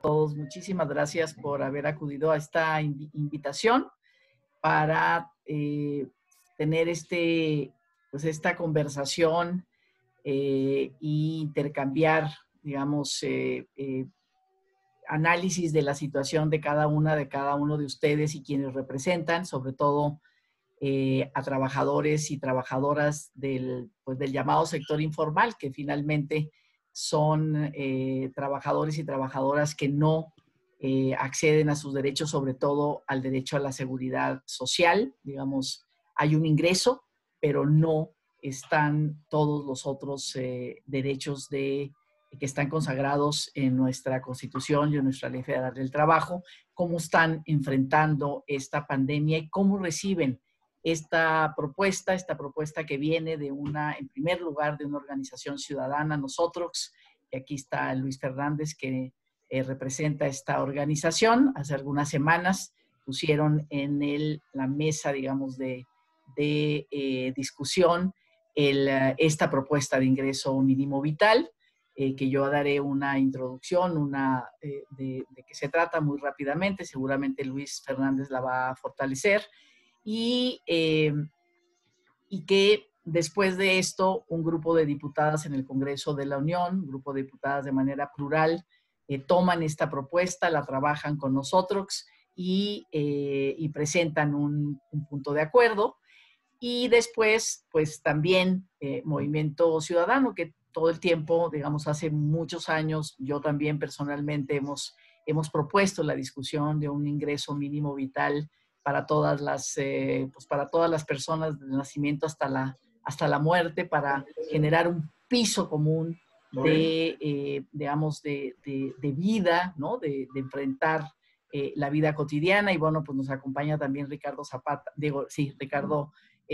todos. Muchísimas gracias por haber acudido a esta invitación para eh, tener este, pues esta conversación e intercambiar, digamos, eh, análisis de la situación de cada una, de cada uno de ustedes y quienes representan, sobre todo a trabajadores y trabajadoras del, pues, del llamado sector informal, que finalmente son eh, trabajadores y trabajadoras que no eh, acceden a sus derechos, sobre todo al derecho a la seguridad social. Digamos, hay un ingreso, pero no están todos los otros eh, derechos de, que están consagrados en nuestra Constitución y en nuestra Ley Federal del Trabajo, cómo están enfrentando esta pandemia y cómo reciben esta propuesta, esta propuesta que viene de una, en primer lugar, de una organización ciudadana, nosotros, y aquí está Luis Fernández que eh, representa esta organización. Hace algunas semanas pusieron en el, la mesa, digamos, de, de eh, discusión el, esta propuesta de ingreso mínimo vital, eh, que yo daré una introducción, una de, de qué se trata muy rápidamente. Seguramente Luis Fernández la va a fortalecer y, eh, y que después de esto un grupo de diputadas en el Congreso de la Unión, un grupo de diputadas de manera plural, eh, toman esta propuesta, la trabajan con nosotros y, eh, presentan un, un, punto de acuerdo. Y después, pues también Movimiento Ciudadano, que todo el tiempo, digamos, hace muchos años, yo también personalmente hemos, hemos propuesto la discusión de un ingreso mínimo vital para todas las, eh, pues para todas las personas del nacimiento hasta la, hasta la muerte, para generar un piso común de, eh, digamos, de, de, vida, ¿no? De, enfrentar eh, la vida cotidiana. Y bueno, pues nos acompaña también Ricardo Zapata, digo, sí, Ricardo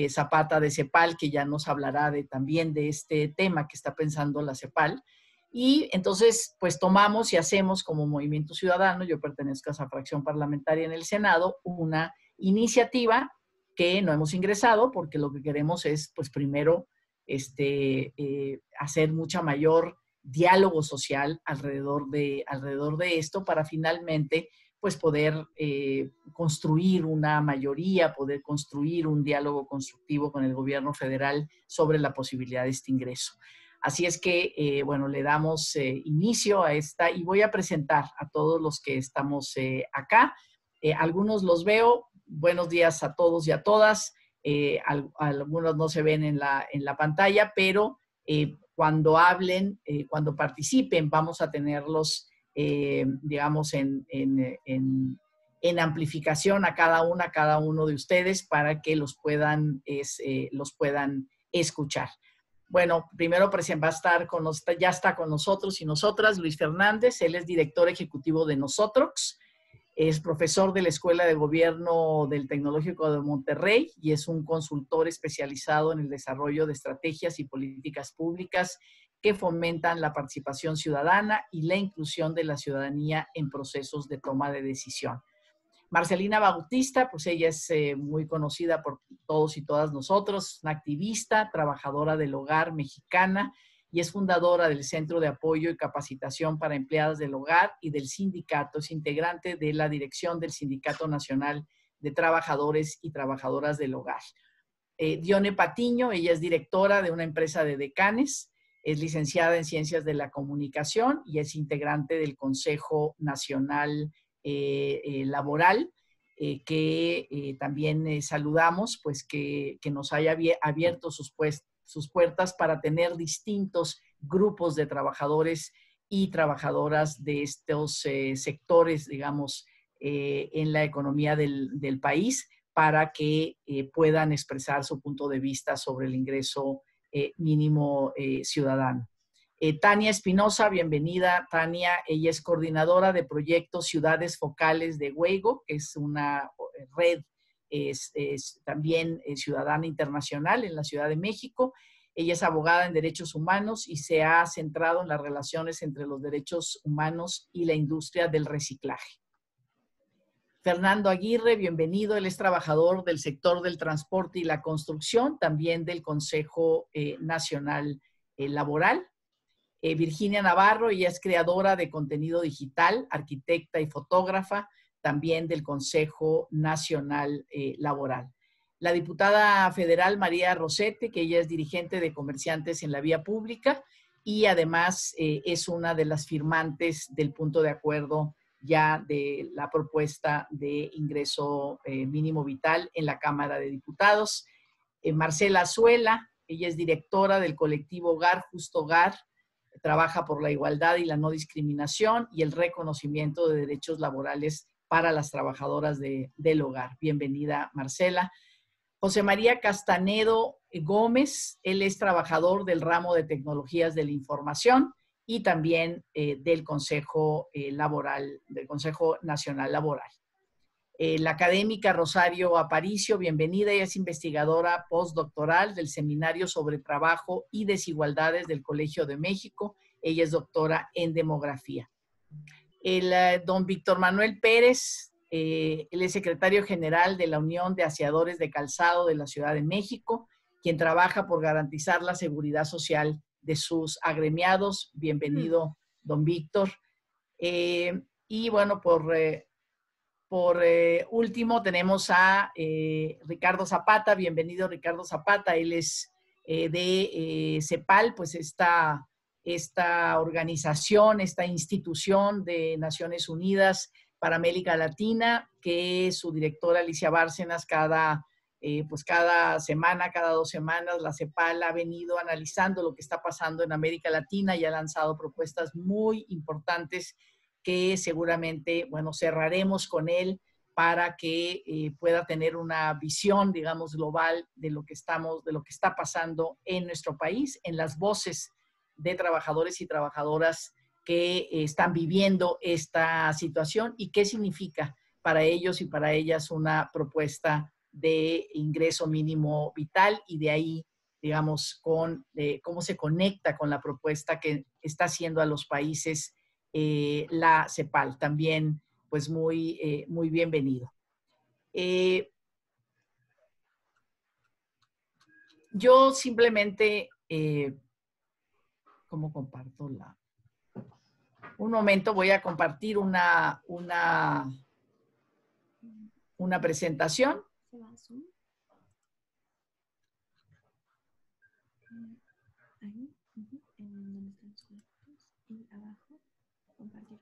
Zapata de CEPAL, que ya nos hablará de, también de este tema que está pensando la CEPAL. Y entonces, pues tomamos y hacemos como Movimiento Ciudadano, yo pertenezco a esa fracción parlamentaria en el Senado, una iniciativa que no hemos ingresado porque lo que queremos es, pues primero, este, eh, hacer mucha mayor diálogo social alrededor de, alrededor de esto para finalmente pues poder eh, construir una mayoría, poder construir un diálogo constructivo con el gobierno federal sobre la posibilidad de este ingreso. Así es que, eh, bueno, le damos eh, inicio a esta y voy a presentar a todos los que estamos eh, acá. algunos los veo. Buenos días a todos y a todas. algunos no se ven en la, en la pantalla, pero cuando hablen, cuando participen, vamos a tenerlos, digamos, en, en, en, amplificación a cada una, a cada uno de ustedes para que los puedan, es, los puedan escuchar. Bueno, primero va a estar con, ya está con nosotros y nosotras Luis Fernández, él es director ejecutivo de Nosotros, es profesor de la Escuela de Gobierno del Tecnológico de Monterrey y es un consultor especializado en el desarrollo de estrategias y políticas públicas que fomentan la participación ciudadana y la inclusión de la ciudadanía en procesos de toma de decisión. Marcelina Bautista, pues ella es eh, muy conocida por todos y todas nosotros, una activista, trabajadora del hogar mexicana y es fundadora del Centro de Apoyo y Capacitación para Empleadas del Hogar y del sindicato, es integrante de la dirección del Sindicato Nacional de Trabajadores y Trabajadoras del Hogar. Eh, Dione Patiño, ella es directora de una empresa de decanes, es licenciada en Ciencias de la Comunicación y es integrante del Consejo Nacional laboral, eh, que también saludamos, pues que, nos haya abierto sus, sus puertas para tener distintos grupos de trabajadores y trabajadoras de estos sectores, digamos, en la economía del país para que puedan expresar su punto de vista sobre el ingreso mínimo ciudadano. Eh, Tania Espinosa, bienvenida Tania. Ella es coordinadora de proyectos Ciudades Focales de Huego, que es una eh, red es, también eh, ciudadana internacional en la Ciudad de México. Ella es abogada en derechos humanos y se ha centrado en las relaciones entre los derechos humanos y la industria del reciclaje. Fernando Aguirre, bienvenido. Él es trabajador del sector del transporte y la construcción, también del Consejo Nacional Laboral. Eh, Virginia Navarro, ella es creadora de contenido digital, arquitecta y fotógrafa, también del Consejo Nacional eh, Laboral. La diputada federal María Rosete, que ella es dirigente de comerciantes en la vía pública y además eh, es una de las firmantes del punto de acuerdo ya de la propuesta de ingreso mínimo vital en la Cámara de Diputados. Marcela Azuela, ella es directora del colectivo Hogar Justo Hogar, trabaja por la igualdad y la no discriminación y el reconocimiento de derechos laborales para las trabajadoras del hogar. Bienvenida, Marcela. José María Castanedo Gómez, él es trabajador del ramo de tecnologías de la información y también eh, del Consejo eh, Laboral, del Consejo Nacional Laboral. Eh, la académica Rosario Aparicio, bienvenida, ella es investigadora postdoctoral del Seminario sobre Trabajo y Desigualdades del Colegio de México. Ella es doctora en demografía. El eh, don Víctor Manuel Pérez, eh, él es secretario general de la Unión de Aseadores de Calzado de la Ciudad de México, quien trabaja por garantizar la seguridad social de sus agremiados. Bienvenido, don Víctor. y bueno, por por eh, último, tenemos a eh, Ricardo Zapata. Bienvenido, Ricardo Zapata. Él es eh, de CEPAL, pues esta, esta organización, esta institución de Naciones Unidas para América Latina, que su directora Alicia Bárcenas cada, pues cada semana, cada dos semanas, la CEPAL ha venido analizando lo que está pasando en América Latina y ha lanzado propuestas muy importantes que seguramente, bueno, cerraremos con él para que eh, pueda tener una visión, digamos, global de lo que estamos, de lo que está pasando en nuestro país, en las voces de trabajadores y trabajadoras que eh, están viviendo esta situación y qué significa para ellos y para ellas una propuesta de ingreso mínimo vital y de ahí, digamos, con eh, cómo se conecta con la propuesta que está haciendo a los países eh, la CEPAL. También, pues muy, eh, muy bienvenido. Eh, yo simplemente, ¿cómo comparto la? Un momento, voy a compartir una, una, una presentación.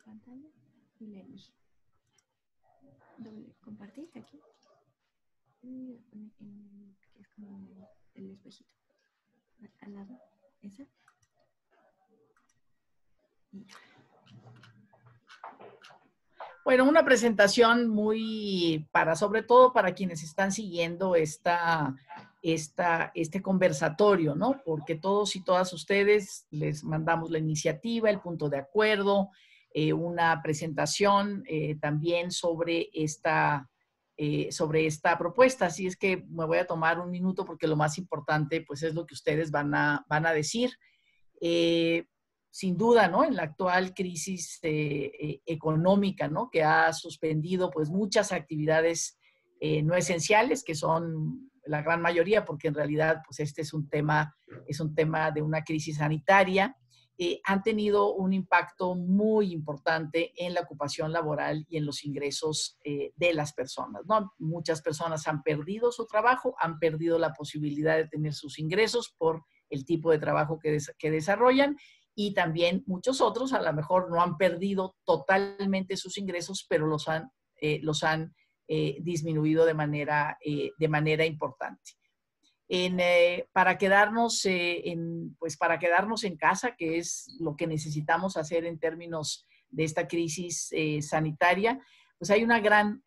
Pantalla y le elige. Doble compartir aquí. Y pone es como el espejito. Al lado, esa. Bueno, una presentación muy para, sobre todo para quienes están siguiendo esta, esta, este conversatorio, ¿no? Porque todos y todas ustedes les mandamos la iniciativa, el punto de acuerdo, eh, una presentación eh, también sobre esta, eh, sobre esta propuesta. Así es que me voy a tomar un minuto porque lo más importante pues es lo que ustedes van a, van a decir. sin duda, ¿no? En la actual crisis económica, ¿no? Que ha suspendido pues muchas actividades no esenciales, que son la gran mayoría, porque en realidad pues este es un tema, es un tema de una crisis sanitaria eh, han tenido un impacto muy importante en la ocupación laboral y en los ingresos eh, de las personas. Muchas personas han perdido su trabajo, han perdido la posibilidad de tener sus ingresos por el tipo de trabajo que, desarrollan y también muchos otros a lo mejor no han perdido totalmente sus ingresos, pero los han, eh, los han disminuido de manera, de manera importante. Eh, para, quedarnos, eh, en, pues para quedarnos en casa, que es lo que necesitamos hacer en términos de esta crisis eh, sanitaria, pues hay una gran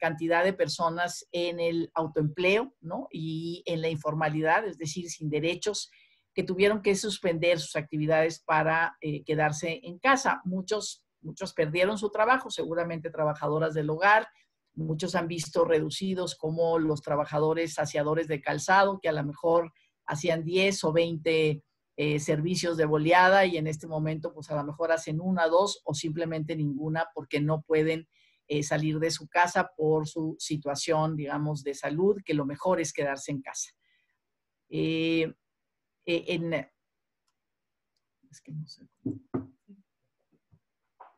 cantidad de personas en el autoempleo ¿no? y en la informalidad, es decir, sin derechos, que tuvieron que suspender sus actividades para quedarse en casa. Muchos, muchos perdieron su trabajo, seguramente trabajadoras del hogar, Muchos han visto reducidos como los trabajadores saciadores de calzado, que a lo mejor hacían 10 o 20 eh, servicios de boleada y en este momento pues a lo mejor hacen una, dos o simplemente ninguna porque no pueden eh, salir de su casa por su situación, digamos, de salud, que lo mejor es quedarse en casa. Eh, es que no sé.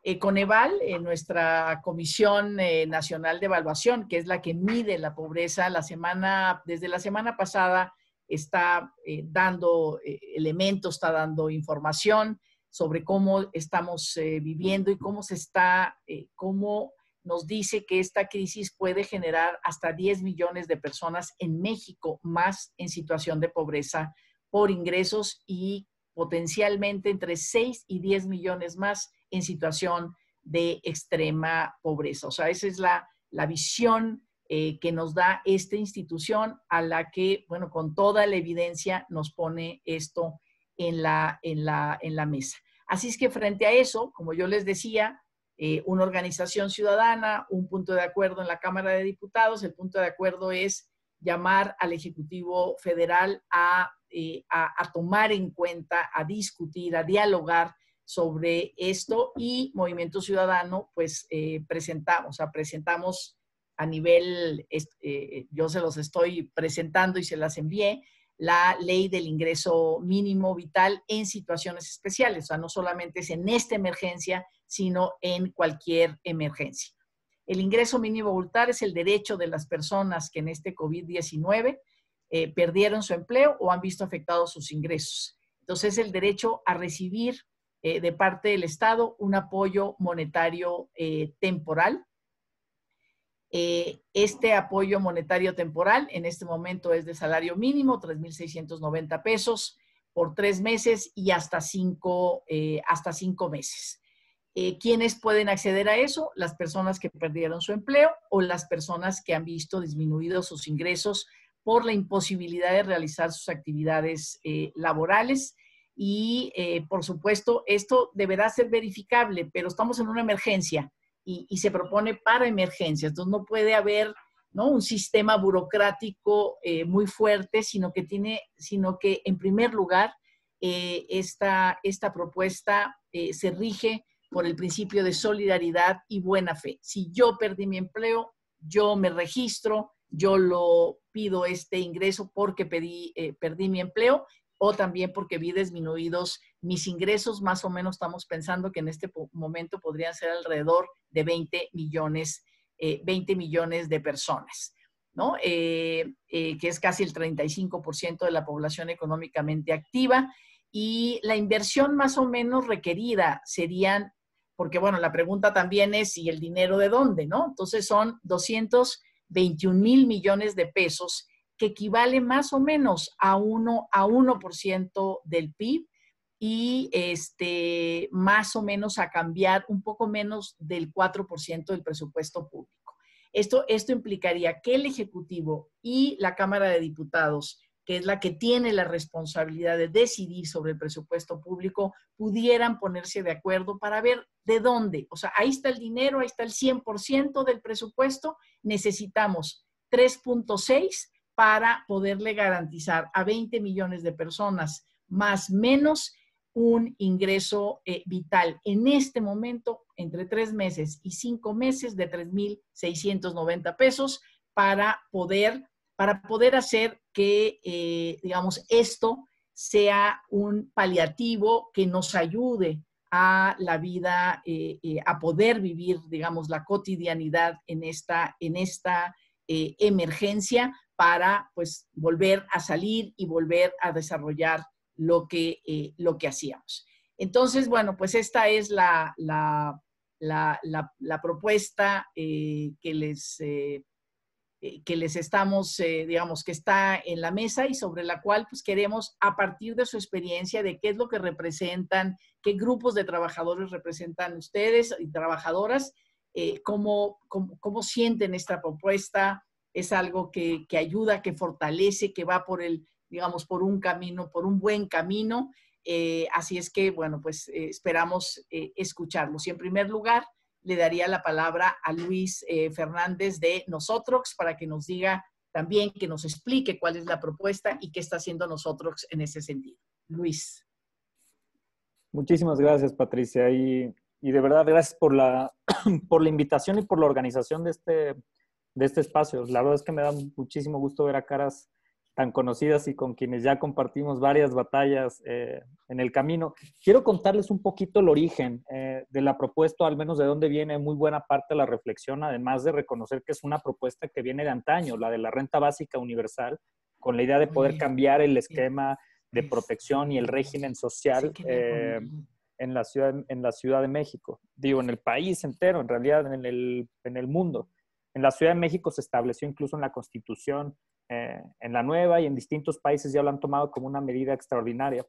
Eh, Coneval, nuestra Comisión eh, Nacional de Evaluación, que es la que mide la pobreza, la semana, desde la semana pasada está eh, dando elementos, está dando información sobre cómo estamos viviendo y cómo se está, cómo nos dice que esta crisis puede generar hasta 10 millones de personas en México más en situación de pobreza por ingresos y potencialmente entre 6 y 10 millones más en situación de extrema pobreza. O sea, esa es la, visión eh, que nos da esta institución a la que, bueno, con toda la evidencia nos pone esto en la, en la, en la mesa. Así es que frente a eso, como yo les decía, eh, una organización ciudadana, un punto de acuerdo en la Cámara de Diputados, el punto de acuerdo es llamar al Ejecutivo Federal a, eh, a tomar en cuenta, a discutir, a dialogar sobre esto y Movimiento Ciudadano, pues eh, presentamos, presentamos a nivel, eh, yo se los estoy presentando y se las envié, la ley del ingreso mínimo vital en situaciones especiales, o sea, no solamente es en esta emergencia, sino en cualquier emergencia. El ingreso mínimo vital es el derecho de las personas que en este COVID-19 eh, perdieron su empleo o han visto afectados sus ingresos. Entonces, es el derecho a recibir eh, de parte del Estado un apoyo monetario eh, temporal. Eh, este apoyo monetario temporal en este momento es de salario mínimo, 3.690 pesos por tres meses y hasta cinco, hasta cinco meses. ¿Quiénes pueden acceder a eso? Las personas que perdieron su empleo o las personas que han visto disminuidos sus ingresos por la imposibilidad de realizar sus actividades laborales y, eh, por supuesto, esto deberá ser verificable, pero estamos en una emergencia y, se propone para emergencias. Entonces, no puede haber ¿no? un sistema burocrático eh, muy fuerte, sino que, tiene, sino que en primer lugar, eh, esta, esta propuesta se rige por el principio de solidaridad y buena fe. Si yo perdí mi empleo, yo me registro, yo lo pido este ingreso porque perdí mi empleo o también porque vi disminuidos mis ingresos, más o menos estamos pensando que en este momento podrían ser alrededor de 20 millones, 20 eh, millones de personas, ¿no? Eh, eh, que es casi el 35% de la población económicamente activa. Y la inversión más o menos requerida serían, porque bueno, la pregunta también es, ¿y el dinero de dónde, no? Entonces son 221 mil millones de pesos que equivale más o menos a 1 a 1% del PIB y este, más o menos a cambiar un poco menos del 4% del presupuesto público. Esto, esto implicaría que el Ejecutivo y la Cámara de Diputados, que es la que tiene la responsabilidad de decidir sobre el presupuesto público, pudieran ponerse de acuerdo para ver de dónde. O sea, ahí está el dinero, ahí está el 100% del presupuesto, necesitamos 3.6 para poderle garantizar a 20 millones de personas más menos un ingreso eh, vital en este momento entre tres meses y cinco meses de 3.690 pesos para poder, para poder hacer que, eh, digamos, esto sea un paliativo que nos ayude a la vida, eh, a poder vivir, digamos, la cotidianidad en esta, en esta emergencia, para pues volver a salir y volver a desarrollar lo que, eh, lo que hacíamos. Entonces, bueno, pues esta es la, la, la, propuesta eh, que, les, eh, que les estamos, digamos, que está en la mesa y sobre la cual pues queremos, a partir de su experiencia, de qué es lo que representan, qué grupos de trabajadores representan ustedes y trabajadoras, cómo, cómo, cómo sienten esta propuesta, es algo que, ayuda, que fortalece, que va por el, digamos, por un camino, por un buen camino. Eh, así es que, bueno, pues eh, esperamos eh, escucharlos. Y en primer lugar, le daría la palabra a Luis Fernández de Nosotros para que nos diga también, que nos explique cuál es la propuesta y qué está haciendo Nosotros en ese sentido. Luis. Muchísimas gracias, Patricia. Y, y de verdad, gracias por la, por la invitación y por la organización de este, de este espacio. La verdad es que me da muchísimo gusto ver a caras tan conocidas y con quienes ya compartimos varias batallas eh, en el camino. Quiero contarles un poquito el origen eh, de la propuesta, al menos de dónde viene muy buena parte de la reflexión, además de reconocer que es una propuesta que viene de antaño, la de la renta básica universal, con la idea de poder cambiar el esquema de protección y el régimen social eh, en, la ciudad, en la Ciudad de México. Digo, en el país entero, en realidad en el, en el mundo. En la Ciudad de México se estableció incluso en la Constitución eh, en la nueva y en distintos países ya lo han tomado como una medida extraordinaria.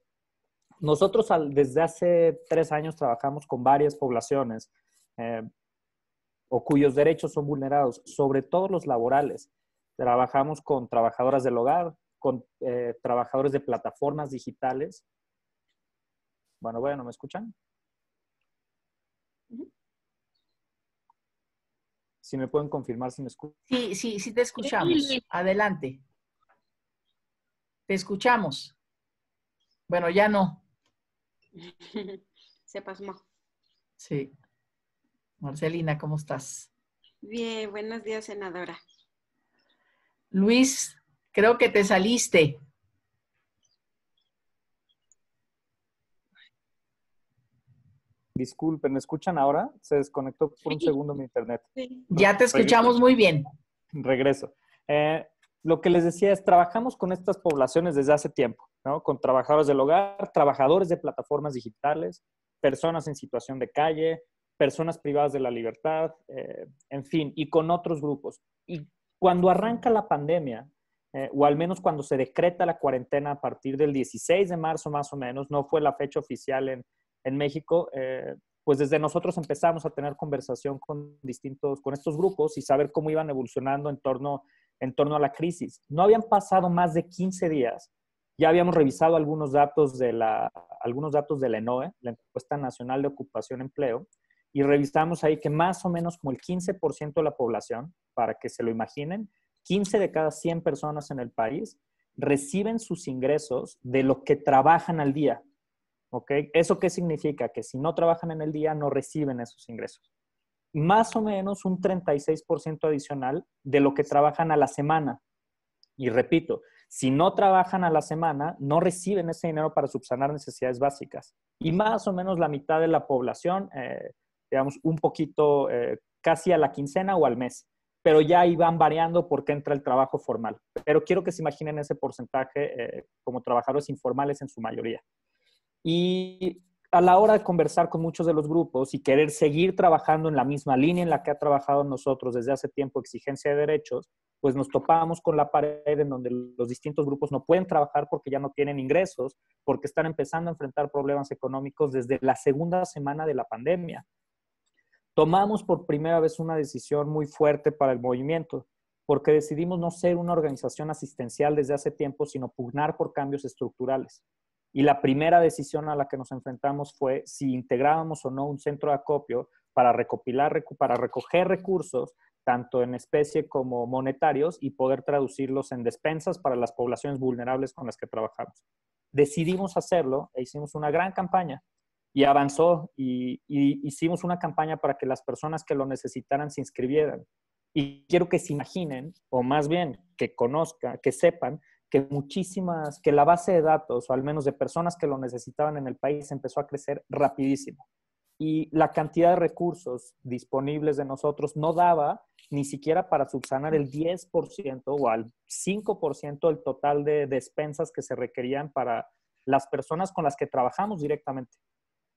Nosotros desde hace tres años trabajamos con varias poblaciones eh, o cuyos derechos son vulnerados, sobre todo los laborales. Trabajamos con trabajadoras del hogar, con eh, trabajadores de plataformas digitales. Bueno, bueno, ¿me escuchan? Si me pueden confirmar si me escuchan. Sí, sí, sí te escuchamos. Adelante. Te escuchamos. Bueno, ya no. Se pasó. Sí. Marcelina, ¿cómo estás? Bien, buenos días, senadora. Luis, creo que te saliste. Disculpen, ¿me escuchan ahora? Se desconectó por un segundo mi internet. Ya te escuchamos muy bien. Regreso. Eh, lo que les decía es, trabajamos con estas poblaciones desde hace tiempo, ¿no? Con trabajadores del hogar, trabajadores de plataformas digitales, personas en situación de calle, personas privadas de la libertad, eh, en fin, y con otros grupos. Y cuando arranca la pandemia, eh, o al menos cuando se decreta la cuarentena a partir del 16 de marzo más o menos, no fue la fecha oficial en, en México, eh, pues desde nosotros empezamos a tener conversación con distintos, con estos grupos y saber cómo iban evolucionando en torno, en torno a la crisis. No habían pasado más de 15 días. Ya habíamos revisado algunos datos de la, algunos datos de la ENOE, la Encuesta Nacional de Ocupación y Empleo, y revisamos ahí que más o menos como el 15% de la población, para que se lo imaginen, 15 de cada 100 personas en el país reciben sus ingresos de lo que trabajan al día, ¿Ok? ¿Eso qué significa? Que si no trabajan en el día, no reciben esos ingresos. Más o menos un 36% adicional de lo que trabajan a la semana. Y repito, si no trabajan a la semana, no reciben ese dinero para subsanar necesidades básicas. Y más o menos la mitad de la población, eh, digamos, un poquito eh, casi a la quincena o al mes. Pero ya ahí van variando porque entra el trabajo formal. Pero quiero que se imaginen ese porcentaje eh, como trabajadores informales en su mayoría. Y a la hora de conversar con muchos de los grupos y querer seguir trabajando en la misma línea en la que ha trabajado nosotros desde hace tiempo, exigencia de derechos, pues nos topamos con la pared en donde los distintos grupos no pueden trabajar porque ya no tienen ingresos, porque están empezando a enfrentar problemas económicos desde la segunda semana de la pandemia. Tomamos por primera vez una decisión muy fuerte para el movimiento, porque decidimos no ser una organización asistencial desde hace tiempo, sino pugnar por cambios estructurales. Y la primera decisión a la que nos enfrentamos fue si integrábamos o no un centro de acopio para recopilar, para recoger recursos, tanto en especie como monetarios, y poder traducirlos en despensas para las poblaciones vulnerables con las que trabajamos. Decidimos hacerlo e hicimos una gran campaña y avanzó y, y hicimos una campaña para que las personas que lo necesitaran se inscribieran. Y quiero que se imaginen, o más bien que conozcan, que sepan que muchísimas, que la base de datos, o al menos de personas que lo necesitaban en el país, empezó a crecer rapidísimo. Y la cantidad de recursos disponibles de nosotros no daba ni siquiera para subsanar el 10% o al 5% del total de despensas que se requerían para las personas con las que trabajamos directamente.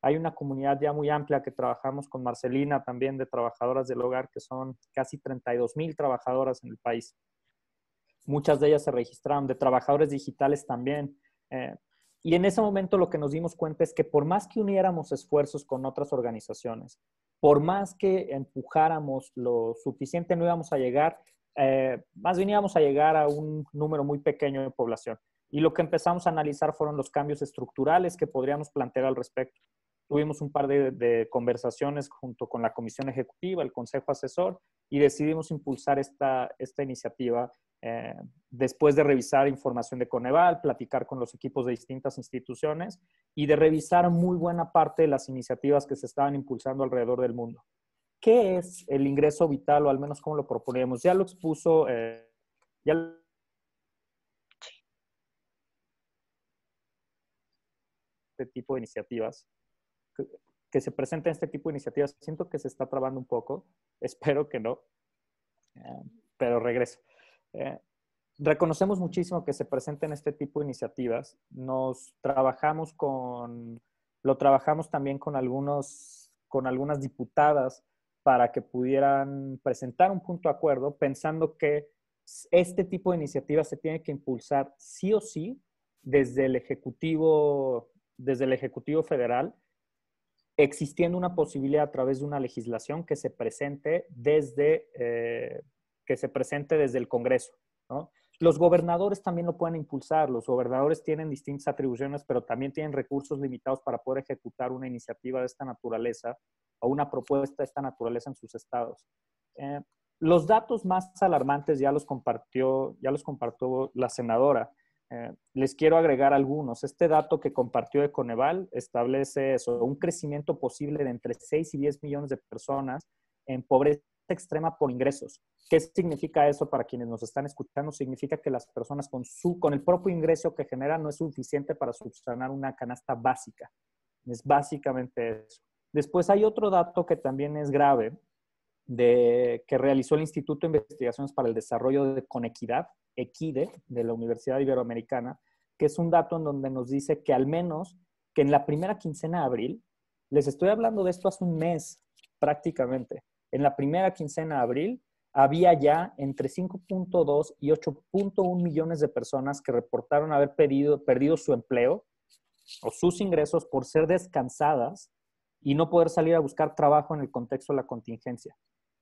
Hay una comunidad ya muy amplia que trabajamos con Marcelina también de trabajadoras del hogar, que son casi 32 mil trabajadoras en el país. Muchas de ellas se registraron, de trabajadores digitales también. Eh, y en ese momento lo que nos dimos cuenta es que por más que uniéramos esfuerzos con otras organizaciones, por más que empujáramos lo suficiente, no íbamos a llegar, eh, más bien íbamos a llegar a un número muy pequeño de población. Y lo que empezamos a analizar fueron los cambios estructurales que podríamos plantear al respecto. Tuvimos un par de, de conversaciones junto con la Comisión Ejecutiva, el Consejo Asesor, y decidimos impulsar esta, esta iniciativa eh, después de revisar información de Coneval, platicar con los equipos de distintas instituciones y de revisar muy buena parte de las iniciativas que se estaban impulsando alrededor del mundo. ¿Qué es el ingreso vital o al menos cómo lo proponíamos? Ya lo expuso, eh, ya este tipo de iniciativas que, que se presenten este tipo de iniciativas. Siento que se está trabando un poco, espero que no, eh, pero regreso. Eh, reconocemos muchísimo que se presenten este tipo de iniciativas. Nos trabajamos con, lo trabajamos también con algunos, con algunas diputadas para que pudieran presentar un punto de acuerdo, pensando que este tipo de iniciativas se tiene que impulsar sí o sí desde el Ejecutivo, desde el Ejecutivo Federal, existiendo una posibilidad a través de una legislación que se presente desde, eh, que se presente desde el Congreso. Los gobernadores también lo pueden impulsar. Los gobernadores tienen distintas atribuciones, pero también tienen recursos limitados para poder ejecutar una iniciativa de esta naturaleza o una propuesta de esta naturaleza en sus estados. Eh, los datos más alarmantes ya los compartió, ya los compartió la senadora. Eh, les quiero agregar algunos. Este dato que compartió Econeval establece eso, un crecimiento posible de entre 6 y 10 millones de personas en pobreza extrema por ingresos. ¿Qué significa eso para quienes nos están escuchando? Significa que las personas con, su, con el propio ingreso que generan no es suficiente para subsanar una canasta básica. Es básicamente eso. Después hay otro dato que también es grave, de, que realizó el Instituto de Investigaciones para el Desarrollo de Conequidad, EQUIDE, de la Universidad Iberoamericana, que es un dato en donde nos dice que al menos que en la primera quincena de abril, les estoy hablando de esto hace un mes prácticamente, en la primera quincena de abril había ya entre 5.2 y 8.1 millones de personas que reportaron haber perdido su empleo o sus ingresos por ser descansadas y no poder salir a buscar trabajo en el contexto de la contingencia.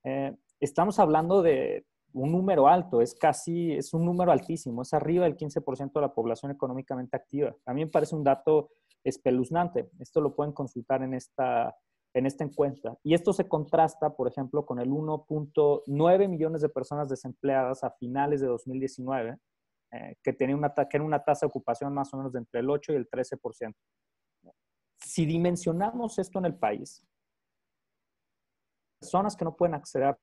Eh, estamos hablando de un número alto, es casi, es un número altísimo, es arriba del 15% de la población económicamente activa. A mí me parece un dato espeluznante. Esto lo pueden consultar en esta, en esta encuesta. Y esto se contrasta, por ejemplo, con el 1.9 millones de personas desempleadas a finales de 2019, eh, que, tenía una, que era una tasa de ocupación más o menos de entre el 8 y el 13%. Si dimensionamos esto en el país, personas que no pueden acceder,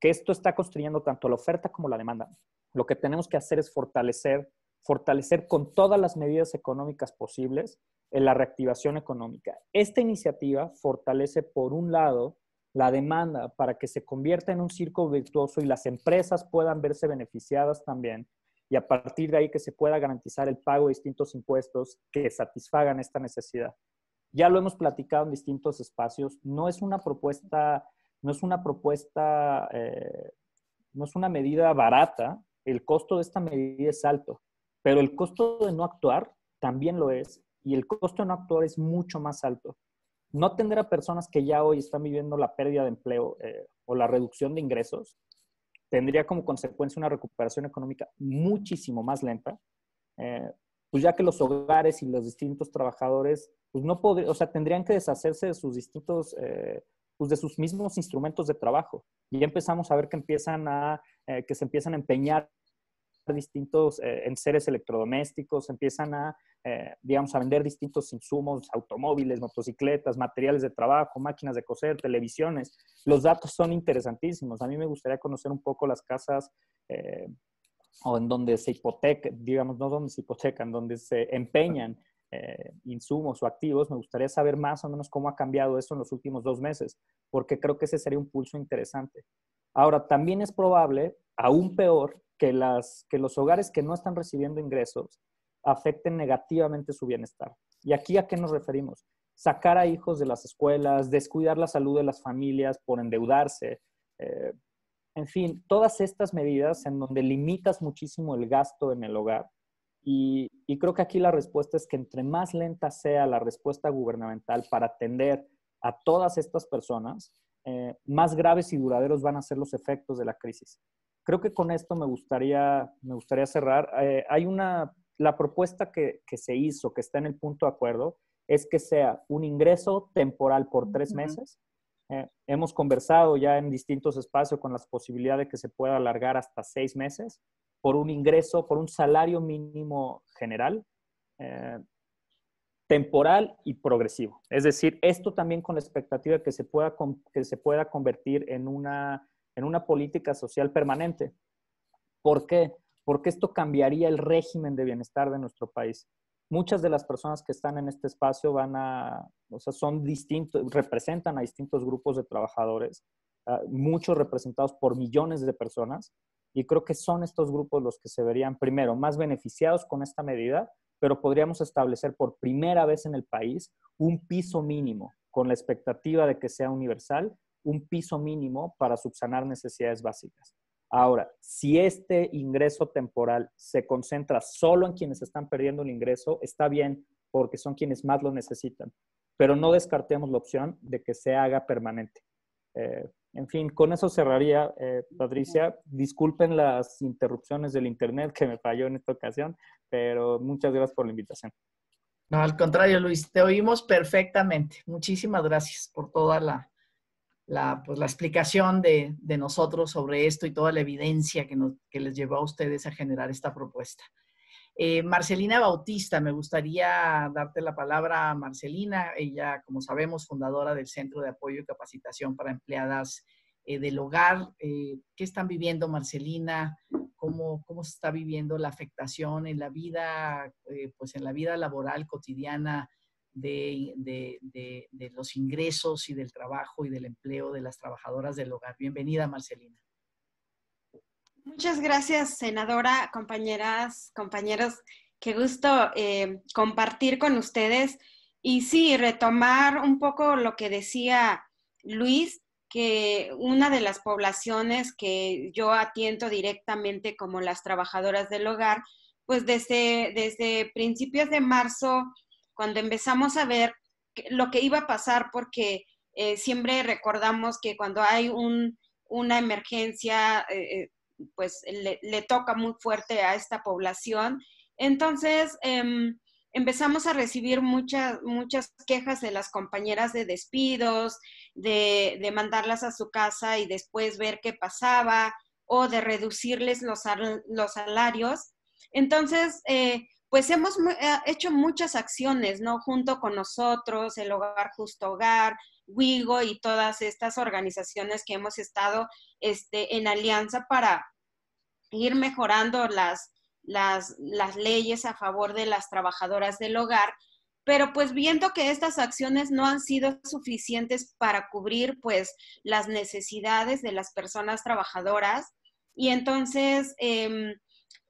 que esto está construyendo tanto la oferta como la demanda. Lo que tenemos que hacer es fortalecer, fortalecer con todas las medidas económicas posibles en la reactivación económica. Esta iniciativa fortalece, por un lado, la demanda para que se convierta en un círculo virtuoso y las empresas puedan verse beneficiadas también y a partir de ahí que se pueda garantizar el pago de distintos impuestos que satisfagan esta necesidad. Ya lo hemos platicado en distintos espacios. No es una propuesta, no es una propuesta, eh, no es una medida barata. El costo de esta medida es alto, pero el costo de no actuar también lo es y el costo de no actuar es mucho más alto. No tendrá personas que ya hoy están viviendo la pérdida de empleo eh, o la reducción de ingresos, tendría como consecuencia una recuperación económica muchísimo más lenta, eh, pues ya que los hogares y los distintos trabajadores pues no podrían, o sea, tendrían que deshacerse de sus distintos, eh, pues de sus mismos instrumentos de trabajo. Y ya empezamos a ver que empiezan a, eh, que se empiezan a empeñar distintos eh, en seres electrodomésticos, empiezan a, digamos, a vender distintos insumos, automóviles, motocicletas, materiales de trabajo, máquinas de coser, televisiones. Los datos son interesantísimos. A mí me gustaría conocer un poco las casas o en donde se hipoteca, digamos, no donde se hipotecan, donde se empeñan eh, insumos o activos, me gustaría saber más o menos cómo ha cambiado eso en los últimos dos meses, porque creo que ese sería un pulso interesante. Ahora, también es probable, aún peor, que, las, que los hogares que no están recibiendo ingresos afecten negativamente su bienestar. ¿Y aquí a qué nos referimos? Sacar a hijos de las escuelas, descuidar la salud de las familias por endeudarse, eh, en fin, todas estas medidas en donde limitas muchísimo el gasto en el hogar y, creo que aquí la respuesta es que entre más lenta sea la respuesta gubernamental para atender a todas estas personas, eh, más graves y duraderos van a ser los efectos de la crisis. Creo que con esto me gustaría, me gustaría cerrar. Eh, hay una, la propuesta que, que, se hizo, que está en el punto de acuerdo, es que sea un ingreso temporal por tres meses. Eh, hemos conversado ya en distintos espacios con las posibilidades de que se pueda alargar hasta seis meses por un ingreso, por un salario mínimo general, temporal y progresivo. Es decir, esto también con la expectativa de que se pueda, que se pueda convertir en una, en una política social permanente. ¿Por qué? Porque esto cambiaría el régimen de bienestar de nuestro país. muchas de las personas que están en este espacio van a, o sea, son distintos, representan a distintos grupos de trabajadores, uh, muchos representados por millones de personas, y creo que son estos grupos los que se verían primero más beneficiados con esta medida, pero podríamos establecer por primera vez en el país un piso mínimo con la expectativa de que sea universal, un piso mínimo para subsanar necesidades básicas. Ahora, si este ingreso temporal se concentra solo en quienes están perdiendo el ingreso, está bien porque son quienes más lo necesitan, pero no descartemos la opción de que se haga permanente. Eh, en fin, con eso cerraría, eh, Patricia. Disculpen las interrupciones del Internet que me falló en esta ocasión, pero muchas gracias por la invitación. No, al contrario, Luis, te oímos perfectamente. Muchísimas gracias por toda la, la, pues, la explicación de, de, nosotros sobre esto y toda la evidencia que, nos, que les llevó a ustedes a generar esta propuesta. Eh, Marcelina Bautista, me gustaría darte la palabra a Marcelina. Ella, como sabemos, fundadora del Centro de Apoyo y Capacitación para Empleadas eh, del Hogar. Eh, ¿Qué están viviendo, Marcelina? ¿Cómo, ¿Cómo se está viviendo la afectación en la vida, pues en la vida laboral cotidiana de, los ingresos y del trabajo y del empleo de las trabajadoras del hogar. Bienvenida, Marcelina. Muchas gracias, senadora, compañeras, compañeros. Qué gusto eh, compartir con ustedes y sí, retomar un poco lo que decía Luis, que una de las poblaciones que yo atiendo directamente como las trabajadoras del hogar, pues desde, desde principios de marzo cuando empezamos a ver lo que iba a pasar, porque eh, siempre recordamos que cuando hay un, una emergencia, eh, eh, pues le, toca muy fuerte a esta población. Entonces, eh, empezamos a recibir muchas, muchas quejas de las compañeras de despidos, de, de, mandarlas a su casa y después ver qué pasaba o de reducirles los, los salarios. Entonces, eh, pues hemos eh, hecho muchas acciones, ¿no? Junto con nosotros, el Hogar Justo Hogar, WIGO y todas estas organizaciones que hemos estado este, en alianza para ir mejorando las, las, las leyes a favor de las trabajadoras del hogar, pero pues viendo que estas acciones no han sido suficientes para cubrir pues las necesidades de las personas trabajadoras y entonces eh,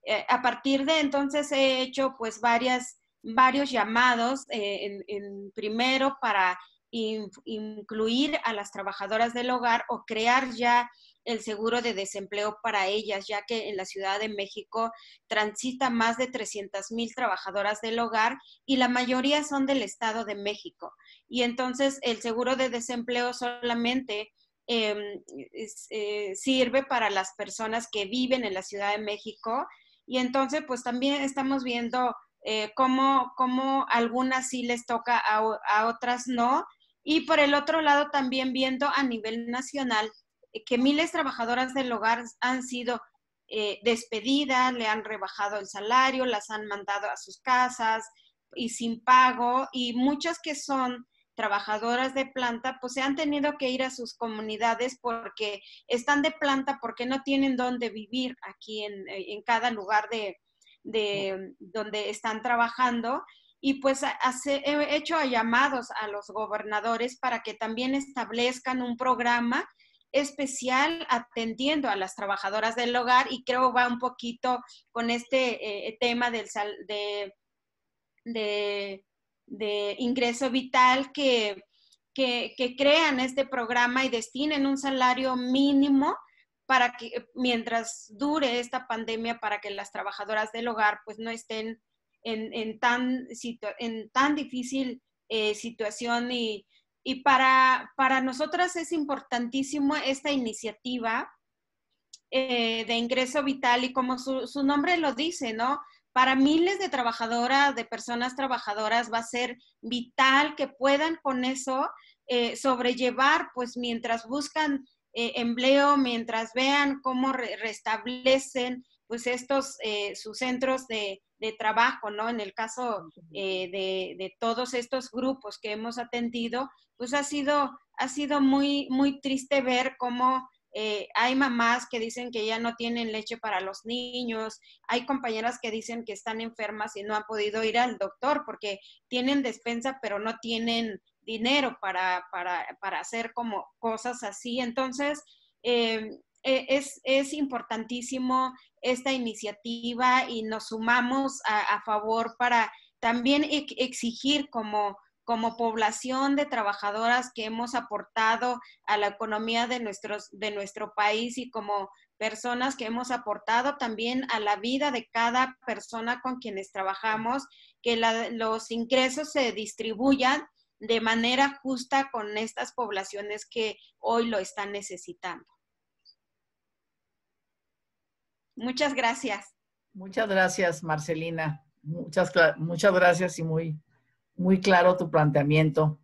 eh, a partir de entonces he hecho pues varias, varios llamados, eh, en, primero para in, incluir a las trabajadoras del hogar o crear ya el seguro de desempleo para ellas, ya que en la Ciudad de México transita más de 300 mil trabajadoras del hogar y la mayoría son del Estado de México. Y entonces el seguro de desempleo solamente es, eh, sirve para las personas que viven en la Ciudad de México y entonces, pues también estamos viendo eh, cómo, cómo, algunas sí les toca, a, otras no. Y por el otro lado, también viendo a nivel nacional eh, que miles de trabajadoras del hogar han sido eh, despedidas, le han rebajado el salario, las han mandado a sus casas y sin pago, y muchas que son trabajadoras de planta, pues se han tenido que ir a sus comunidades porque están de planta, porque no tienen dónde vivir aquí en, en cada lugar de, de, donde están trabajando. Y pues he hecho llamados a los gobernadores para que también establezcan un programa especial atendiendo a las trabajadoras del hogar y creo va un poquito con este eh, tema del sal, de ingreso vital que, que, que, crean este programa y destinen un salario mínimo para que mientras dure esta pandemia, para que las trabajadoras del hogar pues no estén en, tan, en tan difícil eh, situación y, y para, para nosotras es importantísimo esta iniciativa eh, de ingreso vital y como su, su nombre lo dice, ¿no? para miles de trabajadoras, de personas trabajadoras, va a ser vital que puedan con eso eh, sobrellevar, pues mientras buscan empleo, mientras vean cómo re restablecen pues estos, sus centros de, de, trabajo, ¿no? En el caso eh, de, de, todos estos grupos que hemos atendido, pues ha sido, ha sido muy, muy triste ver cómo eh, hay mamás que dicen que ya no tienen leche para los niños, hay compañeras que dicen que están enfermas y no han podido ir al doctor porque tienen despensa pero no tienen dinero para, hacer como cosas así. Entonces, eh, e, es, importantísimo esta iniciativa y nos sumamos a, favor para también exigir como como población de trabajadoras que hemos aportado a la economía de, nuestros, de nuestro país y como personas que hemos aportado también a la vida de cada persona con quienes trabajamos, que los ingresos se distribuyan de manera justa con estas poblaciones que hoy lo están necesitando. Muchas gracias. Muchas gracias, Marcelina. Muchas, muchas gracias y muy, muy claro tu planteamiento.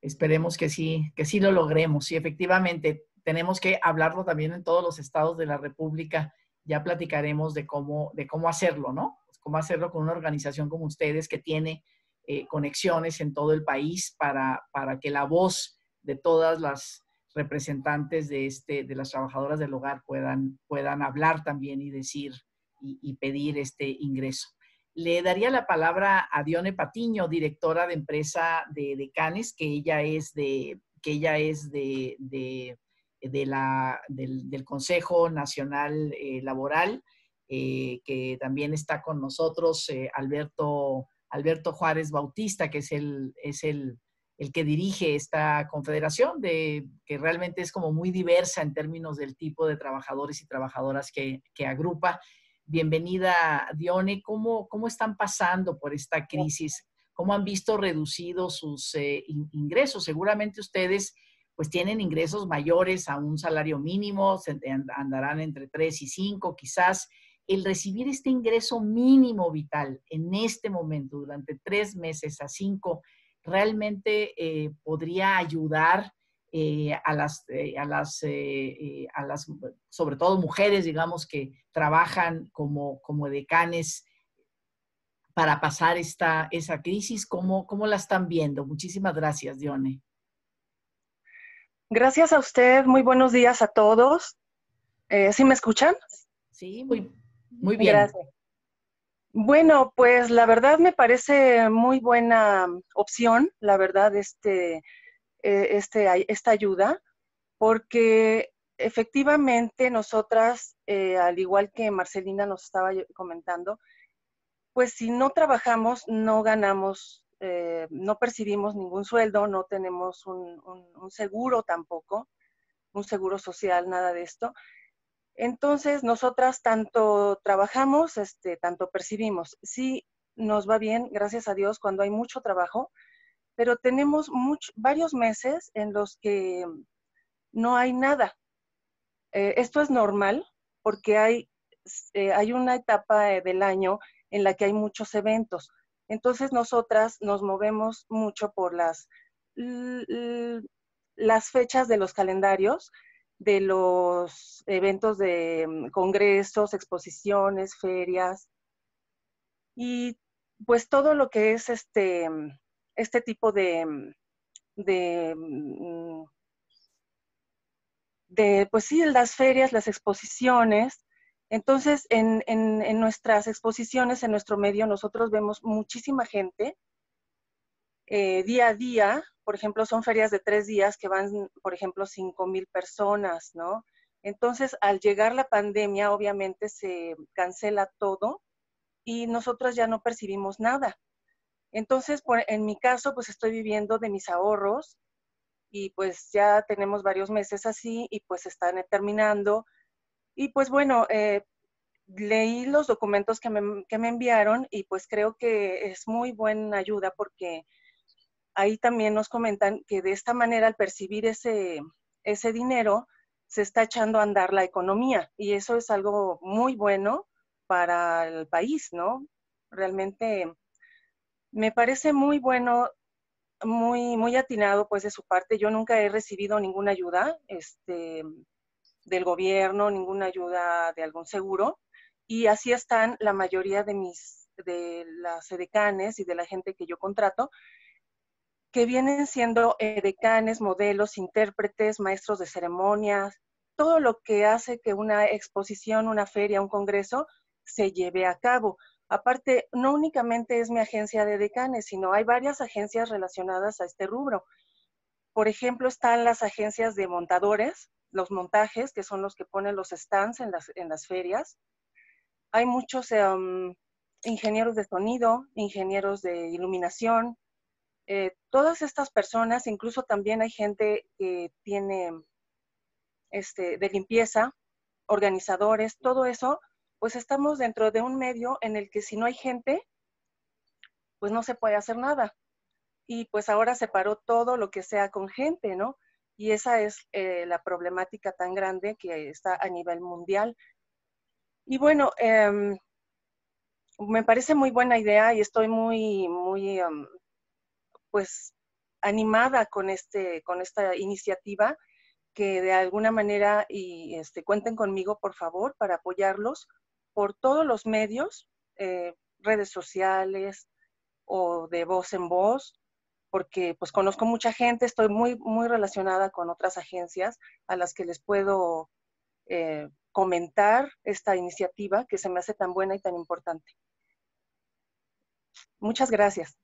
Esperemos que sí, que sí lo logremos. Y efectivamente, tenemos que hablarlo también en todos los estados de la República. Ya platicaremos de cómo, de cómo hacerlo, ¿no? Cómo hacerlo con una organización como ustedes que tiene eh, conexiones en todo el país para, para que la voz de todas las representantes de, este, de las trabajadoras del hogar puedan, puedan hablar también y decir y pedir este ingreso. Le daría la palabra a Dione Patiño, directora de empresa de Decanes, que ella es de, que ella es de, la, del, Consejo Nacional eh, Laboral, eh, que también está con nosotros eh, Alberto, Alberto Juárez Bautista, que es el, es el, que dirige esta confederación, de, que realmente es como muy diversa en términos del tipo de trabajadores y trabajadoras que, que agrupa Bienvenida, Dione. ¿Cómo, ¿Cómo están pasando por esta crisis? ¿Cómo han visto reducidos sus eh, ingresos? Seguramente ustedes pues tienen ingresos mayores a un salario mínimo, andarán entre 3 y 5 quizás. El recibir este ingreso mínimo vital en este momento, durante tres meses a cinco, realmente eh, podría ayudar eh, a, las, eh, a, las, eh, a las, sobre todo mujeres, digamos, que trabajan como, como decanes para pasar esta, esa crisis. ¿Cómo, ¿Cómo la están viendo? Muchísimas gracias, Dione. Gracias a usted. Muy buenos días a todos. ¿Sí me escuchan? Sí, muy, muy bien. Gracias. Bueno, pues la verdad me parece muy buena opción, la verdad, este, eh, este, esta ayuda, porque efectivamente nosotras, eh, al igual que Marcelina nos estaba comentando, pues si no trabajamos, no ganamos, eh, no percibimos ningún sueldo, no tenemos un, seguro tampoco, un seguro social, nada de esto. Entonces, nosotras tanto trabajamos, este, tanto percibimos. Sí, nos va bien, gracias a Dios, cuando hay mucho trabajo, pero tenemos varios meses en los que no hay nada. Eh, esto es normal porque hay, eh, hay una etapa eh, del año en la que hay muchos eventos. Entonces nosotras nos movemos mucho por las, las fechas de los calendarios, de los eventos de mm, congresos, exposiciones, ferias y pues todo lo que es este este tipo de, mm, de, mm, pues sí, las ferias, las exposiciones. Entonces, en, nuestras exposiciones, en nuestro medio, nosotros vemos muchísima gente eh, día a día. Por ejemplo, son ferias de tres días que van, por ejemplo, cinco mil personas, ¿no? Entonces, al llegar la pandemia, obviamente se cancela todo y nosotros ya no percibimos nada. Entonces, en mi caso, pues estoy viviendo de mis ahorros y pues ya tenemos varios meses así y pues están terminando. Y pues bueno, eh, leí los documentos que me, que me enviaron y pues creo que es muy buena ayuda porque ahí también nos comentan que de esta manera al percibir ese, ese dinero se está echando a andar la economía y eso es algo muy bueno para el país, ¿no? Realmente me parece muy bueno, muy, muy atinado pues de su parte. Yo nunca he recibido ninguna ayuda este, del gobierno, ninguna ayuda de algún seguro. Y así están la mayoría de mis, de las edecanes y de la gente que yo contrato, que vienen siendo edecanes, modelos, intérpretes, maestros de ceremonias, todo lo que hace que una exposición, una feria, un congreso se lleve a cabo. Aparte, no únicamente es mi agencia de decanes, sino hay varias agencias relacionadas a este rubro. Por ejemplo, están las agencias de montadores, los montajes, que son los que ponen los stands en las, en las ferias. Hay muchos em, ingenieros de sonido, ingenieros de iluminación. Eh, todas estas personas, incluso también hay gente que tiene este, de limpieza, organizadores, todo eso, pues estamos dentro de un medio en el que si no hay gente, pues no se puede hacer nada. Y pues ahora se paró todo lo que sea con gente, ¿no? Y esa es eh, la problemática tan grande que está a nivel mundial. Y bueno, em, me parece muy buena idea y estoy muy, muy, em, pues, animada con, este, con esta iniciativa que de alguna manera y este, cuenten conmigo, por favor, para apoyarlos por todos los medios, eh, redes sociales o de voz en voz, porque pues conozco mucha gente, estoy muy, muy relacionada con otras agencias a las que les puedo eh, comentar esta iniciativa que se me hace tan buena y tan importante. Muchas gracias.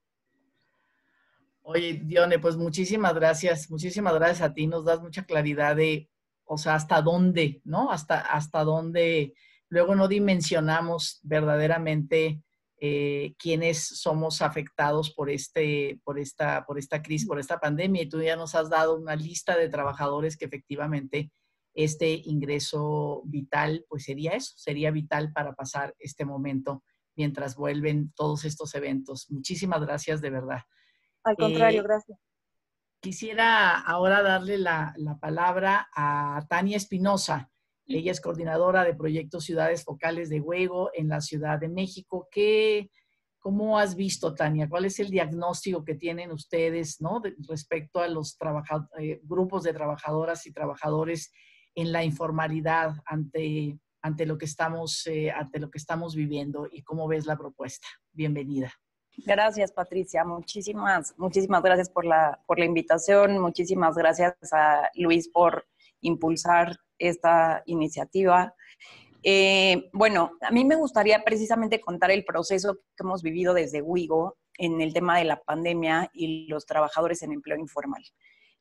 Oye, Dione, pues muchísimas gracias, muchísimas gracias a ti, nos das mucha claridad de, o sea, hasta dónde, ¿no? Hasta, hasta dónde luego no dimensionamos verdaderamente eh, quiénes somos afectados por, este, por, esta, por esta crisis, por esta pandemia. Y tú ya nos has dado una lista de trabajadores que efectivamente este ingreso vital, pues sería eso, sería vital para pasar este momento mientras vuelven todos estos eventos. Muchísimas gracias de verdad. Al contrario, eh, gracias. Quisiera ahora darle la, palabra a Tania Espinosa. Ella es coordinadora de proyectos Ciudades Focales de Huego en la Ciudad de México. ¿Qué, ¿Cómo has visto, Tania? ¿Cuál es el diagnóstico que tienen ustedes ¿no? respecto a los eh, grupos de trabajadoras y trabajadores en la informalidad ante, ante, lo que estamos, eh, ante lo que estamos viviendo? ¿Y cómo ves la propuesta? Bienvenida. Gracias, Patricia. Muchísimas, muchísimas gracias por la, por la invitación. Muchísimas gracias a Luis por impulsar esta iniciativa. Eh, bueno, a mí me gustaría precisamente contar el proceso que hemos vivido desde WIGO en el tema de la pandemia y los trabajadores en empleo informal.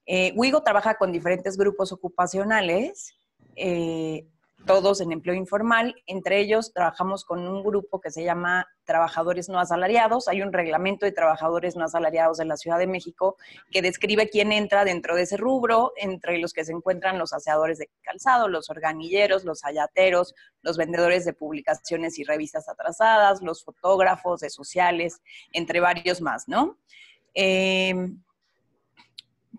Eh, WIGO trabaja con diferentes grupos ocupacionales. Eh, todos en empleo informal. Entre ellos trabajamos con un grupo que se llama Trabajadores No Asalariados. Hay un reglamento de trabajadores no asalariados de la Ciudad de México que describe quién entra dentro de ese rubro, entre los que se encuentran los aseadores de calzado, los organilleros, los ayateros, los vendedores de publicaciones y revistas atrasadas, los fotógrafos de sociales, entre varios más, ¿no? Em,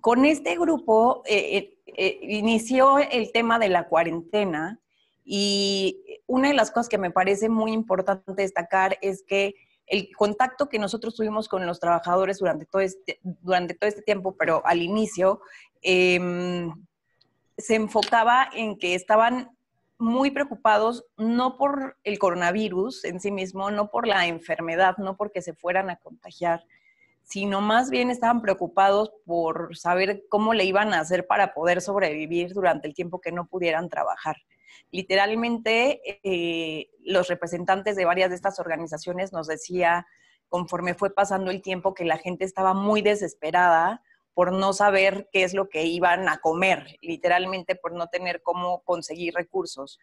con este grupo eh, eh, eh, inició el tema de la cuarentena y una de las cosas que me parece muy importante destacar es que el contacto que nosotros tuvimos con los trabajadores durante todo este, durante todo este tiempo, pero al inicio, em, se enfocaba en que estaban muy preocupados no por el coronavirus en sí mismo, no por la enfermedad, no porque se fueran a contagiar, sino más bien estaban preocupados por saber cómo le iban a hacer para poder sobrevivir durante el tiempo que no pudieran trabajar. Literalmente, eh, los representantes de varias de estas organizaciones nos decía, conforme fue pasando el tiempo, que la gente estaba muy desesperada por no saber qué es lo que iban a comer, literalmente por no tener cómo conseguir recursos.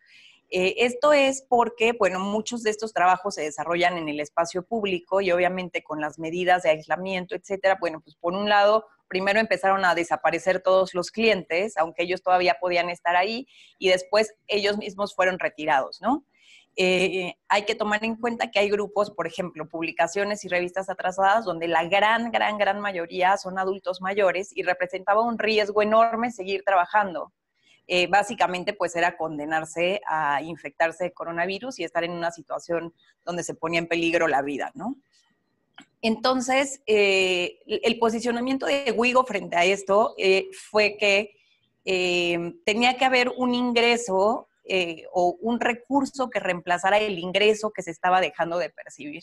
Eh, esto es porque, bueno, muchos de estos trabajos se desarrollan en el espacio público y obviamente con las medidas de aislamiento, etcétera, bueno, pues por un lado primero empezaron a desaparecer todos los clientes, aunque ellos todavía podían estar ahí, y después ellos mismos fueron retirados, ¿no? Eh, hay que tomar en cuenta que hay grupos, por ejemplo, publicaciones y revistas atrasadas, donde la gran, gran, gran mayoría son adultos mayores y representaba un riesgo enorme seguir trabajando. Eh, básicamente, pues era condenarse a infectarse de coronavirus y estar en una situación donde se ponía en peligro la vida, ¿no? Entonces, eh, el posicionamiento de Wigo frente a esto eh, fue que eh, tenía que haber un ingreso o un recurso que reemplazara el ingreso que se estaba dejando de percibir.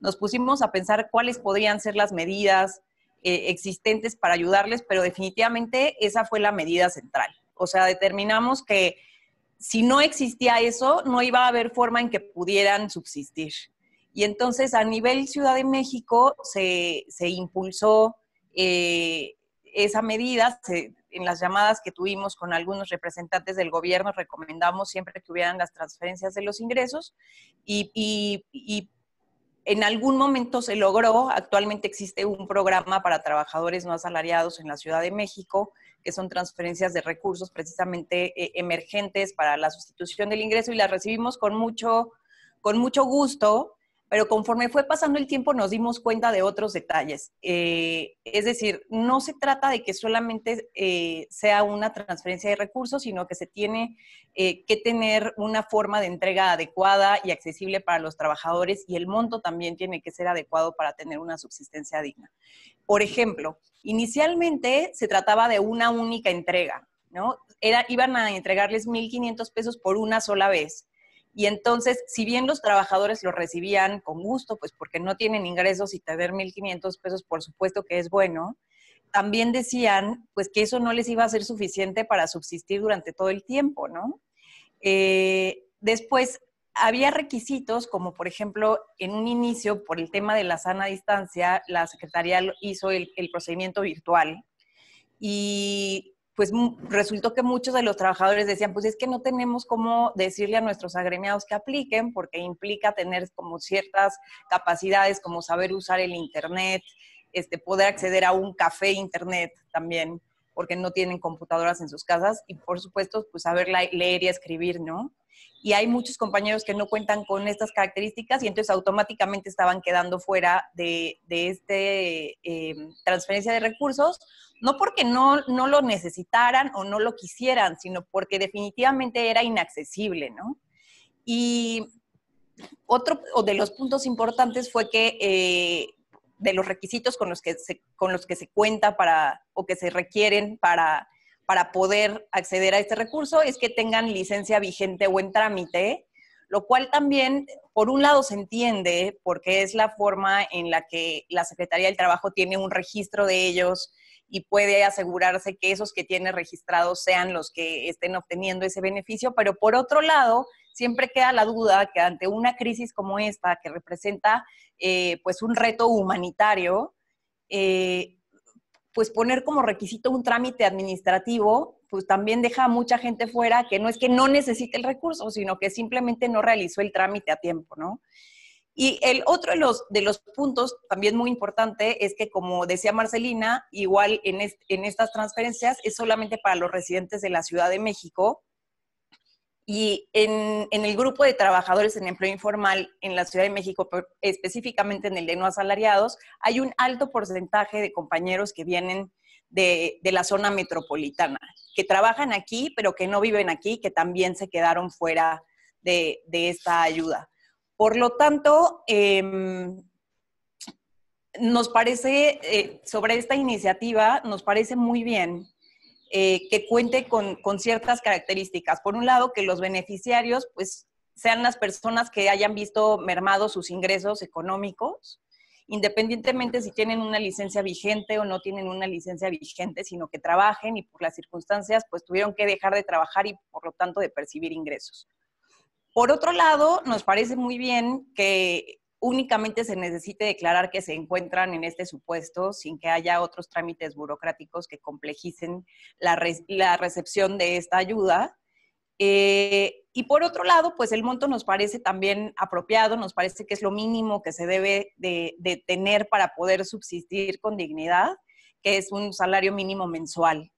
Nos pusimos a pensar cuáles podrían ser las medidas existentes para ayudarles, pero definitivamente esa fue la medida central. O sea, determinamos que si no existía eso, no iba a haber forma en que pudieran subsistir. Y entonces a nivel Ciudad de México se, impulsó eh, esa medida, en las llamadas que tuvimos con algunos representantes del gobierno, recomendamos siempre que hubieran las transferencias de los ingresos y, en algún momento se logró. Actualmente existe un programa para trabajadores no asalariados en la Ciudad de México, que son transferencias de recursos precisamente eh, emergentes para la sustitución del ingreso y las recibimos con mucho, con mucho gusto pero conforme fue pasando el tiempo nos dimos cuenta de otros detalles. Eh, es decir, no se trata de que solamente eh, sea una transferencia de recursos, sino que se tiene eh, que tener una forma de entrega adecuada y accesible para los trabajadores y el monto también tiene que ser adecuado para tener una subsistencia digna. Por ejemplo, inicialmente se trataba de una única entrega, ¿no? Iban a entregarles 1.500 pesos por una sola vez y entonces, si bien los trabajadores lo recibían con gusto, pues porque no tienen ingresos y tener 1.500 pesos, por supuesto que es bueno, también decían pues que eso no les iba a ser suficiente para subsistir durante todo el tiempo, ¿no? Eh, después, había requisitos como, por ejemplo, en un inicio, por el tema de la sana distancia, la Secretaría hizo el, el procedimiento virtual y pues resultó que muchos de los trabajadores decían, pues es que no tenemos cómo decirle a nuestros agremiados que apliquen porque implica tener como ciertas capacidades como saber usar el Internet, este, poder acceder a un café Internet también, porque no tienen computadoras en sus casas y por supuesto, pues saber leer y escribir, ¿no? Y hay muchos compañeros que no cuentan con estas características y entonces automáticamente estaban quedando fuera de, de este eh, transferencia de recursos no porque no, no lo necesitaran o no lo quisieran, sino porque definitivamente era inaccesible, ¿no? Y otro de los puntos importantes fue que eh, de los requisitos con los que se, con los que se cuenta para o que se requieren para, para poder acceder a este recurso es que tengan licencia vigente o en trámite, lo cual también, por un lado, se entiende porque es la forma en la que la Secretaría del Trabajo tiene un registro de ellos y puede asegurarse que esos que tiene registrados sean los que estén obteniendo ese beneficio, pero por otro lado, siempre queda la duda que ante una crisis como esta, que representa eh, pues un reto humanitario, eh, pues poner como requisito un trámite administrativo, pues también deja a mucha gente fuera que no es que no necesite el recurso, sino que simplemente no realizó el trámite a tiempo, ¿no? Y el otro de los, de los puntos también muy importante es que, como decía Marcelina, igual en, en estas transferencias es solamente para los residentes de la Ciudad de México. Y en, el grupo de trabajadores en empleo informal en la Ciudad de México, específicamente en el de no asalariados, hay un alto porcentaje de compañeros que vienen de, la zona metropolitana, que trabajan aquí, pero que no viven aquí, que también se quedaron fuera de, de esta ayuda. Por lo tanto, em, nos parece, eh, sobre esta iniciativa, nos parece muy bien eh, que cuente con, ciertas características. Por un lado, que los beneficiarios, pues, sean las personas que hayan visto mermados sus ingresos económicos, independientemente si tienen una licencia vigente o no tienen una licencia vigente, sino que trabajen y por las circunstancias, pues, tuvieron que dejar de trabajar y, por lo tanto, de percibir ingresos. Por otro lado, nos parece muy bien que únicamente se necesite declarar que se encuentran en este supuesto sin que haya otros trámites burocráticos que complejicen la, recepción de esta ayuda. Eh, y por otro lado, pues el monto nos parece también apropiado, nos parece que es lo mínimo que se debe de, de tener para poder subsistir con dignidad, que es un salario mínimo mensual.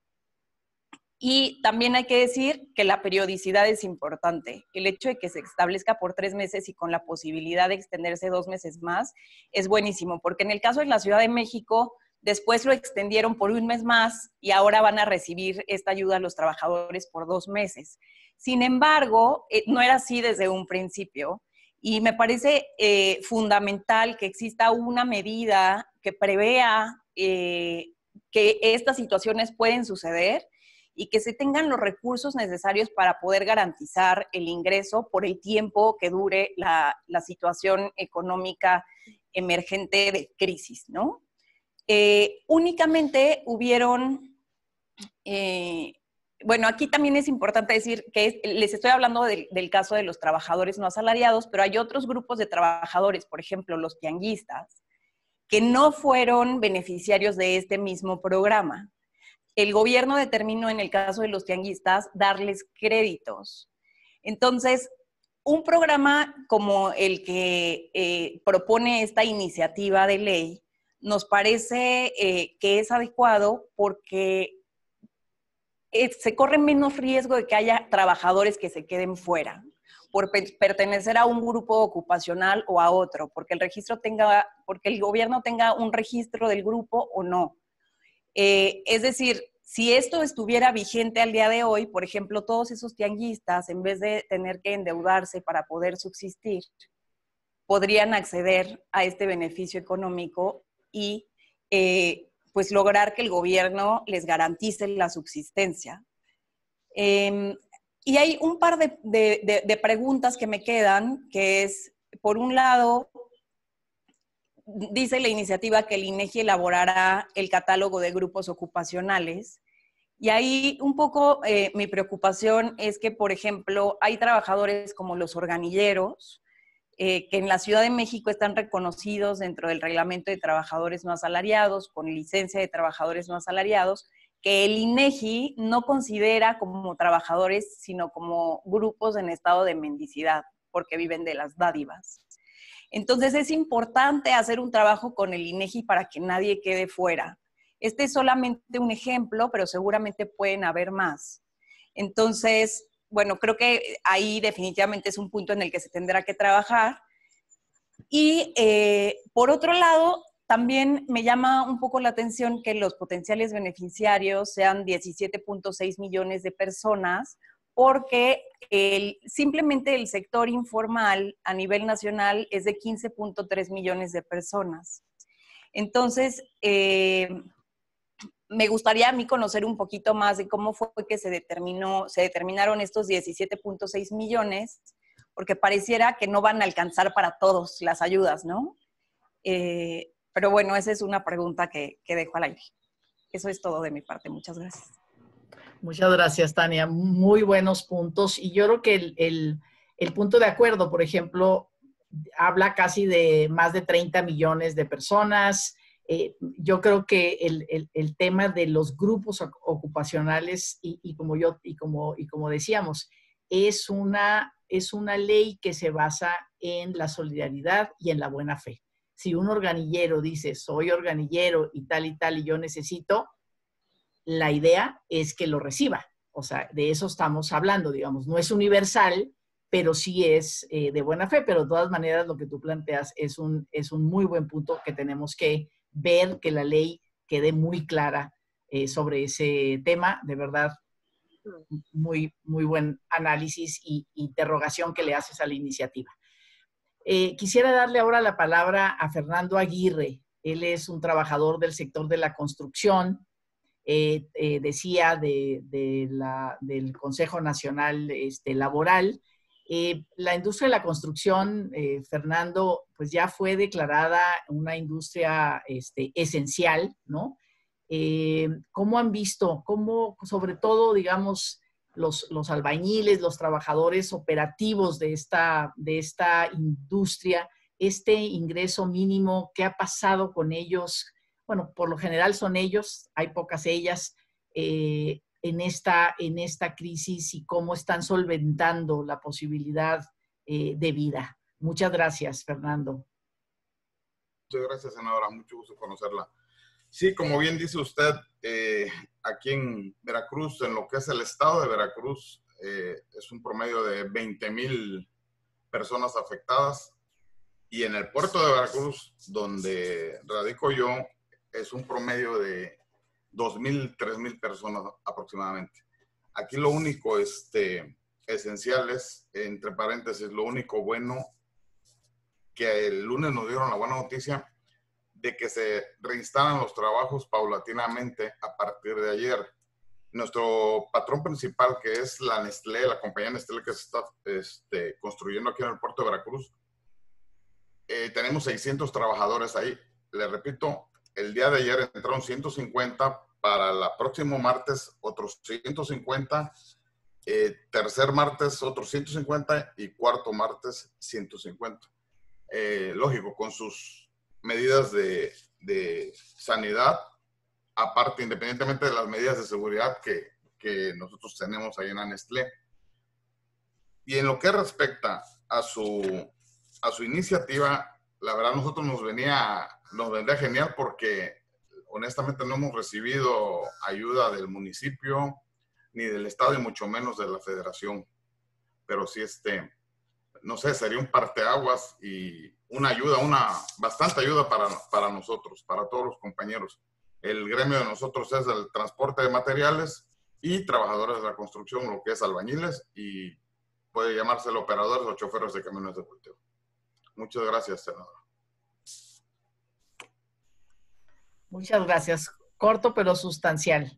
Y también hay que decir que la periodicidad es importante. El hecho de que se establezca por tres meses y con la posibilidad de extenderse dos meses más es buenísimo, porque en el caso de la Ciudad de México, después lo extendieron por un mes más y ahora van a recibir esta ayuda a los trabajadores por dos meses. Sin embargo, eh, no era así desde un principio y me parece eh, fundamental que exista una medida que prevea eh, que estas situaciones pueden suceder y que se tengan los recursos necesarios para poder garantizar el ingreso por el tiempo que dure la, situación económica emergente de crisis, ¿no? Eh, únicamente hubieron eh, bueno, aquí también es importante decir que les estoy hablando del, caso de los trabajadores no asalariados, pero hay otros grupos de trabajadores, por ejemplo, los tianguistas, que no fueron beneficiarios de este mismo programa. El gobierno determinó en el caso de los tianguistas darles créditos. Entonces, un programa como el que eh, propone esta iniciativa de ley nos parece eh, que es adecuado porque eh, se corre menos riesgo de que haya trabajadores que se queden fuera por pertenecer a un grupo ocupacional o a otro, porque el registro tenga, porque el gobierno tenga un registro del grupo o no. Eh, es decir, si esto estuviera vigente al día de hoy, por ejemplo, todos esos tianguistas, en vez de tener que endeudarse para poder subsistir, podrían acceder a este beneficio económico y eh, pues lograr que el gobierno les garantice la subsistencia. Em, y hay un par de, preguntas que me quedan, que es, por un lado, dice la iniciativa que el INEGI elaborará el catálogo de grupos ocupacionales. Y ahí un poco eh, mi preocupación es que, por ejemplo, hay trabajadores como los organilleros, eh, que en la Ciudad de México están reconocidos dentro del reglamento de trabajadores no asalariados, con licencia de trabajadores no asalariados, que el INEGI no considera como trabajadores, sino como grupos en estado de mendicidad, porque viven de las dádivas. Entonces es importante hacer un trabajo con el INEGI para que nadie quede fuera. Este es solamente un ejemplo, pero seguramente pueden haber más. Entonces, bueno, creo que ahí definitivamente es un punto en el que se tendrá que trabajar. Y eh, por otro lado, también me llama un poco la atención que los potenciales beneficiarios sean 17.6 millones de personas, porque simplemente el sector informal a nivel nacional es de 15.3 millones de personas. Entonces, eh, me gustaría a mí conocer un poquito más de cómo fue que se determinó, se determinaron estos 17.6 millones, porque pareciera que no van a alcanzar para todos las ayudas, ¿no? Eh, pero bueno, esa es una pregunta que, que dejo al aire. Eso es todo de mi parte. Muchas gracias. Muchas gracias, Tania. Muy buenos puntos. Y yo creo que el, el, el punto de acuerdo, por ejemplo, habla casi de más de 30 millones de personas, eh, yo creo que el, el, tema de los grupos ocupacionales y, como yo y como, y como decíamos, es una, es una ley que se basa en la solidaridad y en la buena fe. Si un organillero dice, soy organillero y tal y tal y yo necesito, la idea es que lo reciba. O sea, de eso estamos hablando, digamos. No es universal, pero sí es eh, de buena fe, pero de todas maneras lo que tú planteas es un, es un muy buen punto que tenemos que ver que la ley quede muy clara eh, sobre ese tema. De verdad, muy, muy buen análisis y interrogación que le haces a la iniciativa. Eh, quisiera darle ahora la palabra a Fernando Aguirre. Él es un trabajador del sector de la construcción, eh, decía de, del Consejo Nacional este, Laboral, eh, la industria de la construcción, eh, Fernando, pues ya fue declarada una industria este, esencial, ¿no? Eh, ¿Cómo han visto, cómo, sobre todo, digamos, los, los, albañiles, los trabajadores operativos de esta, de esta industria, este ingreso mínimo, qué ha pasado con ellos? Bueno, por lo general son ellos, hay pocas ellas en esta, en esta crisis y cómo están solventando la posibilidad eh, de vida. Muchas gracias, Fernando. Muchas gracias, senadora. Mucho gusto conocerla. Sí, como bien dice usted, eh, aquí en Veracruz, en lo que es el estado de Veracruz, eh, es un promedio de 20 mil personas afectadas. Y en el puerto de Veracruz, donde radico yo, es un promedio de 2.000, 3.000 personas aproximadamente. Aquí lo único este, esencial es, entre paréntesis, lo único bueno, que el lunes nos dieron la buena noticia de que se reinstalan los trabajos paulatinamente a partir de ayer. Nuestro patrón principal, que es la Nestlé, la compañía Nestlé que se está este, construyendo aquí en el puerto de Veracruz, eh, tenemos 600 trabajadores ahí. Le repito, el día de ayer entraron 150 para el próximo martes otros 150, eh, tercer martes otros 150 y cuarto martes 150. Eh, lógico, con sus medidas de, de, sanidad, aparte, independientemente de las medidas de seguridad que, que nosotros tenemos ahí en Anestlé. Y en lo que respecta a su, a su iniciativa, la verdad nosotros nos venía, nos vendría genial porque honestamente no hemos recibido ayuda del municipio ni del estado y mucho menos de la federación. Pero sí, este, no sé, sería un parteaguas y una ayuda, una bastante ayuda para, para nosotros, para todos los compañeros. El gremio de nosotros es el transporte de materiales y trabajadores de la construcción, lo que es albañiles y puede llamarse operadores o choferes de camiones de cultivo. Muchas gracias, senadora. Muchas gracias. Corto pero sustancial.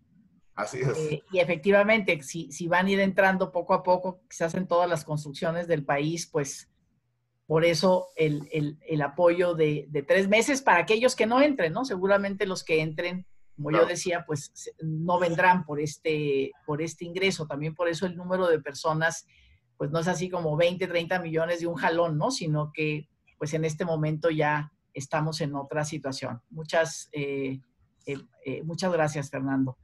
Así es. Eh, y efectivamente, si, si, van a ir entrando poco a poco, quizás en todas las construcciones del país, pues por eso el, el, el apoyo de, de, tres meses para aquellos que no entren, ¿no? Seguramente los que entren, como claro. yo decía, pues no vendrán por este, por este ingreso. También por eso el número de personas pues no es así como 20, 30 millones de un jalón, ¿no? Sino que pues en este momento ya estamos en otra situación. Muchas, eh, eh, eh, muchas gracias, Fernando.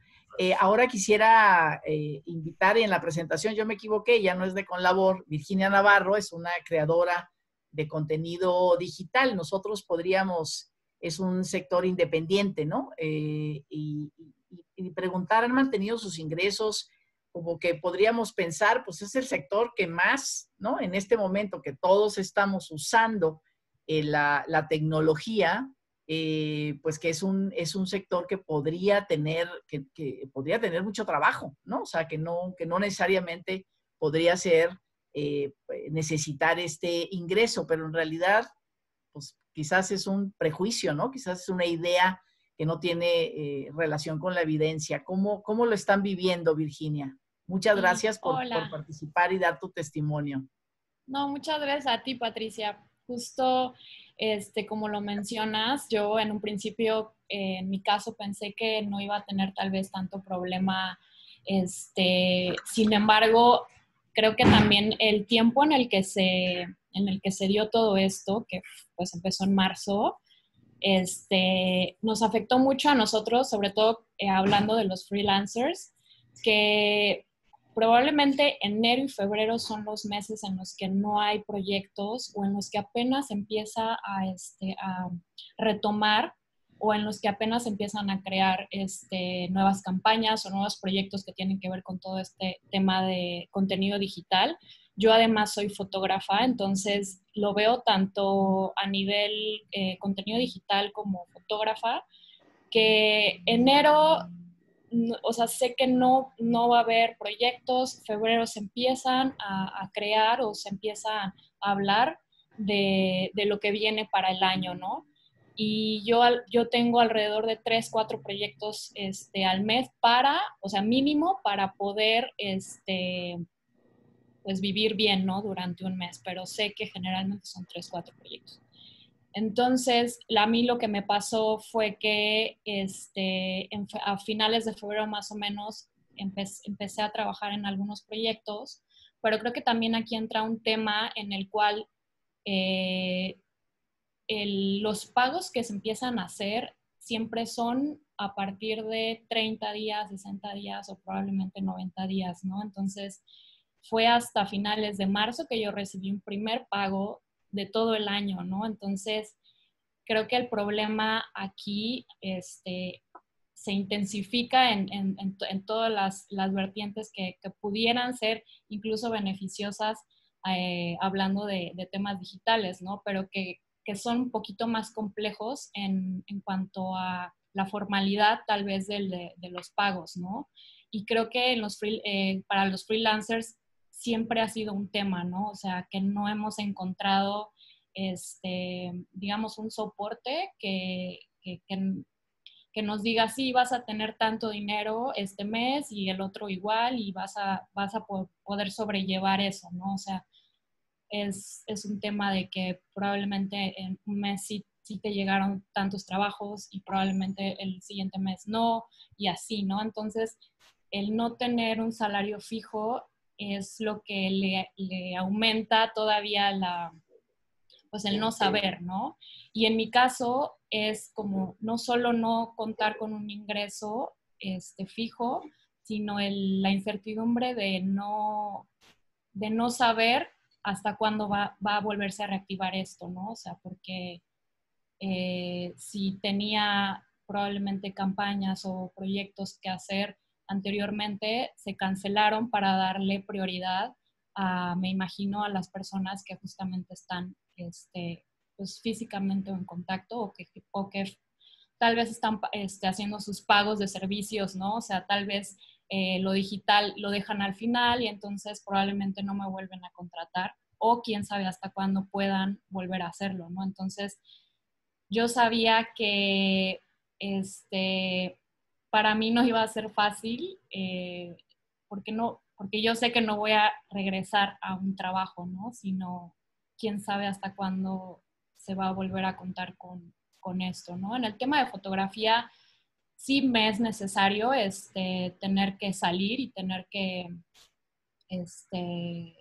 ahora quisiera invitar en la presentación, yo me equivoqué, ya no es de Conlabor, Virginia Navarro es una creadora de contenido digital. Nosotros podríamos, es un sector independiente, ¿no? y, y, y preguntar, ¿han mantenido sus ingresos? Como que podríamos pensar, pues es el sector que más, ¿no? En este momento que todos estamos usando eh, la, tecnología, eh, pues que es un, es un sector que podría tener, que, que, podría tener mucho trabajo, ¿no? O sea, que no, que no necesariamente podría ser, eh, necesitar este ingreso, pero en realidad, pues quizás es un prejuicio, ¿no? Quizás es una idea que no tiene eh, relación con la evidencia. ¿Cómo, ¿Cómo lo están viviendo, Virginia? Muchas gracias por, por, participar y dar tu testimonio. No, muchas gracias a ti, Patricia. Justo este, como lo mencionas, yo en un principio, eh, en mi caso, pensé que no iba a tener tal vez tanto problema. Este, sin embargo, creo que también el tiempo en el que se, en el que se dio todo esto, que pues empezó en marzo, este, nos afectó mucho a nosotros, sobre todo eh, hablando de los freelancers, que probablemente enero y febrero son los meses en los que no hay proyectos o en los que apenas empieza a, este, a retomar o en los que apenas empiezan a crear este, nuevas campañas o nuevos proyectos que tienen que ver con todo este tema de contenido digital. Yo además soy fotógrafa, entonces lo veo tanto a nivel eh, contenido digital como fotógrafa, que enero o sea, sé que no, no va a haber proyectos, febrero se empiezan a, crear o se empiezan a hablar de, de, lo que viene para el año, ¿no? Y yo, yo tengo alrededor de tres, cuatro proyectos este, al mes para, o sea, mínimo para poder, este, pues vivir bien, ¿no? Durante un mes, pero sé que generalmente son tres, cuatro proyectos. Entonces, a mí lo que me pasó fue que este, a finales de febrero más o menos empecé, a trabajar en algunos proyectos, pero creo que también aquí entra un tema en el cual eh, los pagos que se empiezan a hacer siempre son a partir de 30 días, 60 días o probablemente 90 días, ¿no? Entonces, fue hasta finales de marzo que yo recibí un primer pago de todo el año, ¿no? Entonces, creo que el problema aquí este, se intensifica en, en, en, todas las, las vertientes que, que, pudieran ser incluso beneficiosas eh, hablando de, de, temas digitales, ¿no? Pero que, que, son un poquito más complejos en, cuanto a la formalidad tal vez de, de, los pagos, ¿no? Y creo que eh, para los freelancers siempre ha sido un tema, ¿no? O sea, que no hemos encontrado, este, digamos, un soporte que, que, que, nos diga, sí, vas a tener tanto dinero este mes y el otro igual y vas a, vas a poder sobrellevar eso, ¿no? O sea, es, es un tema de que probablemente en un mes sí sí te llegaron tantos trabajos y probablemente el siguiente mes no, y así, ¿no? Entonces, el no tener un salario fijo es lo que le, le aumenta todavía la, pues el no saber, ¿no? Y en mi caso es como no solo no contar con un ingreso este, fijo, sino la incertidumbre de no, de no saber hasta cuándo va, va, a volverse a reactivar esto, ¿no? O sea, porque eh, si tenía probablemente campañas o proyectos que hacer anteriormente, se cancelaron para darle prioridad a, me imagino, a las personas que justamente están este, pues, físicamente en contacto o que, o que tal vez están este, haciendo sus pagos de servicios, ¿no? O sea, tal vez eh, lo digital lo dejan al final y entonces probablemente no me vuelven a contratar o quién sabe hasta cuándo puedan volver a hacerlo, ¿no? Entonces, yo sabía que este, para mí no iba a ser fácil eh, porque, no, porque yo sé que no voy a regresar a un trabajo, ¿no? Sino quién sabe hasta cuándo se va a volver a contar con, con esto, ¿no? En el tema de fotografía, sí me es necesario este, tener que salir y tener que, este,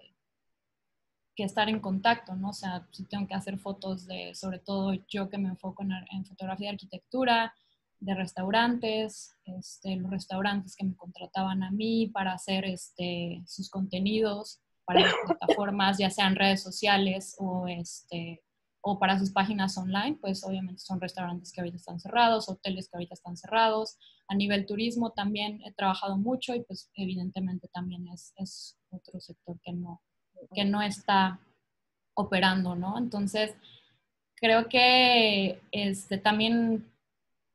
que estar en contacto, ¿no? O sea, si tengo que hacer fotos de, sobre todo yo que me enfoco en, fotografía de arquitectura, de restaurantes, este, los restaurantes que me contrataban a mí para hacer este, sus contenidos para las plataformas, ya sean redes sociales o este, o para sus páginas online, pues obviamente son restaurantes que ahorita están cerrados, hoteles que ahorita están cerrados. A nivel turismo también he trabajado mucho y pues evidentemente también es, es otro sector que no, que no está operando, ¿no? Entonces, creo que este, también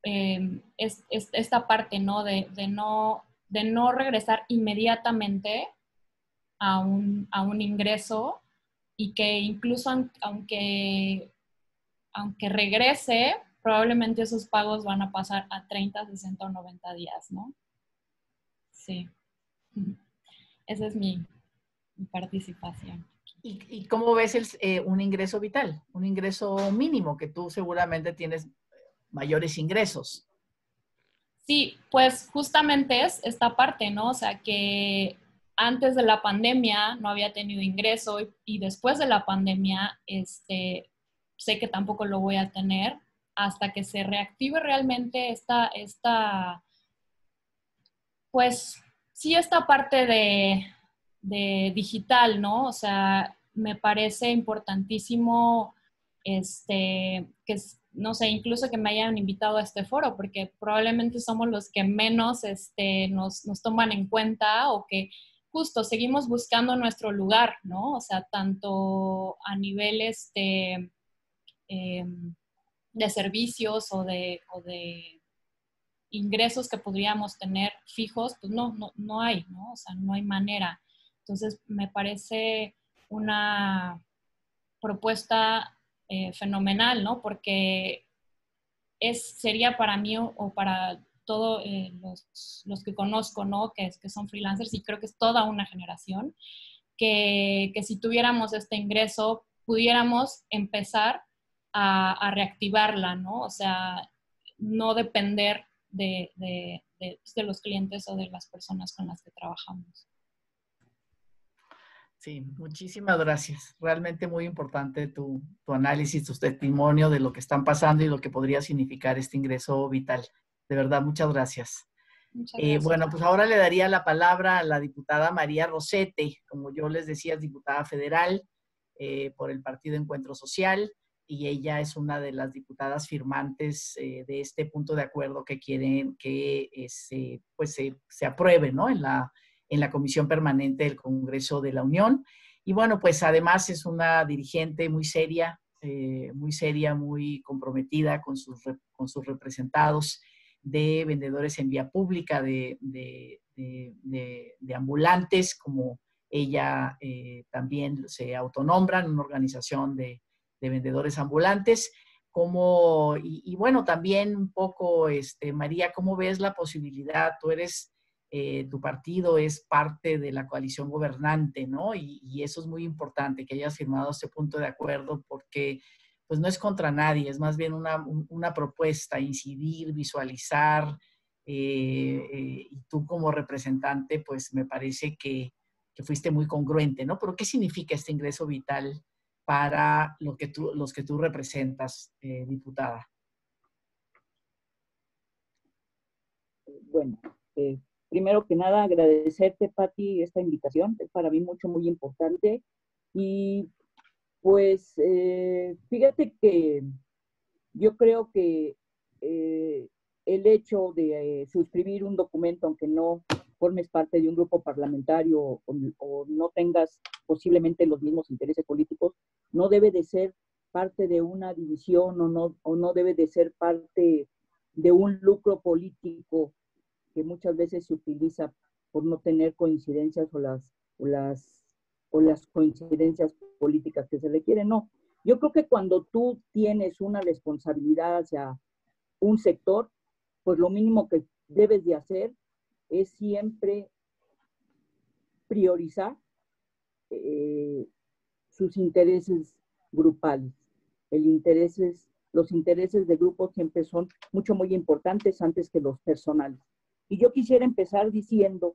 eh, es, esta parte, ¿no? De, de ¿no? de no regresar inmediatamente a un, a un ingreso y que incluso aunque, aunque regrese, probablemente esos pagos van a pasar a 30, 60 o 90 días, ¿no? Sí. Esa es mi, participación. ¿Y, cómo ves eh, un ingreso vital? Un ingreso mínimo, que tú seguramente tienes mayores ingresos. Sí, pues justamente es esta parte, ¿no? O sea, que antes de la pandemia no había tenido ingreso y, después de la pandemia este, sé que tampoco lo voy a tener hasta que se reactive realmente esta, esta pues sí, esta parte de, de digital, ¿no? O sea, me parece importantísimo este, que, no sé, incluso que me hayan invitado a este foro, porque probablemente somos los que menos este, nos, nos toman en cuenta o que justo seguimos buscando nuestro lugar, ¿no? O sea, tanto a nivel este, em, de servicios o de, de, ingresos que podríamos tener fijos, pues no, no, no hay, ¿no? O sea, no hay manera. Entonces, me parece una propuesta eh, fenomenal, ¿no? Porque es, sería para mí o para todos eh, los, que conozco, ¿no? Que, que son freelancers y creo que es toda una generación, que, si tuviéramos este ingreso pudiéramos empezar a, reactivarla, ¿no? O sea, no depender de, de, los clientes o de las personas con las que trabajamos. Sí, muchísimas gracias. Realmente muy importante tu, tu, análisis, tu testimonio de lo que están pasando y lo que podría significar este ingreso vital. De verdad, muchas gracias. Eh, bueno, pues ahora le daría la palabra a la diputada María Rosete, como yo les decía, es diputada federal eh, por el Partido Encuentro Social y ella es una de las diputadas firmantes eh, de este punto de acuerdo que quieren que se, pues se, apruebe ¿no? en, la, en la Comisión Permanente del Congreso de la Unión. Y bueno, pues además es una dirigente muy seria, muy seria, muy comprometida con sus, con sus representados de vendedores en vía pública, de, ambulantes, como ella eh, también se autonombra en una organización de, vendedores ambulantes. Como, y, bueno, también un poco, este, María, ¿cómo ves la posibilidad? Tú eres, eh, tu partido es parte de la coalición gobernante, ¿no? Y, y, eso es muy importante, que hayas firmado este punto de acuerdo, porque pues no es contra nadie, es más bien una, propuesta, incidir, visualizar, eh, eh, y tú como representante, pues me parece que, fuiste muy congruente, ¿no? Pero ¿qué significa este ingreso vital para los que tú representas, diputada? Bueno, primero que nada agradecerte, Patti, esta invitación, es para mí mucho, muy importante. Y pues fíjate que yo creo que el hecho de eh, suscribir un documento, aunque no formes parte de un grupo parlamentario o, no tengas posiblemente los mismos intereses políticos, no debe de ser parte de una división o no, o no debe de ser parte de un lucro político que muchas veces se utiliza por no tener coincidencias o las, o las, o las coincidencias políticas que se requieren. No, yo creo que cuando tú tienes una responsabilidad hacia un sector, pues lo mínimo que debes de hacer es siempre priorizar eh, sus intereses grupales. El intereses, los intereses de grupo siempre son mucho, muy importantes antes que los personales. Y yo quisiera empezar diciendo,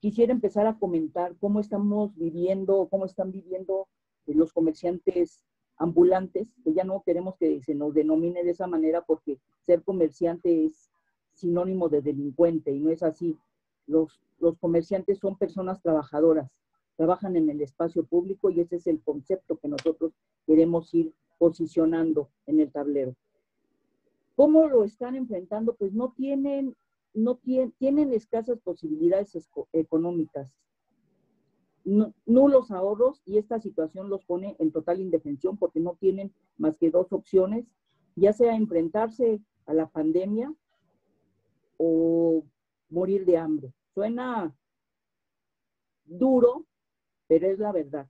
quisiera empezar a comentar cómo estamos viviendo, cómo están viviendo los comerciantes ambulantes, que ya no queremos que se nos denomine de esa manera porque ser comerciante es sinónimo de delincuente y no es así. Los, los comerciantes son personas trabajadoras, trabajan en el espacio público y ese es el concepto que nosotros queremos ir posicionando en el tablero. ¿Cómo lo están enfrentando? Pues no tienen, no tienen, tienen escasas posibilidades económicas nulos ahorros y esta situación los pone en total indefensión porque no tienen más que dos opciones, ya sea enfrentarse a la pandemia o morir de hambre. Suena duro, pero es la verdad.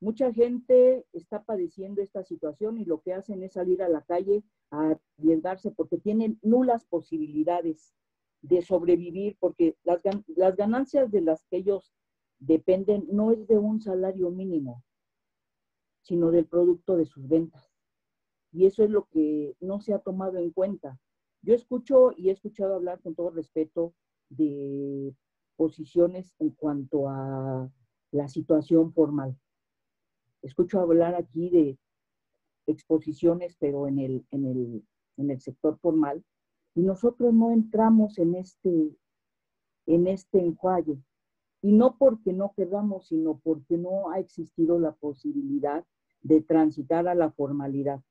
Mucha gente está padeciendo esta situación y lo que hacen es salir a la calle a arriesgarse porque tienen nulas posibilidades de sobrevivir porque las, las ganancias de las que ellos dependen, no es de un salario mínimo, sino del producto de sus ventas. Y eso es lo que no se ha tomado en cuenta. Yo escucho y he escuchado hablar con todo respeto de posiciones en cuanto a la situación formal. Escucho hablar aquí de exposiciones, pero en el, en el, en el sector formal, y nosotros no entramos en este, en este enjuague. Y no porque no queramos, sino porque no ha existido la posibilidad de transitar a la formalidad.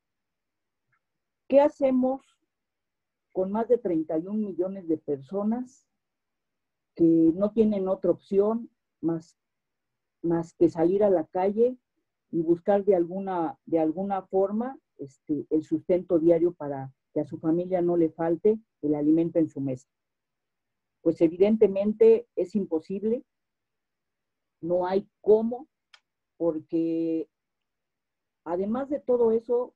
¿Qué hacemos con más de 31 millones de personas que no tienen otra opción más, más que salir a la calle y buscar de alguna, de alguna forma este, el sustento diario para que a su familia no le falte el alimento en su mesa? Pues evidentemente es imposible no hay cómo, porque además de todo eso,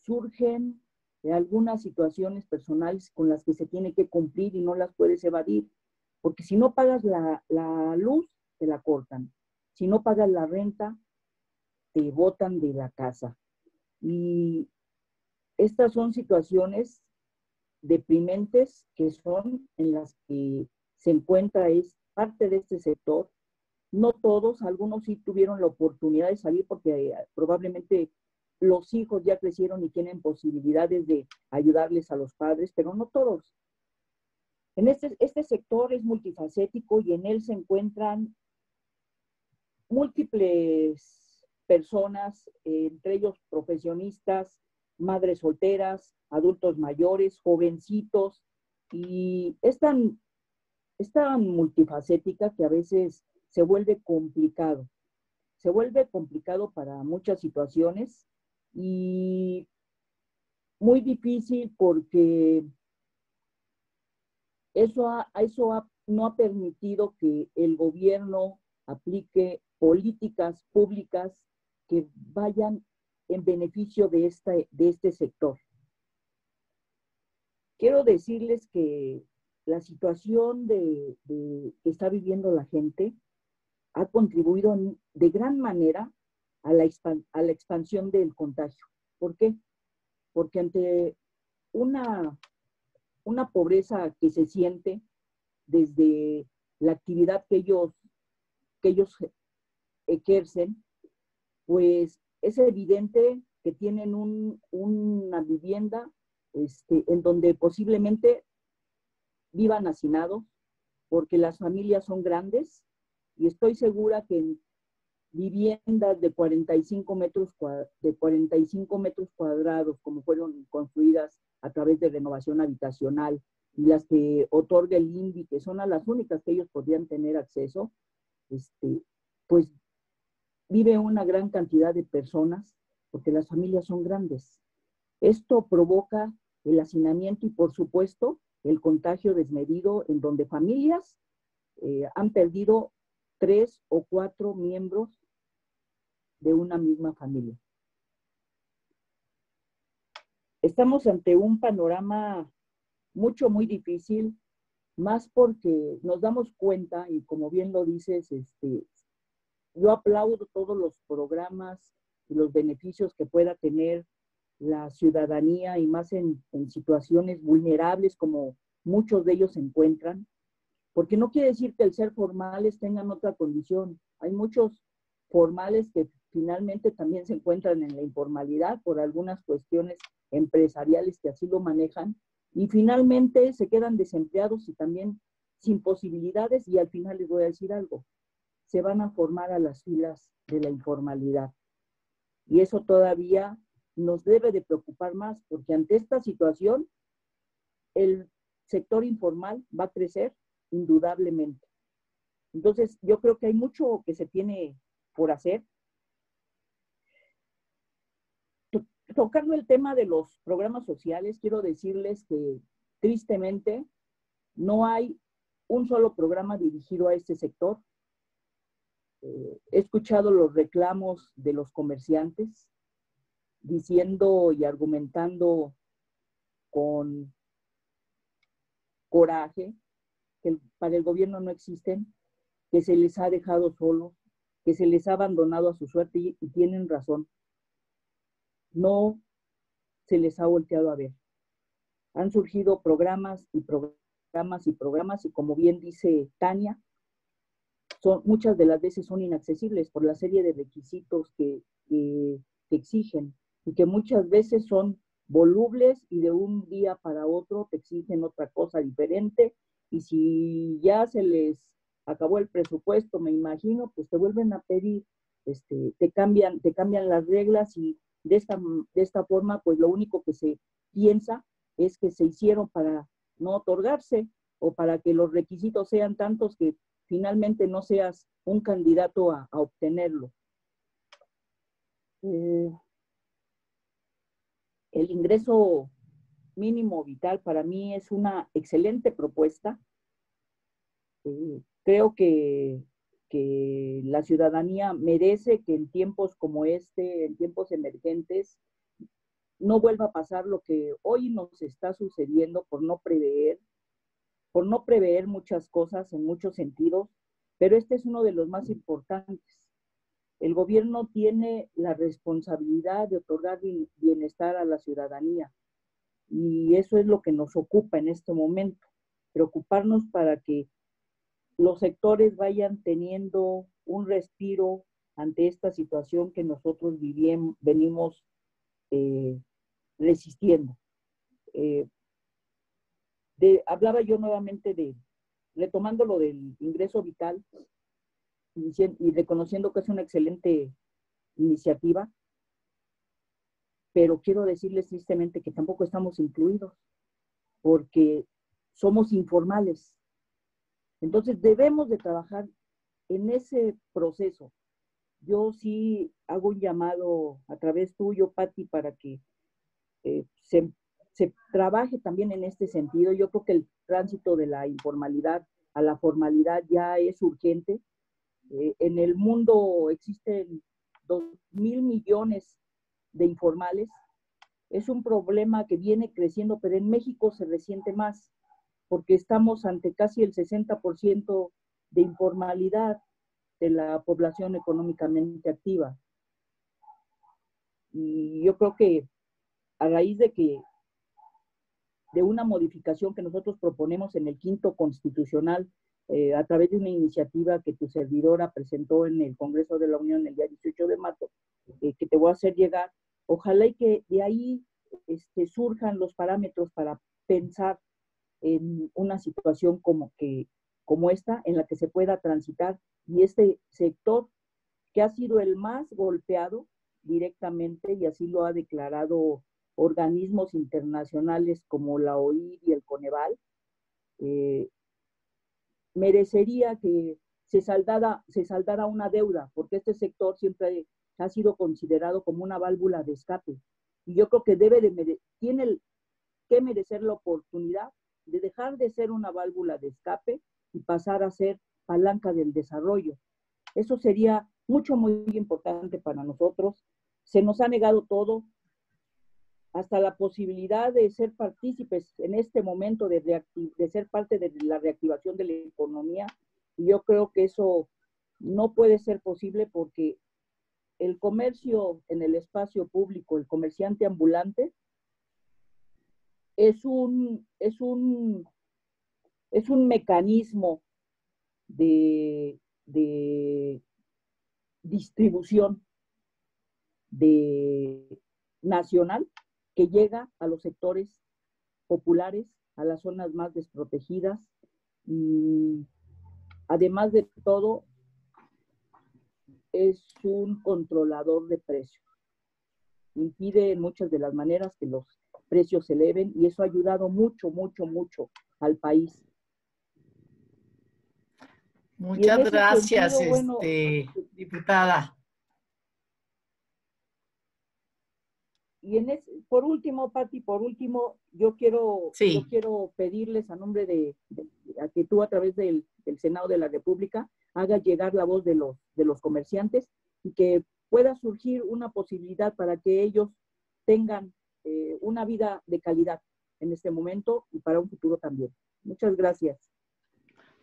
surgen algunas situaciones personales con las que se tiene que cumplir y no las puedes evadir, porque si no pagas la, la luz, te la cortan. Si no pagas la renta, te botan de la casa. Y estas son situaciones deprimentes que son en las que se encuentra es parte de este sector no todos, algunos sí tuvieron la oportunidad de salir porque eh, probablemente los hijos ya crecieron y tienen posibilidades de ayudarles a los padres, pero no todos. En este, este sector es multifacético y en él se encuentran múltiples personas, entre ellos profesionistas, madres solteras, adultos mayores, jovencitos, y es tan, es tan multifacética que a veces se vuelve complicado. Se vuelve complicado para muchas situaciones y muy difícil porque eso, eso no ha permitido que el gobierno aplique políticas públicas que vayan en beneficio de, esta, de este sector. Quiero decirles que la situación de, que está viviendo la gente ha contribuido de gran manera a la, a la expansión del contagio. ¿Por qué? Porque ante una, una pobreza que se siente desde la actividad que ellos, que ellos ejercen, pues es evidente que tienen una vivienda este, en donde posiblemente vivan hacinados, porque las familias son grandes y estoy segura que en viviendas de 45 metros, de 45 metros cuadrados, como fueron construidas a través de renovación habitacional, y las que otorga el INVI, que son a las únicas que ellos podrían tener acceso, este, pues vive una gran cantidad de personas porque las familias son grandes. Esto provoca el hacinamiento y, por supuesto, el contagio desmedido en donde familias eh, han perdido tres o cuatro miembros de una misma familia. Estamos ante un panorama mucho, muy difícil, más porque nos damos cuenta, y como bien lo dices, este, yo aplaudo todos los programas y los beneficios que pueda tener la ciudadanía y más en, situaciones vulnerables como muchos de ellos se encuentran, porque no quiere decir que el ser formales tengan otra condición. Hay muchos formales que finalmente también se encuentran en la informalidad por algunas cuestiones empresariales que así lo manejan y finalmente se quedan desempleados y también sin posibilidades y al final les voy a decir algo, se van a formar a las filas de la informalidad. Y eso todavía nos debe de preocupar más, porque ante esta situación, el sector informal va a crecer indudablemente. Entonces, yo creo que hay mucho que se tiene por hacer. Tocando el tema de los programas sociales, quiero decirles que tristemente no hay un solo programa dirigido a este sector he escuchado los reclamos de los comerciantes diciendo y argumentando con coraje que para el gobierno no existen, que se les ha dejado solos, que se les ha abandonado a su suerte y, y tienen razón. No se les ha volteado a ver. Han surgido programas y programas y programas y como bien dice Tania, muchas de las veces son inaccesibles por la serie de requisitos que, exigen y que muchas veces son volubles y de un día para otro te exigen otra cosa diferente y si ya se les acabó el presupuesto, me imagino, pues te vuelven a pedir, este, te cambian, te cambian las reglas y de esta, de esta forma, pues lo único que se piensa es que se hicieron para no otorgarse o para que los requisitos sean tantos que finalmente no seas un candidato a, obtenerlo. Eh, el ingreso mínimo vital para mí es una excelente propuesta. Eh, creo que, que, la ciudadanía merece que en tiempos como este, en tiempos emergentes, no vuelva a pasar lo que hoy nos está sucediendo por no prever por no prever muchas cosas en muchos sentidos, pero este es uno de los más importantes. El gobierno tiene la responsabilidad de otorgar bienestar a la ciudadanía y eso es lo que nos ocupa en este momento, preocuparnos para que los sectores vayan teniendo un respiro ante esta situación que nosotros venimos eh, resistiendo. Eh, hablaba yo nuevamente de, retomando lo del ingreso vital y, reconociendo que es una excelente iniciativa, pero quiero decirles tristemente que tampoco estamos incluidos, porque somos informales. Entonces debemos de trabajar en ese proceso. Yo sí hago un llamado a través tuyo, Patti, para que eh, se se trabaje también en este sentido. Yo creo que el tránsito de la informalidad a la formalidad ya es urgente. Eh, en el mundo existen dos mil millones de informales. Es un problema que viene creciendo, pero en México se resiente más, porque estamos ante casi el 60% de informalidad de la población económicamente activa. y yo creo que a raíz de que de una modificación que nosotros proponemos en el quinto constitucional eh, a través de una iniciativa que tu servidora presentó en el Congreso de la Unión el día 18 de marzo, eh, que te voy a hacer llegar. Ojalá y que de ahí este, surjan los parámetros para pensar en una situación como, que, como esta, en la que se pueda transitar y este sector que ha sido el más golpeado directamente y así lo ha declarado organismos internacionales como la OIR y el Coneval, eh, merecería que se saldara, una deuda, porque este sector siempre ha sido considerado como una válvula de escape. Y yo creo que debe de, tiene que merecer la oportunidad de dejar de ser una válvula de escape y pasar a ser palanca del desarrollo. Eso sería mucho, muy importante para nosotros. Se nos ha negado todo, hasta la posibilidad de ser partícipes en este momento de, de ser parte de la reactivación de la economía. Y yo creo que eso no puede ser posible porque el comercio en el espacio público, el comerciante ambulante, es un, es un, es un mecanismo de, de distribución de nacional que llega a los sectores populares, a las zonas más desprotegidas y además de todo es un controlador de precios. Impide en muchas de las maneras que los precios se eleven y eso ha ayudado mucho, mucho, mucho al país. Muchas gracias, este, diputada. Y en por último, Pati, por último, yo quiero, yo quiero pedirles a nombre de, a que tú a través del, Senado de la República hagas llegar la voz de los, de los comerciantes y que pueda surgir una posibilidad para que ellos tengan eh, una vida de calidad en este momento y para un futuro también. Muchas gracias.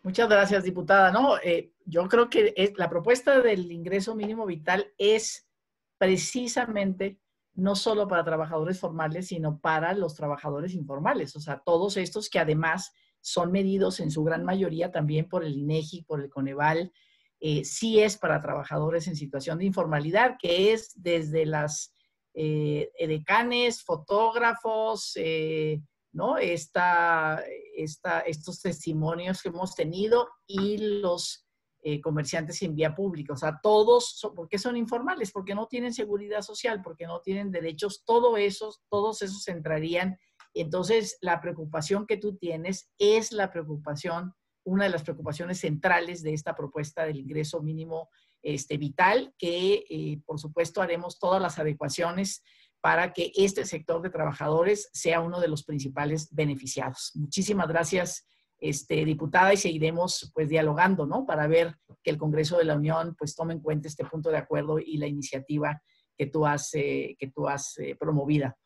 Muchas gracias, diputada. No, eh, yo creo que la propuesta del ingreso mínimo vital es precisamente no solo para trabajadores formales, sino para los trabajadores informales, o sea, todos estos que además son medidos en su gran mayoría también por el INEGI, por el Coneval, eh, sí es para trabajadores en situación de informalidad, que es desde las eh, edecanes, fotógrafos, eh, ¿no? Esta, esta, estos testimonios que hemos tenido y los eh, comerciantes en vía pública. O sea, todos, ¿por qué son informales? Porque no tienen seguridad social, porque no tienen derechos, todo eso, todos esos entrarían. Entonces, la preocupación que tú tienes es la preocupación, una de las preocupaciones centrales de esta propuesta del ingreso mínimo este, vital, que eh, por supuesto haremos todas las adecuaciones para que este sector de trabajadores sea uno de los principales beneficiados. Muchísimas gracias este, diputada y seguiremos pues dialogando, ¿no? Para ver que el Congreso de la Unión pues tome en cuenta este punto de acuerdo y la iniciativa que tú has, eh, que tú has eh, promovida.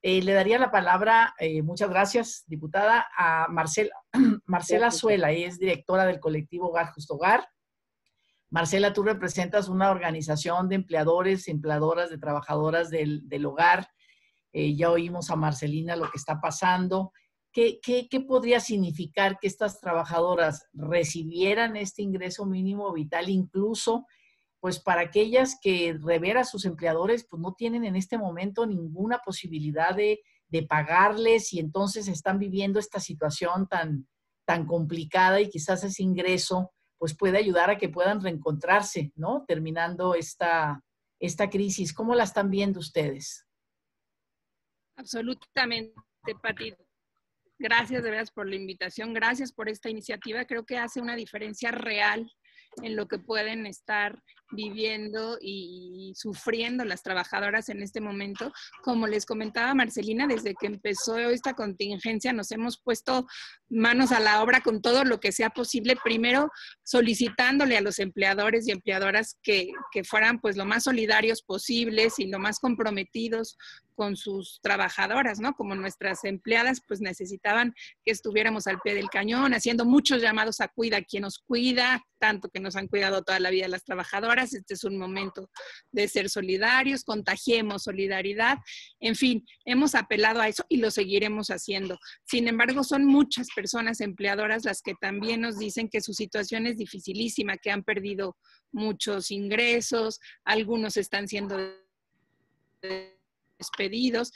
Eh, le daría la palabra, muchas gracias, diputada, a Marcela, Marcela Suela, ella es directora del colectivo Hogar Justo Hogar. Marcela, tú representas una organización de empleadores, empleadoras, de trabajadoras del, del hogar. ya oímos a Marcelina lo que está pasando. ¿Qué, podría significar que estas trabajadoras recibieran este ingreso mínimo vital incluso pues para aquellas que rever a sus empleadores pues no tienen en este momento ninguna posibilidad de, pagarles y entonces están viviendo esta situación tan, tan complicada y quizás ese ingreso pues puede ayudar a que puedan reencontrarse, ¿no? Terminando esta, esta crisis. ¿Cómo la están viendo ustedes? Absolutamente, Pati. Gracias de veras por la invitación, gracias por esta iniciativa. Creo que hace una diferencia real en lo que pueden estar viviendo y sufriendo las trabajadoras en este momento. Como les comentaba Marcelina, desde que empezó esta contingencia nos hemos puesto manos a la obra con todo lo que sea posible, primero solicitándole a los empleadores y empleadoras que, que fueran pues lo más solidarios posibles y lo más comprometidos con sus trabajadoras, ¿no? Como nuestras empleadas, pues necesitaban que estuviéramos al pie del cañón, haciendo muchos llamados a cuida, quien nos cuida, tanto que nos han cuidado toda la vida las trabajadoras este es un momento de ser solidarios, contagiemos solidaridad, en fin, hemos apelado a eso y lo seguiremos haciendo. Sin embargo, son muchas personas empleadoras las que también nos dicen que su situación es dificilísima, que han perdido muchos ingresos, algunos están siendo despedidos,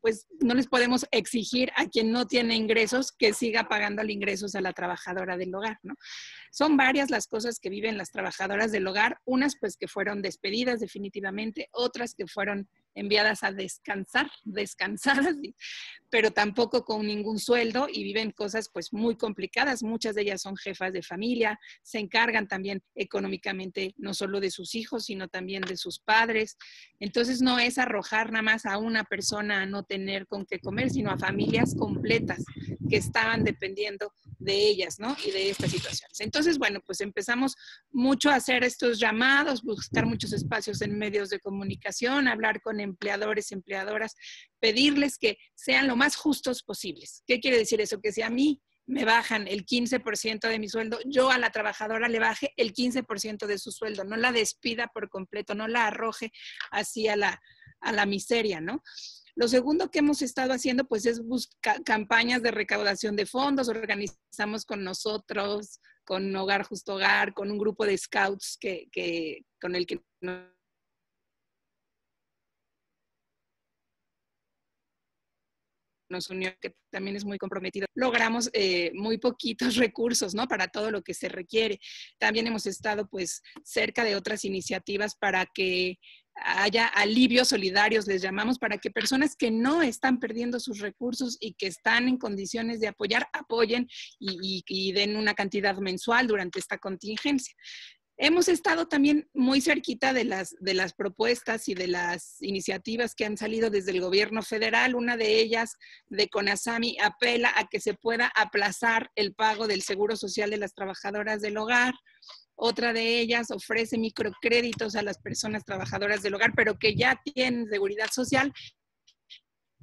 pues no les podemos exigir a quien no tiene ingresos que siga pagando los ingresos a la trabajadora del hogar, ¿no? Son varias las cosas que viven las trabajadoras del hogar, unas pues que fueron despedidas definitivamente, otras que fueron enviadas a descansar, descansadas, pero tampoco con ningún sueldo y viven cosas pues muy complicadas. Muchas de ellas son jefas de familia, se encargan también económicamente no solo de sus hijos, sino también de sus padres. Entonces no es arrojar nada más a una persona a no tener con qué comer, sino a familias completas que estaban dependiendo de ellas, ¿no? Y de estas situaciones. Entonces, bueno, pues empezamos mucho a hacer estos llamados, buscar muchos espacios en medios de comunicación, hablar con empleadores, empleadoras, pedirles que sean lo más justos posibles. ¿Qué quiere decir eso? Que si a mí me bajan el 15% de mi sueldo, yo a la trabajadora le baje el 15% de su sueldo, no la despida por completo, no la arroje así a la, a la miseria, ¿no? Lo segundo que hemos estado haciendo, pues, es buscar campañas de recaudación de fondos. Organizamos con nosotros, con Hogar Justo Hogar, con un grupo de scouts que, que con el que nos unió, que también es muy comprometido, logramos eh, muy poquitos recursos, ¿no? Para todo lo que se requiere. También hemos estado, pues, cerca de otras iniciativas para que haya alivios solidarios, les llamamos, para que personas que no están perdiendo sus recursos y que están en condiciones de apoyar, apoyen y den una cantidad mensual durante esta contingencia. Hemos estado también muy cerquita de las, de las propuestas y de las iniciativas que han salido desde el gobierno federal. Una de ellas, de Conasami, apela a que se pueda aplazar el pago del seguro social de las trabajadoras del hogar. Otra de ellas ofrece microcréditos a las personas trabajadoras del hogar, pero que ya tienen seguridad social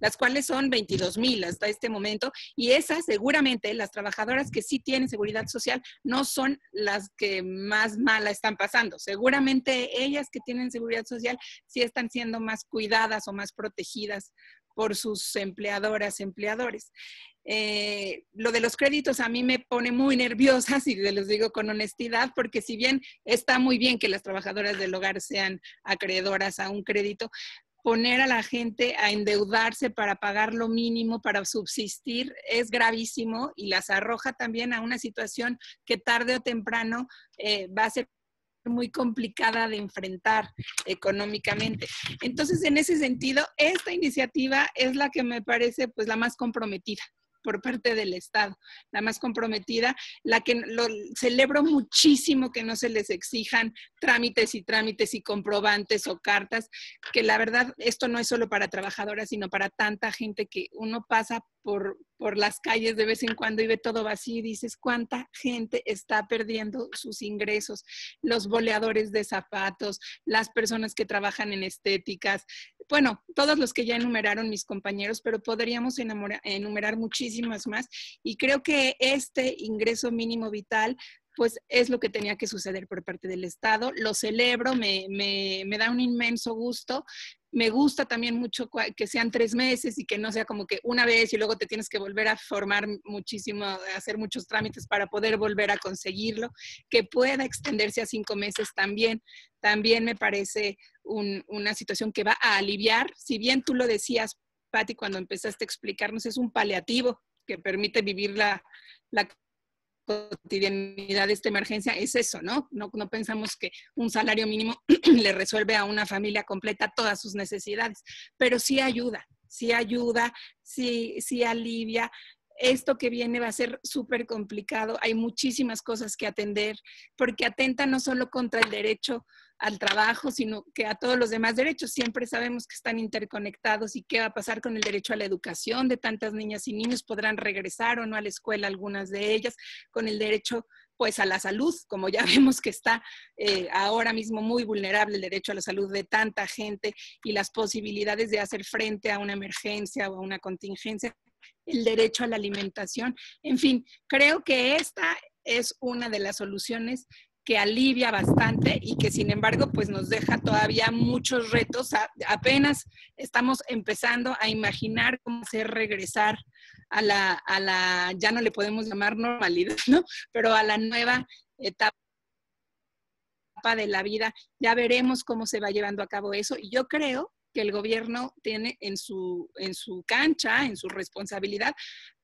las cuales son 22 mil hasta este momento, y esas seguramente, las trabajadoras que sí tienen seguridad social, no son las que más mala están pasando. Seguramente ellas que tienen seguridad social sí están siendo más cuidadas o más protegidas por sus empleadoras, empleadores. Eh, lo de los créditos a mí me pone muy nerviosa, si les digo con honestidad, porque si bien está muy bien que las trabajadoras del hogar sean acreedoras a un crédito, poner a la gente a endeudarse para pagar lo mínimo para subsistir es gravísimo y las arroja también a una situación que tarde o temprano eh, va a ser muy complicada de enfrentar económicamente. Entonces, en ese sentido, esta iniciativa es la que me parece pues la más comprometida por parte del Estado, la más comprometida, la que lo, celebro muchísimo que no se les exijan trámites y trámites y comprobantes o cartas, que la verdad esto no es solo para trabajadoras, sino para tanta gente que uno pasa por, por las calles de vez en cuando y ve todo vacío y dices, ¿cuánta gente está perdiendo sus ingresos? Los boleadores de zapatos, las personas que trabajan en estéticas, bueno, todos los que ya enumeraron mis compañeros, pero podríamos enumerar muchísimas más. Y creo que este ingreso mínimo vital pues es lo que tenía que suceder por parte del Estado. Lo celebro, me, me, me, da un inmenso gusto. Me gusta también mucho que sean tres meses y que no sea como que una vez y luego te tienes que volver a formar muchísimo, hacer muchos trámites para poder volver a conseguirlo. Que pueda extenderse a cinco meses también. También me parece una situación que va a aliviar. Si bien tú lo decías, Patti, cuando empezaste a explicarnos, es un paliativo que permite vivir la, cotidianidad de esta emergencia es eso, ¿no? ¿no? No pensamos que un salario mínimo le resuelve a una familia completa todas sus necesidades, pero sí ayuda, sí ayuda, sí, sí alivia. Esto que viene va a ser súper complicado. Hay muchísimas cosas que atender porque atenta no solo contra el derecho al trabajo, sino que a todos los demás derechos. Siempre sabemos que están interconectados y qué va a pasar con el derecho a la educación de tantas niñas y niños. Podrán regresar o no a la escuela algunas de ellas, con el derecho pues a la salud, como ya vemos que está eh, ahora mismo muy vulnerable el derecho a la salud de tanta gente y las posibilidades de hacer frente a una emergencia o a una contingencia, el derecho a la alimentación. En fin, creo que esta es una de las soluciones que alivia bastante y que sin embargo pues nos deja todavía muchos retos. apenas estamos empezando a imaginar cómo hacer regresar a la, a la, ya no le podemos llamar normalidad, ¿no? Pero a la nueva etapa de la vida, ya veremos cómo se va llevando a cabo eso. Y yo creo que el gobierno tiene en su, en su cancha, en su responsabilidad,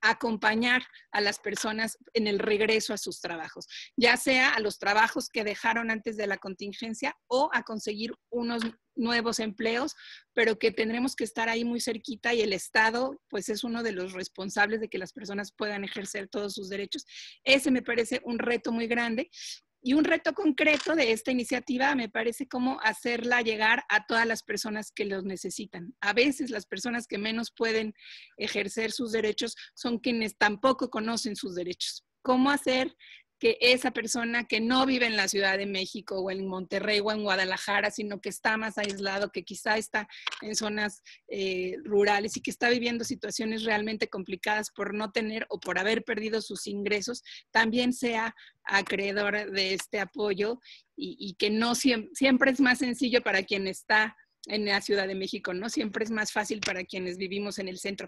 acompañar a las personas en el regreso a sus trabajos, ya sea a los trabajos que dejaron antes de la contingencia o a conseguir unos nuevos empleos, pero que tendremos que estar ahí muy cerquita y el Estado pues es uno de los responsables de que las personas puedan ejercer todos sus derechos. Ese me parece un reto muy grande y un reto concreto de esta iniciativa me parece cómo hacerla llegar a todas las personas que los necesitan. A veces las personas que menos pueden ejercer sus derechos son quienes tampoco conocen sus derechos. ¿Cómo hacer que esa persona que no vive en la Ciudad de México o en Monterrey o en Guadalajara, sino que está más aislado, que quizá está en zonas eh, rurales y que está viviendo situaciones realmente complicadas por no tener o por haber perdido sus ingresos, también sea acreedor de este apoyo y, que no siempre, siempre es más sencillo para quien está en la Ciudad de México, ¿no? Siempre es más fácil para quienes vivimos en el centro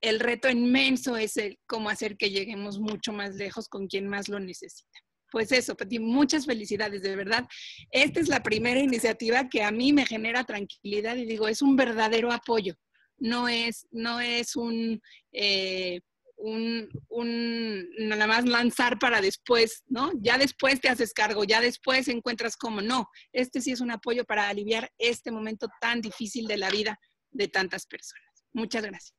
el reto inmenso es el cómo hacer que lleguemos mucho más lejos con quien más lo necesita. Pues eso, Pati, muchas felicidades, de verdad. Esta es la primera iniciativa que a mí me genera tranquilidad y digo, es un verdadero apoyo. No es, no es un, eh, un, un, nada más lanzar para después, ¿no? Ya después te haces cargo, ya después encuentras cómo. No, este sí es un apoyo para aliviar este momento tan difícil de la vida de tantas personas. Muchas gracias.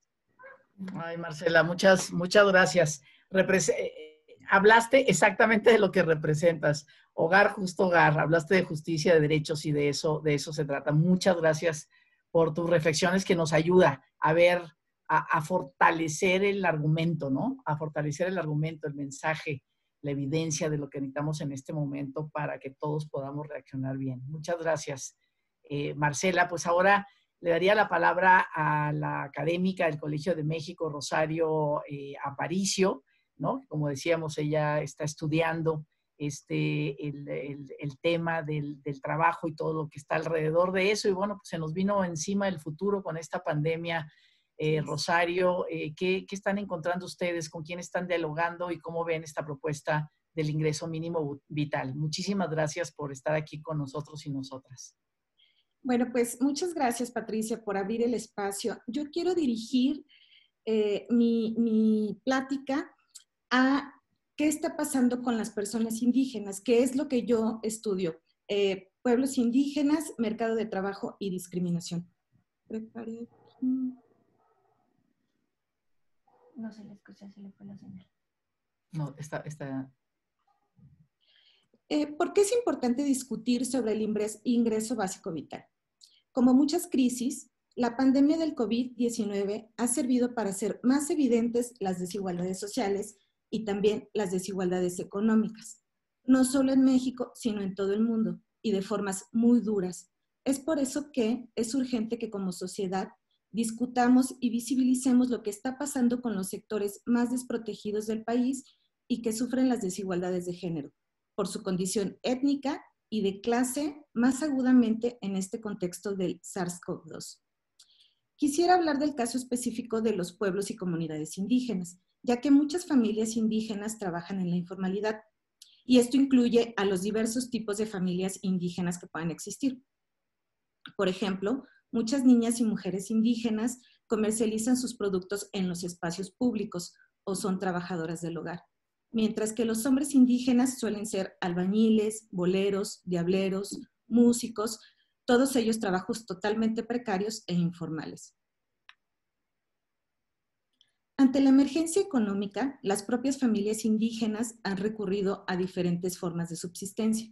Ay, Marcela, muchas, muchas gracias. Eh, hablaste exactamente de lo que representas. Hogar, justo hogar. Hablaste de justicia, de derechos y de eso, de eso se trata. Muchas gracias por tus reflexiones que nos ayuda a ver, a, fortalecer el argumento, ¿no? A fortalecer el argumento, el mensaje, la evidencia de lo que necesitamos en este momento para que todos podamos reaccionar bien. Muchas gracias, eh, Marcela. Pues ahora le daría la palabra a la académica del Colegio de México, Rosario eh, Aparicio, ¿no? Como decíamos, ella está estudiando este, el, tema del, trabajo y todo lo que está alrededor de eso. Y bueno, pues se nos vino encima el futuro con esta pandemia. Eh, Rosario, eh, ¿qué, ¿qué, están encontrando ustedes? ¿Con quién están dialogando y cómo ven esta propuesta del ingreso mínimo vital? Muchísimas gracias por estar aquí con nosotros y nosotras. Bueno, pues muchas gracias, Patricia, por abrir el espacio. Yo quiero dirigir eh, mi, plática a qué está pasando con las personas indígenas, qué es lo que yo estudio. Eh, pueblos indígenas, mercado de trabajo y discriminación. No se le escucha, se le fue la señal. No, está, está, eh, ¿Por qué es importante discutir sobre el ingreso básico vital? Como muchas crisis, la pandemia del COVID-19 ha servido para hacer más evidentes las desigualdades sociales y también las desigualdades económicas, no solo en México, sino en todo el mundo, y de formas muy duras. Es por eso que es urgente que como sociedad discutamos y visibilicemos lo que está pasando con los sectores más desprotegidos del país y que sufren las desigualdades de género por su condición étnica y de clase más agudamente en este contexto del SARS-CoV-2. Quisiera hablar del caso específico de los pueblos y comunidades indígenas, ya que muchas familias indígenas trabajan en la informalidad y esto incluye a los diversos tipos de familias indígenas que puedan existir. Por ejemplo, muchas niñas y mujeres indígenas comercializan sus productos en los espacios públicos o son trabajadoras del hogar mientras que los hombres indígenas suelen ser albañiles, boleros, diableros, músicos, todos ellos trabajos totalmente precarios e informales. Ante la emergencia económica, las propias familias indígenas han recurrido a diferentes formas de subsistencia.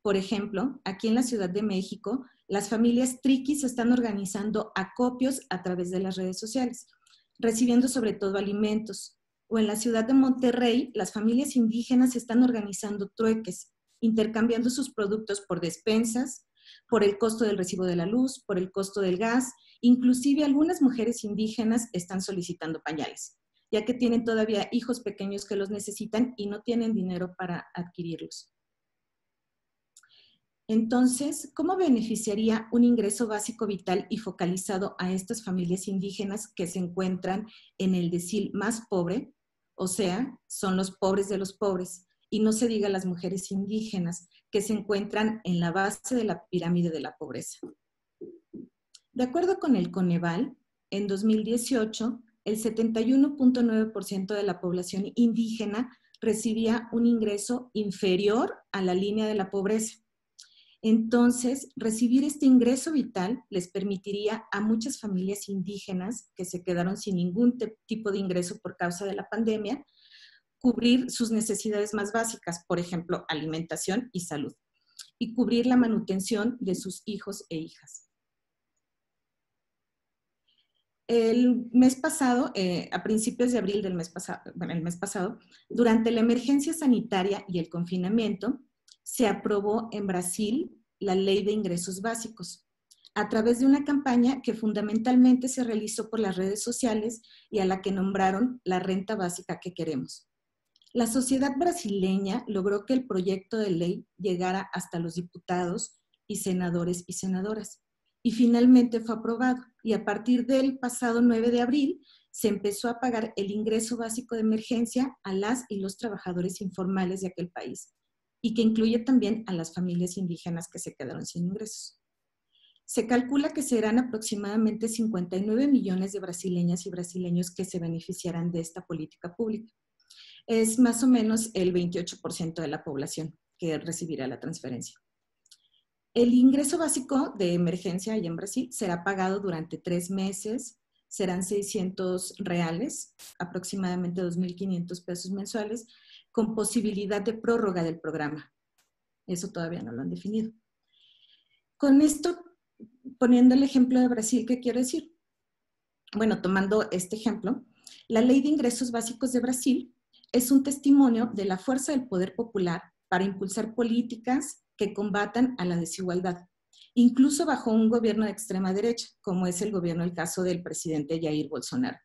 Por ejemplo, aquí en la Ciudad de México, las familias triquis están organizando acopios a través de las redes sociales, recibiendo sobre todo alimentos, o en la ciudad de Monterrey, las familias indígenas están organizando trueques, intercambiando sus productos por despensas, por el costo del recibo de la luz, por el costo del gas. Inclusive algunas mujeres indígenas están solicitando pañales, ya que tienen todavía hijos pequeños que los necesitan y no tienen dinero para adquirirlos. Entonces, ¿cómo beneficiaría un ingreso básico vital y focalizado a estas familias indígenas que se encuentran en el decil más pobre? O sea, son los pobres de los pobres. Y no se diga las mujeres indígenas que se encuentran en la base de la pirámide de la pobreza. De acuerdo con el Coneval, en 2018, el 71.9% de la población indígena recibía un ingreso inferior a la línea de la pobreza. Entonces, recibir este ingreso vital les permitiría a muchas familias indígenas que se quedaron sin ningún tipo de ingreso por causa de la pandemia, cubrir sus necesidades más básicas, por ejemplo, alimentación y salud, y cubrir la manutención de sus hijos e hijas. El mes pasado, eh, a principios de abril del mes pasado, bueno, el mes pasado, durante la emergencia sanitaria y el confinamiento, se aprobó en Brasil la Ley de Ingresos Básicos, a través de una campaña que fundamentalmente se realizó por las redes sociales y a la que nombraron la renta básica que queremos. La sociedad brasileña logró que el proyecto de ley llegara hasta los diputados y senadores y senadoras y finalmente fue aprobado. Y a partir del pasado 9 de abril se empezó a pagar el ingreso básico de emergencia a las y los trabajadores informales de aquel país y que incluye también a las familias indígenas que se quedaron sin ingresos. Se calcula que serán aproximadamente 59 millones de brasileñas y brasileños que se beneficiarán de esta política pública. Es más o menos el 28% de la población que recibirá la transferencia. El ingreso básico de emergencia allá en Brasil será pagado durante tres meses, serán 600 reales, aproximadamente 2.500 pesos mensuales, con posibilidad de prórroga del programa. Eso todavía no lo han definido. Con esto, poniendo el ejemplo de Brasil, ¿qué quiero decir? Bueno, tomando este ejemplo, la Ley de Ingresos Básicos de Brasil es un testimonio de la fuerza del poder popular para impulsar políticas que combatan a la desigualdad, incluso bajo un gobierno de extrema derecha, como es el gobierno, el caso del presidente Jair Bolsonaro.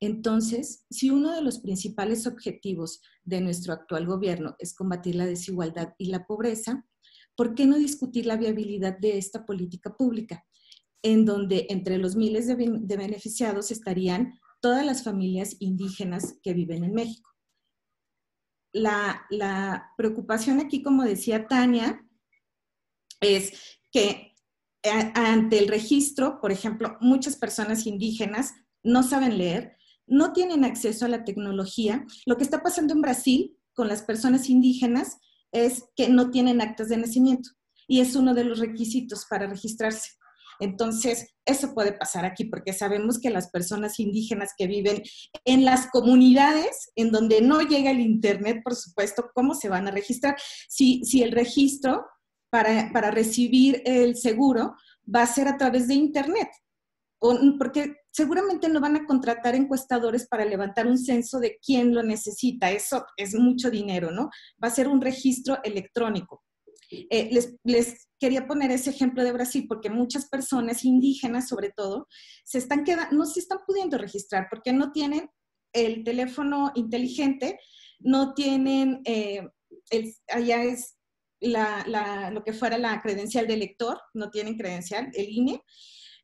Entonces, si uno de los principales objetivos de nuestro actual gobierno es combatir la desigualdad y la pobreza, ¿por qué no discutir la viabilidad de esta política pública, en donde entre los miles de, beneficiados estarían todas las familias indígenas que viven en México? la, preocupación aquí, como decía Tania, es que eh, ante el registro, por ejemplo, muchas personas indígenas no saben leer, no tienen acceso a la tecnología. Lo que está pasando en Brasil con las personas indígenas es que no tienen actas de nacimiento y es uno de los requisitos para registrarse. Entonces, eso puede pasar aquí porque sabemos que las personas indígenas que viven en las comunidades en donde no llega el Internet, por supuesto, ¿cómo se van a registrar? Si, si el registro para, para recibir el seguro va a ser a través de Internet, porque seguramente no van a contratar encuestadores para levantar un censo de quién lo necesita. Eso es mucho dinero, ¿no? Va a ser un registro electrónico. Eh, les, quería poner ese ejemplo de Brasil porque muchas personas indígenas, sobre todo, se están quedando, no se están pudiendo registrar porque no tienen el teléfono inteligente, no tienen, eh, allá es lo que fuera la credencial de lector, no tienen credencial, el INE,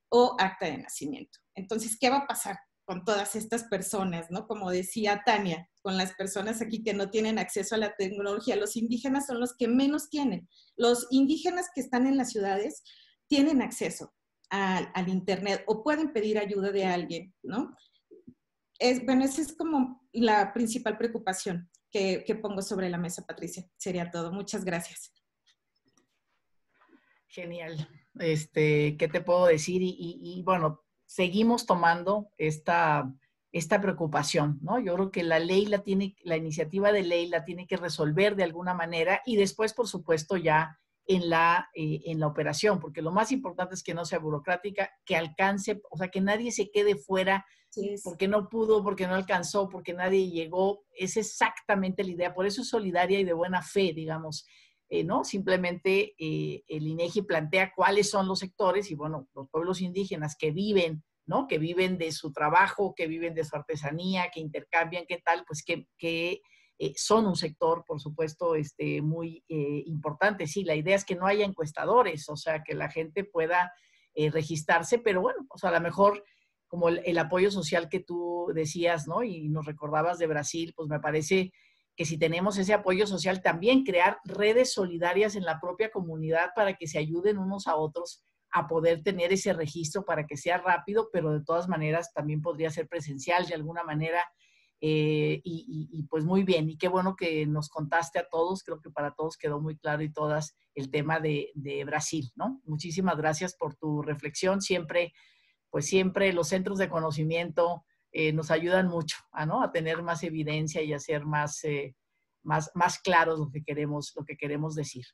o acta de nacimiento. Entonces, ¿qué va a pasar? con todas estas personas, ¿no? Como decía Tania, con las personas aquí que no tienen acceso a la tecnología. Los indígenas son los que menos tienen. Los indígenas que están en las ciudades tienen acceso al, Internet o pueden pedir ayuda de alguien, ¿no? Bueno, esa es como la principal preocupación que, pongo sobre la mesa, Patricia. Sería todo. Muchas gracias. Genial. Este, ¿qué te puedo decir? y bueno, seguimos tomando esta, esta preocupación, ¿no? Yo creo que la ley la tiene, la iniciativa de ley la tiene que resolver de alguna manera y después, por supuesto, ya en la, eh, en la operación, porque lo más importante es que no sea burocrática, que alcance, o sea, que nadie se quede fuera porque no pudo, porque no alcanzó, porque nadie llegó. Es exactamente la idea. Por eso es solidaria y de buena fe, digamos. Eh, ¿no? Simplemente eh, el INEGI plantea cuáles son los sectores y, bueno, los pueblos indígenas que viven, ¿no? Que viven de su trabajo, que viven de su artesanía, que intercambian, ¿qué tal? Pues que, eh, son un sector, por supuesto, este, muy importante. Sí, la idea es que no haya encuestadores, o sea, que la gente pueda registrarse, pero bueno, pues a lo mejor como el, apoyo social que tú decías, ¿no? Y nos recordabas de Brasil, pues me parece que si tenemos ese apoyo social, también crear redes solidarias en la propia comunidad para que se ayuden unos a otros a poder tener ese registro para que sea rápido, pero de todas maneras también podría ser presencial de alguna manera eh, y, pues muy bien, y qué bueno que nos contaste a todos, creo que para todos quedó muy claro y todas el tema de, Brasil, ¿no? Muchísimas gracias por tu reflexión, siempre, pues siempre los centros de conocimiento eh, nos ayudan mucho a, ¿no? a tener más evidencia y a ser más, eh, más, más claros lo que queremos, lo que queremos decir.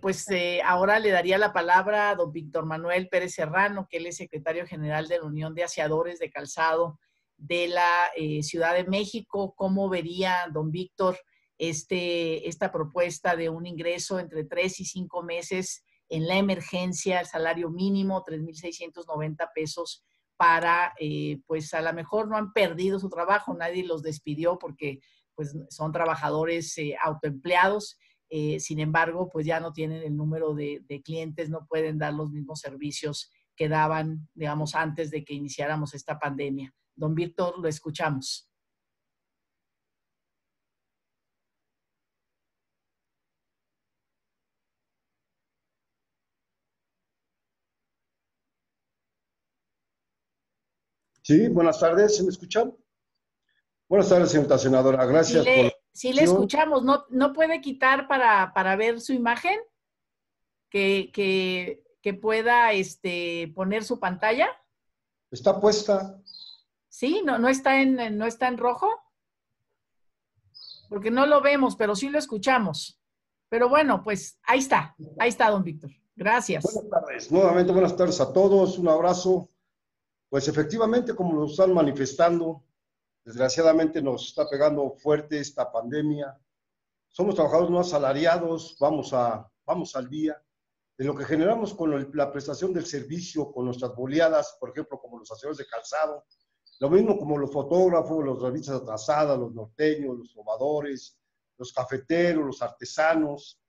pues ahora le daría la palabra a don Víctor Manuel Pérez Serrano, que él es secretario general de la Unión de Aseadores de Calzado de la eh, Ciudad de México. ¿Cómo vería don Víctor este, esta propuesta de un ingreso entre tres y cinco meses en la emergencia, el salario mínimo, 3.690 pesos para, eh, pues a lo mejor no han perdido su trabajo, nadie los despidió porque pues son trabajadores eh, autoempleados, sin embargo, pues ya no tienen el número de, de clientes, no pueden dar los mismos servicios que daban, digamos, antes de que iniciáramos esta pandemia. Don Víctor, lo escuchamos. Sí, buenas tardes, ¿se me escuchan? Buenas tardes, señorita senadora, gracias. Sí le, sí le escuchamos, ¿No, ¿no puede quitar para, para ver su imagen? Que, que, que pueda este, poner su pantalla. Está puesta. ¿Sí? ¿No, no, está en, ¿No está en rojo? Porque no lo vemos, pero sí lo escuchamos. Pero bueno, pues ahí está, ahí está, don Víctor. Gracias. Buenas tardes, nuevamente buenas tardes a todos, un abrazo. Pues efectivamente, como lo están manifestando, desgraciadamente nos está pegando fuerte esta pandemia. Somos trabajadores no asalariados, vamos, a, vamos al día. De lo que generamos con la prestación del servicio, con nuestras boleadas, por ejemplo, como los hacedores de calzado, lo mismo como los fotógrafos, los revistas atrasadas, los norteños, los trovadores, los cafeteros, los artesanos,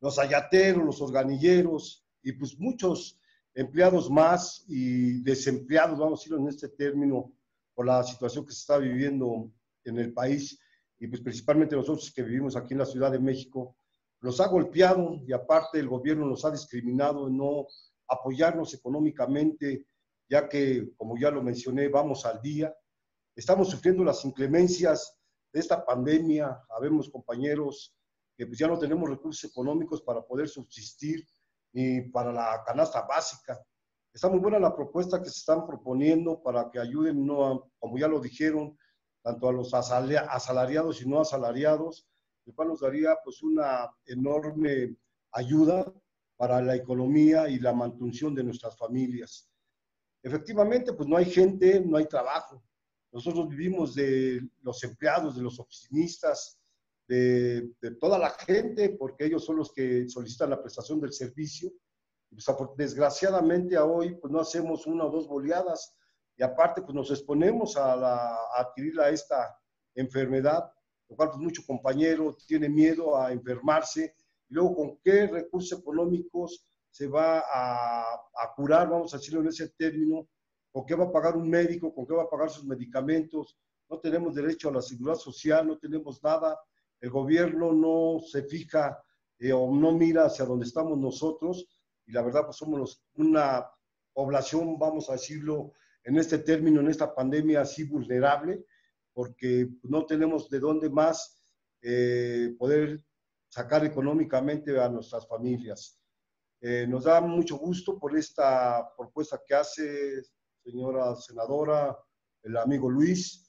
los ayateros, los organilleros y pues muchos empleados más y desempleados, vamos a decirlo en este término, por la situación que se está viviendo en el país y pues principalmente nosotros que vivimos aquí en la Ciudad de México, los ha golpeado y aparte el gobierno nos ha discriminado en no apoyarnos económicamente ya que, como ya lo mencioné, vamos al día. Estamos sufriendo las inclemencias de esta pandemia. Habemos compañeros que pues, ya no tenemos recursos económicos para poder subsistir ni para la canasta básica. Está muy buena la propuesta que se están proponiendo para que ayuden, no como ya lo dijeron, tanto a los asalariados y no asalariados, lo cual nos daría pues una enorme ayuda para la economía y la mantención de nuestras familias. Efectivamente, pues no hay gente, no hay trabajo. Nosotros vivimos de los empleados, de los oficinistas, de, toda la gente, porque ellos son los que solicitan la prestación del servicio. Pues, desgraciadamente a hoy pues no hacemos una o dos boleadas y aparte pues nos exponemos a, a adquirir a esta enfermedad, lo cual pues mucho compañero tiene miedo a enfermarse y luego con qué recursos económicos se va a, curar, vamos a decirlo en ese término, con qué va a pagar un médico, con qué va a pagar sus medicamentos, no tenemos derecho a la seguridad social, no tenemos nada, el gobierno no se fija eh, o no mira hacia donde estamos nosotros y la verdad pues somos una población, vamos a decirlo en este término, en esta pandemia así vulnerable, porque no tenemos de dónde más eh, poder sacar económicamente a nuestras familias. Eh, nos da mucho gusto por esta propuesta que hace, señora senadora, el amigo Luis,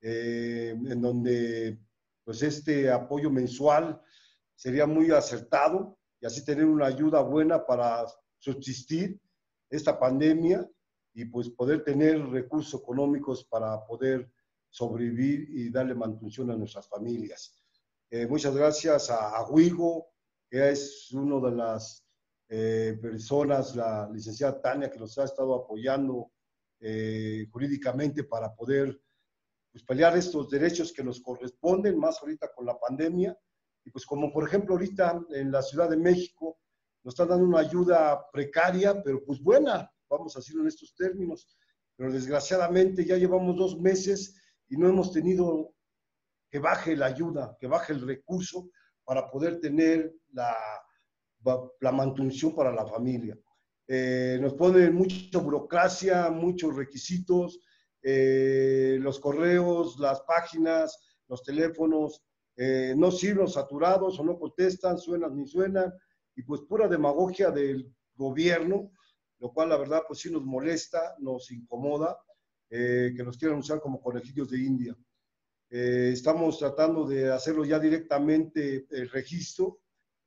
en donde pues este apoyo mensual sería muy acertado y así tener una ayuda buena para subsistir esta pandemia y pues poder tener recursos económicos para poder sobrevivir y darle mantención a nuestras familias. Eh, muchas gracias a, a Huigo, que es uno de las eh, personas, la licenciada Tania, que nos ha estado apoyando eh, jurídicamente para poder pues, pelear estos derechos que nos corresponden, más ahorita con la pandemia. Y pues como por ejemplo ahorita en la Ciudad de México nos están dando una ayuda precaria, pero pues buena, vamos a decirlo en estos términos. Pero desgraciadamente ya llevamos dos meses y no hemos tenido que baje la ayuda, que baje el recurso para poder tener la, la mantención para la familia. Eh, nos ponen mucha burocracia, muchos requisitos, eh, los correos, las páginas, los teléfonos, eh, no sirven saturados o no contestan, suenan ni suenan, y pues pura demagogia del gobierno, lo cual la verdad pues sí nos molesta, nos incomoda, que nos quieran usar como conejillos de India. estamos tratando de hacerlo ya directamente el registro,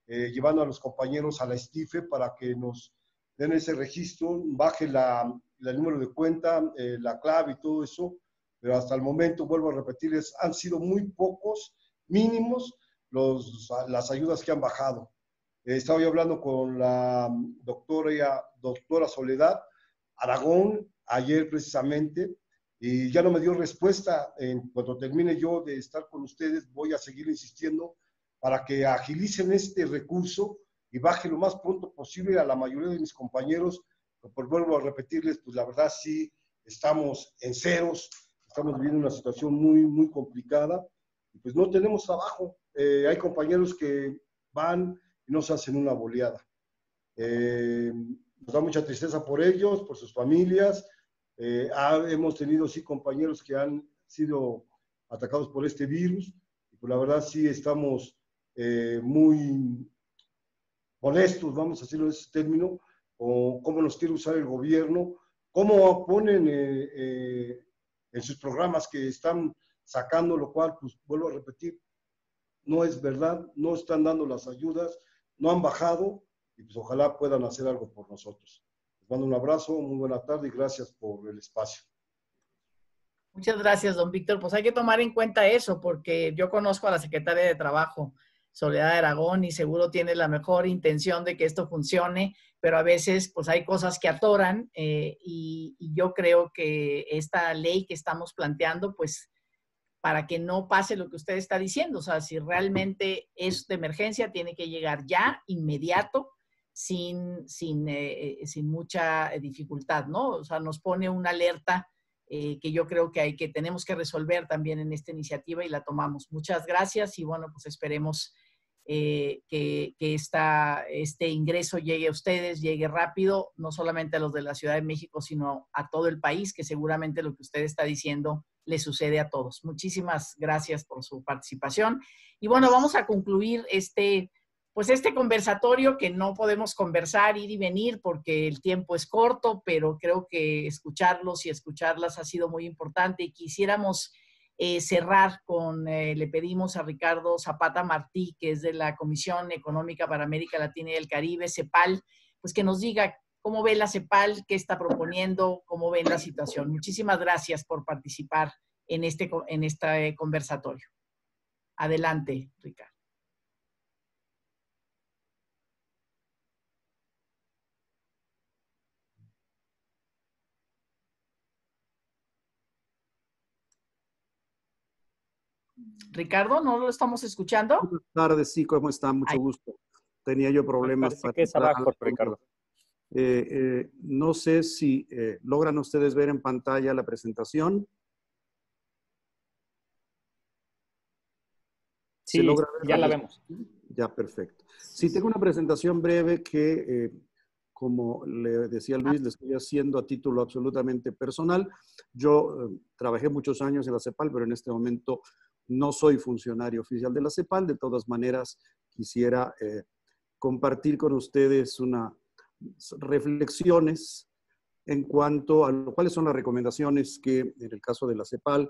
llevando a los compañeros a la STIFE para que nos den ese registro, baje la, el número de cuenta, eh, la clave y todo eso, pero hasta el momento, vuelvo a repetirles, han sido muy pocos, mínimos, los, las ayudas que han bajado. Eh, estaba yo hablando con la doctora, doctora Soledad Aragón ayer precisamente, y ya no me dio respuesta. En, termine yo de estar con ustedes, voy a seguir insistiendo para que agilicen este recurso y baje lo más pronto posible a la mayoría de mis compañeros. Por vuelvo a repetirles, pues la verdad sí estamos en ceros, estamos viviendo una situación muy, muy complicada y pues no tenemos trabajo. Eh, hay compañeros que van y nos hacen una boleada. Eh, nos da mucha tristeza por ellos, por sus familias. Eh, hemos tenido sí compañeros que han sido atacados por este virus y pues la verdad sí estamos muy honestos, vamos a decirlo en ese término, o cómo nos quiere usar el gobierno, cómo ponen eh, eh, en sus programas que están sacando, lo cual, pues vuelvo a repetir, no es verdad, no están dando las ayudas, no han bajado y pues ojalá puedan hacer algo por nosotros. Les mando un abrazo, muy buena tarde y gracias por el espacio. Muchas gracias, don Víctor. Pues hay que tomar en cuenta eso, porque yo conozco a la secretaria de Trabajo Soledad Aragón y seguro tiene la mejor intención de que esto funcione, pero a veces pues hay cosas que atoran eh, y, yo creo que esta ley que estamos planteando pues para que no pase lo que usted está diciendo, o sea, si realmente es de emergencia, tiene que llegar ya, inmediato, sin, sin, eh, sin mucha dificultad, ¿no? O sea, nos pone una alerta eh, que yo creo que hay que tenemos que resolver también en esta iniciativa y la tomamos. Muchas gracias y bueno, pues esperemos eh, que, que este ingreso llegue a ustedes, llegue rápido, no solamente a los de la Ciudad de México, sino a todo el país, que seguramente lo que usted está diciendo le sucede a todos. Muchísimas gracias por su participación. Y bueno, vamos a concluir este pues este conversatorio que no podemos conversar, ir y venir porque el tiempo es corto, pero creo que escucharlos y escucharlas ha sido muy importante y quisiéramos eh, cerrar con, eh, le pedimos a Ricardo Zapata Martí, que es de la Comisión Económica para América Latina y el Caribe, CEPAL, pues que nos diga cómo ve la CEPAL, qué está proponiendo, cómo ve la situación. Muchísimas gracias por participar en este, en este conversatorio. Adelante, Ricardo. Ricardo, ¿no lo estamos escuchando? Buenas tardes, sí, ¿cómo está? Mucho gusto. Tenía yo problemas. Para que es abajo, Ricardo. Eh, eh, no sé si eh, logran ustedes ver en pantalla la presentación. Sí, ya la vemos. Ya, perfecto. Sí, tengo una presentación breve que como le decía Luis, le estoy haciendo a título absolutamente personal. Yo trabajé muchos años en la CEPAL, pero en este momento no soy funcionario oficial de la CEPAL, de todas maneras quisiera eh, compartir con ustedes unas reflexiones en cuanto a lo, cuáles son las recomendaciones que en el caso de la CEPAL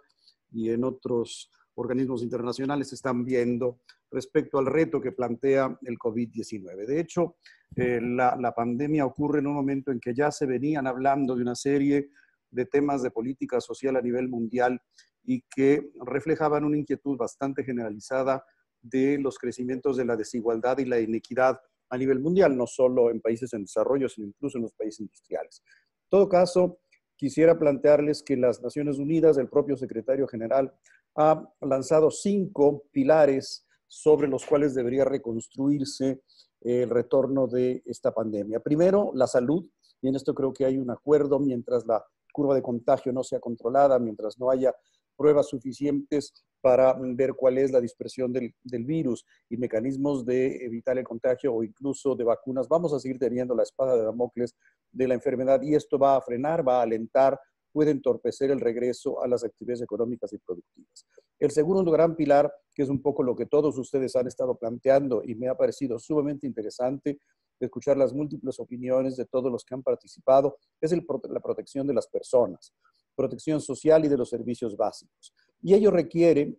y en otros organismos internacionales están viendo respecto al reto que plantea el COVID-19. De hecho, eh, la, la pandemia ocurre en un momento en que ya se venían hablando de una serie de temas de política social a nivel mundial y que reflejaban una inquietud bastante generalizada de los crecimientos de la desigualdad y la inequidad a nivel mundial, no solo en países en desarrollo, sino incluso en los países industriales. En todo caso, quisiera plantearles que las Naciones Unidas, el propio secretario general, ha lanzado cinco pilares sobre los cuales debería reconstruirse el retorno de esta pandemia. Primero, la salud, y en esto creo que hay un acuerdo mientras la curva de contagio no sea controlada, mientras no haya pruebas suficientes para ver cuál es la dispersión del, virus y mecanismos de evitar el contagio o incluso de vacunas, vamos a seguir teniendo la espada de Damocles de la enfermedad y esto va a frenar, va a alentar, puede entorpecer el regreso a las actividades económicas y productivas. El segundo gran pilar, que es un poco lo que todos ustedes han estado planteando y me ha parecido sumamente interesante escuchar las múltiples opiniones de todos los que han participado, es la protección de las personas, protección social y de los servicios básicos. Y ello requiere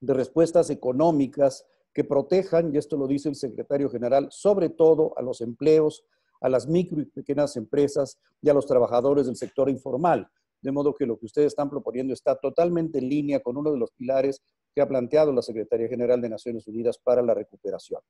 de respuestas económicas que protejan, y esto lo dice el secretario general, sobre todo a los empleos, a las micro y pequeñas empresas y a los trabajadores del sector informal. De modo que lo que ustedes están proponiendo está totalmente en línea con uno de los pilares que ha planteado la Secretaría General de Naciones Unidas para la recuperación.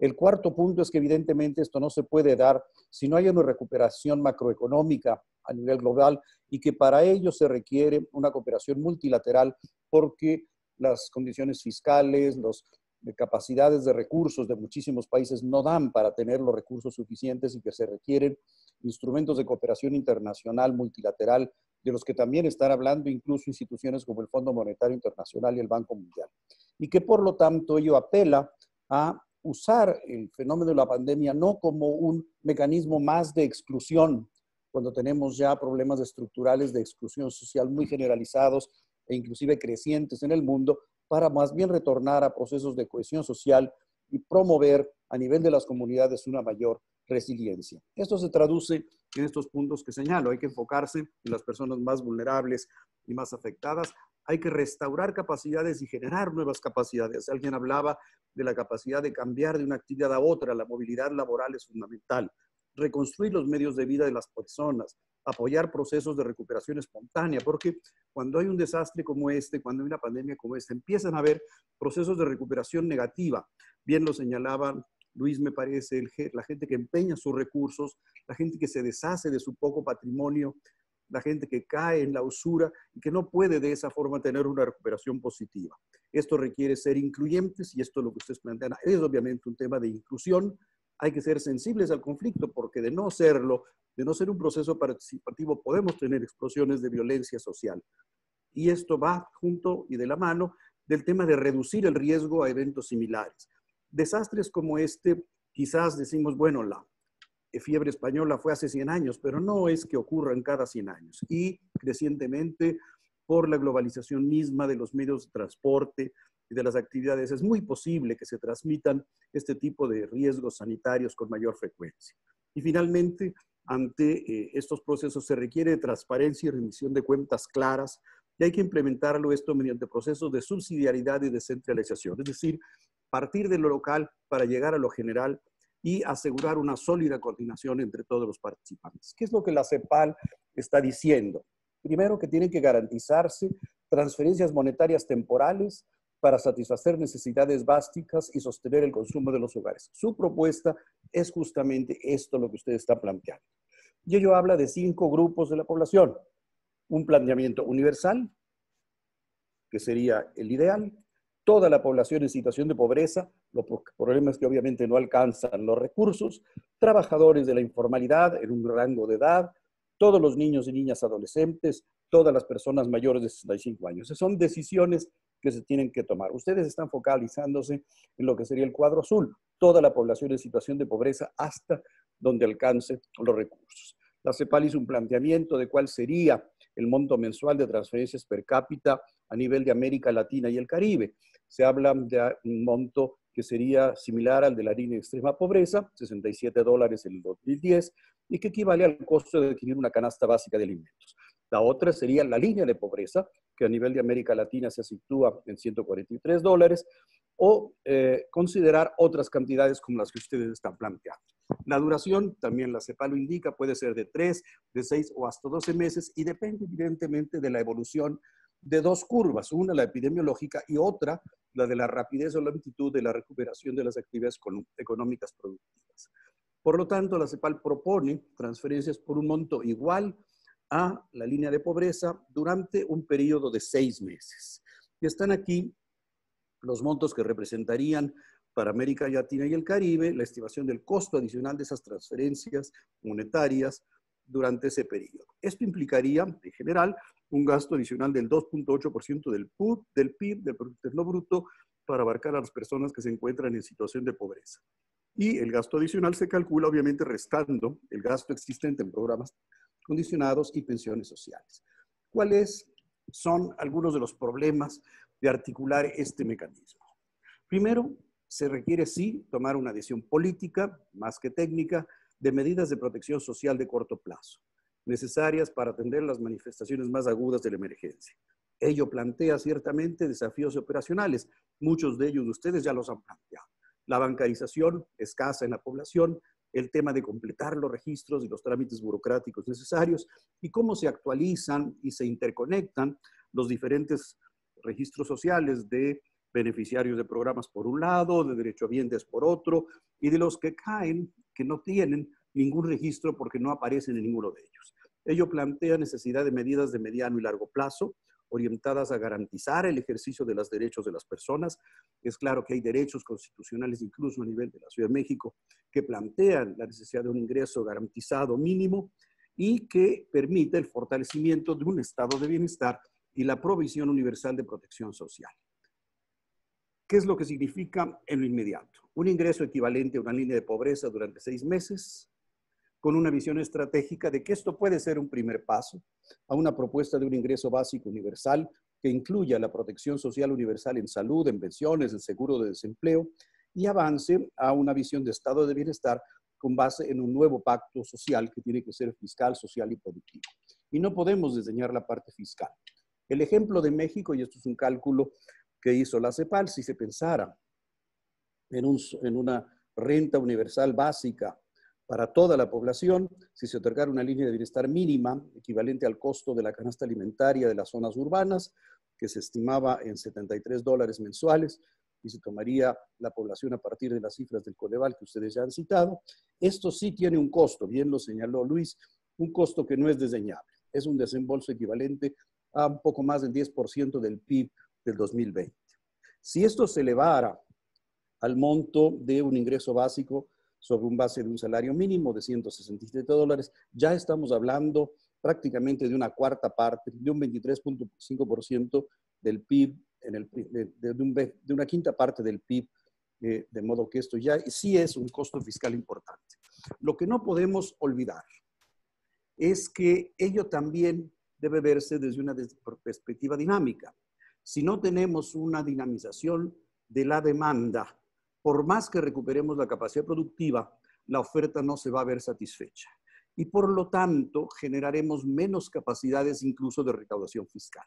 El cuarto punto es que evidentemente esto no se puede dar si no hay una recuperación macroeconómica a nivel global y que para ello se requiere una cooperación multilateral porque las condiciones fiscales, las capacidades de recursos de muchísimos países no dan para tener los recursos suficientes y que se requieren instrumentos de cooperación internacional multilateral de los que también están hablando incluso instituciones como el Fondo Monetario Internacional y el Banco Mundial. Y que por lo tanto ello apela a usar el fenómeno de la pandemia no como un mecanismo más de exclusión, cuando tenemos ya problemas estructurales de exclusión social muy generalizados e inclusive crecientes en el mundo, para más bien retornar a procesos de cohesión social y promover a nivel de las comunidades una mayor resiliencia. Esto se traduce en estos puntos que señalo. Hay que enfocarse en las personas más vulnerables y más afectadas. Hay que restaurar capacidades y generar nuevas capacidades. Alguien hablaba de la capacidad de cambiar de una actividad a otra. La movilidad laboral es fundamental. Reconstruir los medios de vida de las personas, apoyar procesos de recuperación espontánea, porque cuando hay un desastre como este, cuando hay una pandemia como esta, empiezan a haber procesos de recuperación negativa. Bien lo señalaban Luis, me parece, la gente que empeña sus recursos, la gente que se deshace de su poco patrimonio, la gente que cae en la usura y que no puede de esa forma tener una recuperación positiva. Esto requiere ser incluyentes y esto es lo que ustedes plantean. Es obviamente un tema de inclusión. Hay que ser sensibles al conflicto porque de no serlo, de no ser un proceso participativo, podemos tener explosiones de violencia social. Y esto va junto y de la mano del tema de reducir el riesgo a eventos similares. Desastres como este, quizás decimos, bueno, la fiebre española fue hace 100 años, pero no es que ocurran cada 100 años. Y crecientemente, por la globalización misma de los medios de transporte y de las actividades, es muy posible que se transmitan este tipo de riesgos sanitarios con mayor frecuencia. Y finalmente, ante eh, estos procesos se requiere transparencia y rendición de cuentas claras y hay que implementarlo esto mediante procesos de subsidiariedad y descentralización, es decir, partir de lo local para llegar a lo general y asegurar una sólida coordinación entre todos los participantes. ¿Qué es lo que la CEPAL está diciendo? Primero, que tienen que garantizarse transferencias monetarias temporales para satisfacer necesidades básicas y sostener el consumo de los hogares. Su propuesta es justamente esto lo que usted está planteando. Y ello habla de cinco grupos de la población. Un planteamiento universal, que sería el ideal, toda la población en situación de pobreza, los problemas que obviamente no alcanzan los recursos, trabajadores de la informalidad en un rango de edad, todos los niños y niñas adolescentes, todas las personas mayores de 65 años. Esas son decisiones que se tienen que tomar. Ustedes están focalizándose en lo que sería el cuadro azul, toda la población en situación de pobreza hasta donde alcance los recursos. La CEPAL hizo un planteamiento de cuál sería el monto mensual de transferencias per cápita a nivel de América Latina y el Caribe se habla de un monto que sería similar al de la línea de extrema pobreza, 67 dólares en el 2010, y que equivale al costo de adquirir una canasta básica de alimentos. La otra sería la línea de pobreza, que a nivel de América Latina se sitúa en 143 dólares, o eh, considerar otras cantidades como las que ustedes están planteando. La duración, también la CEPA lo indica, puede ser de 3, de 6 o hasta 12 meses y depende evidentemente de la evolución de dos curvas, una la epidemiológica y otra la de la rapidez o lentitud de la recuperación de las actividades económicas productivas. Por lo tanto, la CEPAL propone transferencias por un monto igual a la línea de pobreza durante un periodo de seis meses. Y están aquí los montos que representarían para América Latina y el Caribe la estimación del costo adicional de esas transferencias monetarias durante ese periodo. Esto implicaría, en general, un gasto adicional del 2.8% del PIB, del PIB, del Producto Interno Bruto, para abarcar a las personas que se encuentran en situación de pobreza. Y el gasto adicional se calcula, obviamente, restando el gasto existente en programas condicionados y pensiones sociales. ¿Cuáles son algunos de los problemas de articular este mecanismo? Primero, se requiere sí tomar una decisión política, más que técnica, de medidas de protección social de corto plazo, necesarias para atender las manifestaciones más agudas de la emergencia. Ello plantea ciertamente desafíos operacionales, muchos de ellos ustedes ya los han planteado. La bancarización escasa en la población, el tema de completar los registros y los trámites burocráticos necesarios y cómo se actualizan y se interconectan los diferentes registros sociales de beneficiarios de programas por un lado, de derechohabientes por otro, y de los que caen, que no tienen ningún registro porque no aparecen en ninguno de ellos. Ello plantea necesidad de medidas de mediano y largo plazo, orientadas a garantizar el ejercicio de los derechos de las personas. Es claro que hay derechos constitucionales, incluso a nivel de la Ciudad de México, que plantean la necesidad de un ingreso garantizado mínimo y que permite el fortalecimiento de un estado de bienestar y la provisión universal de protección social. ¿Qué es lo que significa en lo inmediato? Un ingreso equivalente a una línea de pobreza durante seis meses, con una visión estratégica de que esto puede ser un primer paso a una propuesta de un ingreso básico universal que incluya la protección social universal en salud, en pensiones, en seguro de desempleo y avance a una visión de estado de bienestar con base en un nuevo pacto social que tiene que ser fiscal, social y productivo. Y no podemos diseñar la parte fiscal. El ejemplo de México, y esto es un cálculo que hizo la CEPAL si se pensara en, en una renta universal básica para toda la población, si se otorgara una línea de bienestar mínima equivalente al costo de la canasta alimentaria de las zonas urbanas, que se estimaba en 73 dólares mensuales, y se tomaría la población a partir de las cifras del Codeval que ustedes ya han citado. Esto sí tiene un costo, bien lo señaló Luis, un costo que no es desdeñable. Es un desembolso equivalente a un poco más del 10% del PIB del 2020. Si esto se elevara al monto de un ingreso básico sobre un base de un salario mínimo de 167 dólares, ya estamos hablando prácticamente de una cuarta parte, de un 23.5% del PIB, en el, de, una quinta parte del PIB, eh, de modo que esto ya sí es un costo fiscal importante. Lo que no podemos olvidar es que ello también debe verse desde una perspectiva dinámica. Si no tenemos una dinamización de la demanda, por más que recuperemos la capacidad productiva, la oferta no se va a ver satisfecha. Y por lo tanto, generaremos menos capacidades incluso de recaudación fiscal.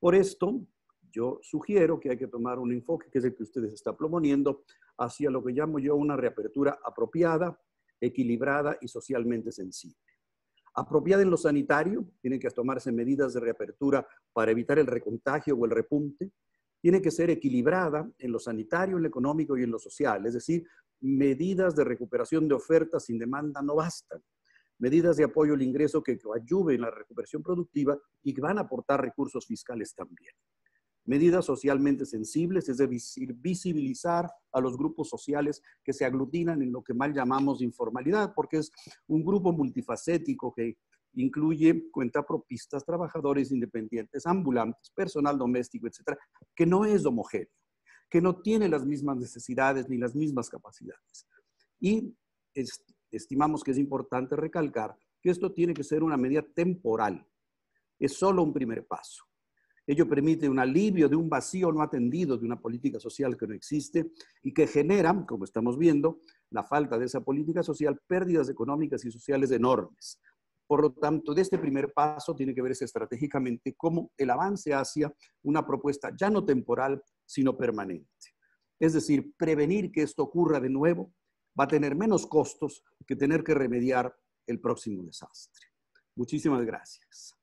Por esto, yo sugiero que hay que tomar un enfoque, que es el que ustedes están proponiendo, hacia lo que llamo yo una reapertura apropiada, equilibrada y socialmente sensible apropiada en lo sanitario, tienen que tomarse medidas de reapertura para evitar el recontagio o el repunte, tiene que ser equilibrada en lo sanitario, en lo económico y en lo social, es decir, medidas de recuperación de ofertas sin demanda no bastan, medidas de apoyo al ingreso que ayuden en la recuperación productiva y que van a aportar recursos fiscales también medidas socialmente sensibles, es decir, visibilizar a los grupos sociales que se aglutinan en lo que mal llamamos informalidad, porque es un grupo multifacético que incluye cuentapropistas, trabajadores independientes, ambulantes, personal doméstico, etcétera, que no es homogéneo, que no tiene las mismas necesidades ni las mismas capacidades. Y estimamos que es importante recalcar que esto tiene que ser una medida temporal. Es solo un primer paso Ello permite un alivio de un vacío no atendido de una política social que no existe y que genera, como estamos viendo, la falta de esa política social, pérdidas económicas y sociales enormes. Por lo tanto, de este primer paso tiene que verse estratégicamente como el avance hacia una propuesta ya no temporal, sino permanente. Es decir, prevenir que esto ocurra de nuevo va a tener menos costos que tener que remediar el próximo desastre. Muchísimas gracias.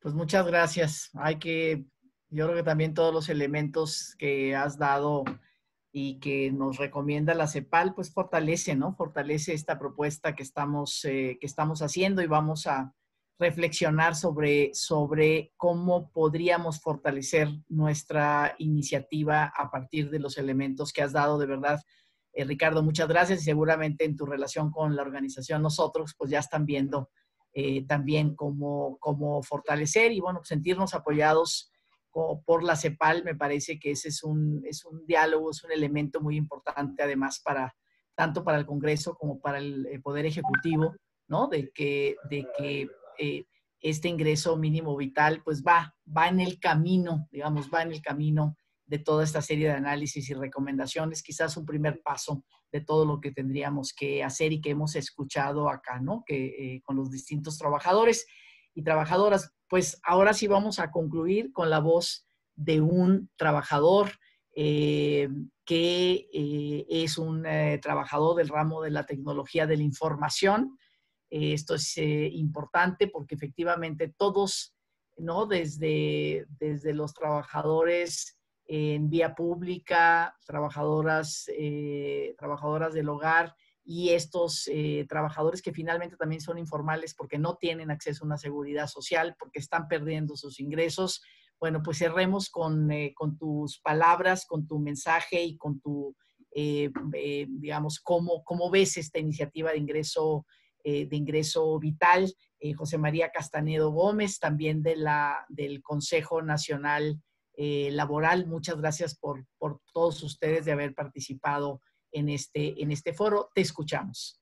Pues muchas gracias. Hay que, yo creo que también todos los elementos que has dado y que nos recomienda la CEPAL, pues fortalece, ¿no? Fortalece esta propuesta que estamos, eh, que estamos haciendo y vamos a reflexionar sobre, sobre cómo podríamos fortalecer nuestra iniciativa a partir de los elementos que has dado. De verdad, eh, Ricardo, muchas gracias y seguramente en tu relación con la organización nosotros, pues ya están viendo eh, también cómo, cómo fortalecer y, bueno, sentirnos apoyados por la CEPAL, me parece que ese es un, es un diálogo, es un elemento muy importante además para tanto para el Congreso como para el, Poder Ejecutivo, ¿no? De que, de que eh, este ingreso mínimo vital pues va, va en el camino, digamos, va en el camino de toda esta serie de análisis y recomendaciones, quizás un primer paso de todo lo que tendríamos que hacer y que hemos escuchado acá, ¿no? Que eh, con los distintos trabajadores y trabajadoras. Pues ahora sí vamos a concluir con la voz de un trabajador eh, que eh, es un trabajador del ramo de la tecnología de la información. esto es importante porque efectivamente todos, ¿no? Desde, desde los trabajadores en vía pública, trabajadoras, trabajadoras del hogar, y estos eh, trabajadores que finalmente también son informales porque no tienen acceso a una seguridad social, porque están perdiendo sus ingresos. Bueno, pues cerremos con, eh, con tus palabras, con tu mensaje y con tu, eh, digamos, cómo, cómo ves esta iniciativa de ingreso, de ingreso vital. José María Castanedo Gómez, también de la, del Consejo Nacional Laboral. Muchas gracias por, por todos ustedes de haber participado en este, en este foro. Te escuchamos.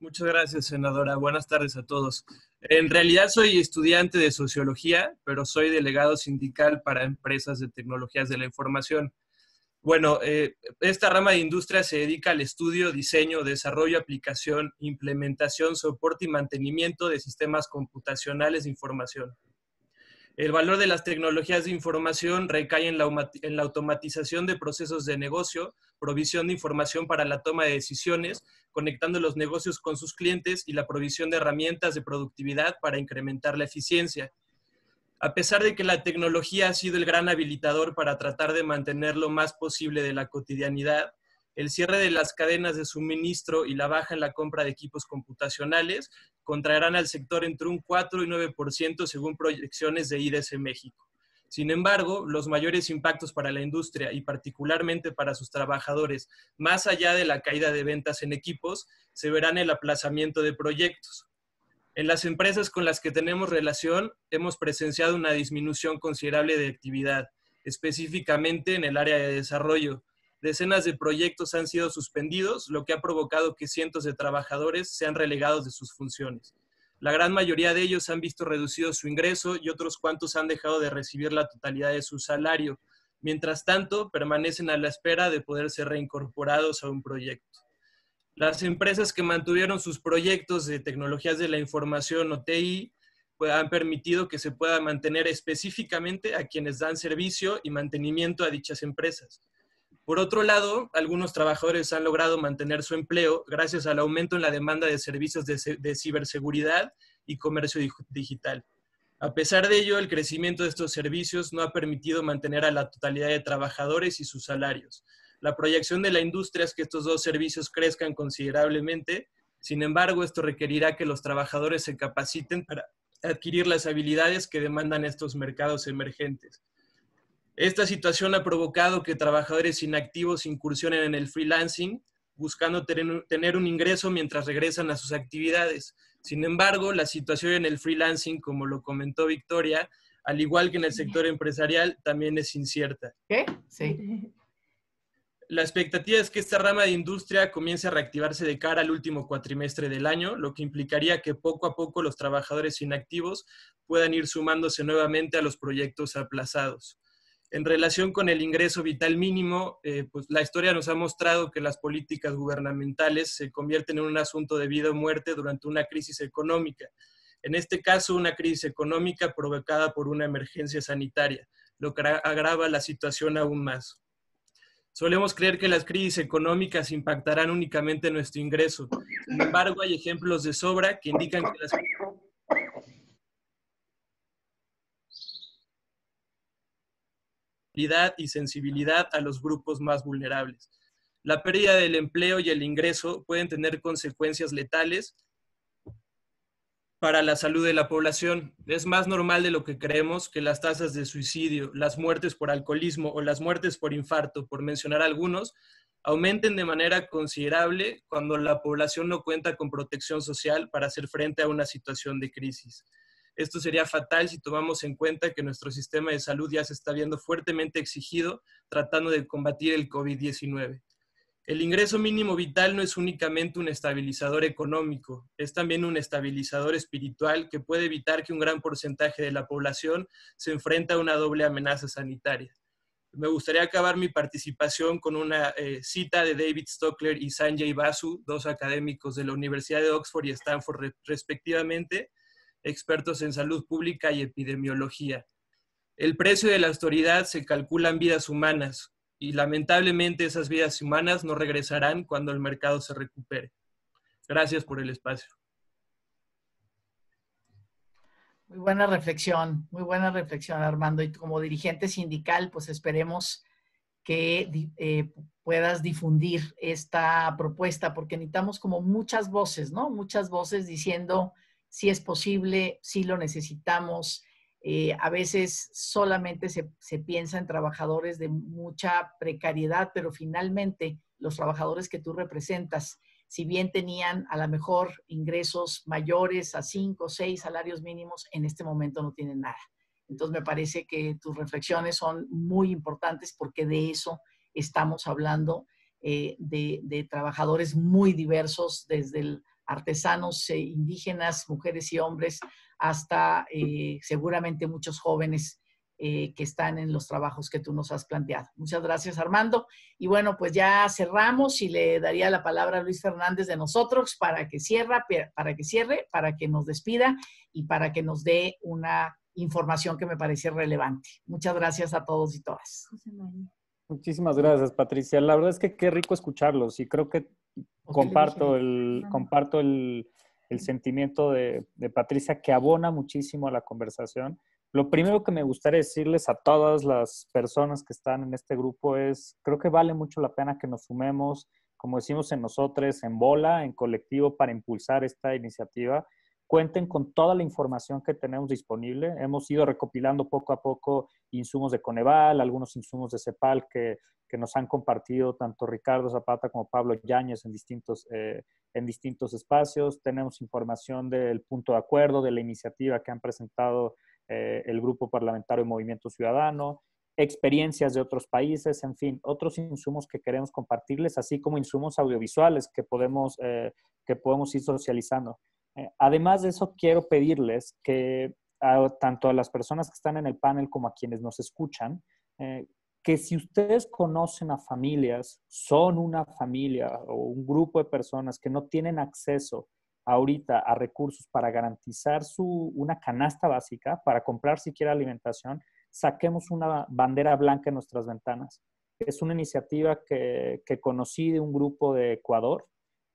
Muchas gracias, senadora. Buenas tardes a todos. En realidad soy estudiante de sociología, pero soy delegado sindical para empresas de tecnologías de la información. Bueno, eh, esta rama de industria se dedica al estudio, diseño, desarrollo, aplicación, implementación, soporte y mantenimiento de sistemas computacionales de información. El valor de las tecnologías de información recae en la, automatización de procesos de negocio, provisión de información para la toma de decisiones, conectando los negocios con sus clientes y la provisión de herramientas de productividad para incrementar la eficiencia. A pesar de que la tecnología ha sido el gran habilitador para tratar de mantener lo más posible de la cotidianidad, el cierre de las cadenas de suministro y la baja en la compra de equipos computacionales contraerán al sector entre un 4 y 9% según proyecciones de IDS México. Sin embargo, los mayores impactos para la industria y particularmente para sus trabajadores, más allá de la caída de ventas en equipos, se verán en el aplazamiento de proyectos. En las empresas con las que tenemos relación, hemos presenciado una disminución considerable de actividad, específicamente en el área de desarrollo, Decenas de proyectos han sido suspendidos, lo que ha provocado que cientos de trabajadores sean relegados de sus funciones. La gran mayoría de ellos han visto reducido su ingreso y otros cuantos han dejado de recibir la totalidad de su salario. Mientras tanto, permanecen a la espera de poder ser reincorporados a un proyecto. Las empresas que mantuvieron sus proyectos de tecnologías de la información o TI pues, han permitido que se pueda mantener específicamente a quienes dan servicio y mantenimiento a dichas empresas. Por otro lado, algunos trabajadores han logrado mantener su empleo gracias al aumento en la demanda de servicios de, ciberseguridad y comercio digital. A pesar de ello, el crecimiento de estos servicios no ha permitido mantener a la totalidad de trabajadores y sus salarios. La proyección de la industria es que estos dos servicios crezcan considerablemente. Sin embargo, esto requerirá que los trabajadores se capaciten para adquirir las habilidades que demandan estos mercados emergentes. Esta situación ha provocado que trabajadores inactivos incursionen en el freelancing, buscando tener un ingreso mientras regresan a sus actividades. Sin embargo, la situación en el freelancing, como lo comentó Victoria, al igual que en el sector empresarial, también es incierta. ¿Qué? Sí. La expectativa es que esta rama de industria comience a reactivarse de cara al último cuatrimestre del año, lo que implicaría que poco a poco los trabajadores inactivos puedan ir sumándose nuevamente a los proyectos aplazados. En relación con el ingreso vital mínimo, eh, pues la historia nos ha mostrado que las políticas gubernamentales se convierten en un asunto de vida o muerte durante una crisis económica. En este caso, una crisis económica provocada por una emergencia sanitaria, lo que agrava la situación aún más. Solemos creer que las crisis económicas impactarán únicamente nuestro ingreso. Sin embargo, hay ejemplos de sobra que indican que las y sensibilidad a los grupos más vulnerables. La pérdida del empleo y el ingreso pueden tener consecuencias letales para la salud de la población. Es más normal de lo que creemos que las tasas de suicidio, las muertes por alcoholismo o las muertes por infarto, por mencionar algunos, aumenten de manera considerable cuando la población no cuenta con protección social para hacer frente a una situación de crisis. Esto sería fatal si tomamos en cuenta que nuestro sistema de salud ya se está viendo fuertemente exigido tratando de combatir el COVID-19. El ingreso mínimo vital no es únicamente un estabilizador económico, es también un estabilizador espiritual que puede evitar que un gran porcentaje de la población se enfrente a una doble amenaza sanitaria. Me gustaría acabar mi participación con una eh, cita de David Stockler y Sanjay Basu, dos académicos de la Universidad de Oxford y Stanford respectivamente, expertos en salud pública y epidemiología. El precio de la autoridad se calcula en vidas humanas, y lamentablemente esas vidas humanas no regresarán cuando el mercado se recupere. Gracias por el espacio. Muy buena reflexión, muy buena reflexión, Armando. Y como dirigente sindical, pues esperemos que eh, puedas difundir esta propuesta, porque necesitamos como muchas voces, ¿no? Muchas voces diciendo si es posible, si lo necesitamos, eh, a veces solamente se, piensa en trabajadores de mucha precariedad, pero finalmente los trabajadores que tú representas, si bien tenían a lo mejor ingresos mayores a cinco o seis salarios mínimos, en este momento no tienen nada. Entonces me parece que tus reflexiones son muy importantes porque de eso estamos hablando, eh, de, trabajadores muy diversos, desde artesanos eh, indígenas, mujeres y hombres, hasta eh, seguramente muchos jóvenes eh, que están en los trabajos que tú nos has planteado. Muchas gracias, Armando. Y bueno, pues ya cerramos y le daría la palabra a Luis Fernández de nosotros para que cierre, para que cierre, para que nos despida y para que nos dé una información que me parece relevante. Muchas gracias a todos y todas. Muchísimas gracias, Patricia. La verdad es que qué rico escucharlos y creo que comparto el, comparto el, el sentimiento de, Patricia que abona muchísimo a la conversación. Lo primero que me gustaría decirles a todas las personas que están en este grupo es, creo que vale mucho la pena que nos sumemos, como decimos en nosotros, en bola, en colectivo, para impulsar esta iniciativa. Cuenten con toda la información que tenemos disponible. Hemos ido recopilando poco a poco insumos de Coneval, algunos insumos de CEPAL que, que nos han compartido tanto Ricardo Zapata como Pablo Yáñez en distintos eh, en distintos espacios. Tenemos información del punto de acuerdo, de la iniciativa que han presentado eh, el Grupo Parlamentario Movimiento Ciudadano, experiencias de otros países, en fin, otros insumos que queremos compartirles, así como insumos audiovisuales que podemos, eh, que podemos ir socializando. Eh, además de eso, quiero pedirles que tanto a las personas que están en el panel como a quienes nos escuchan, que si ustedes conocen a familias, son una familia o un grupo de personas que no tienen acceso ahorita a recursos para garantizar su, una canasta básica, para comprar siquiera alimentación, saquemos una bandera blanca en nuestras ventanas. Es una iniciativa que, que conocí de un grupo de Ecuador,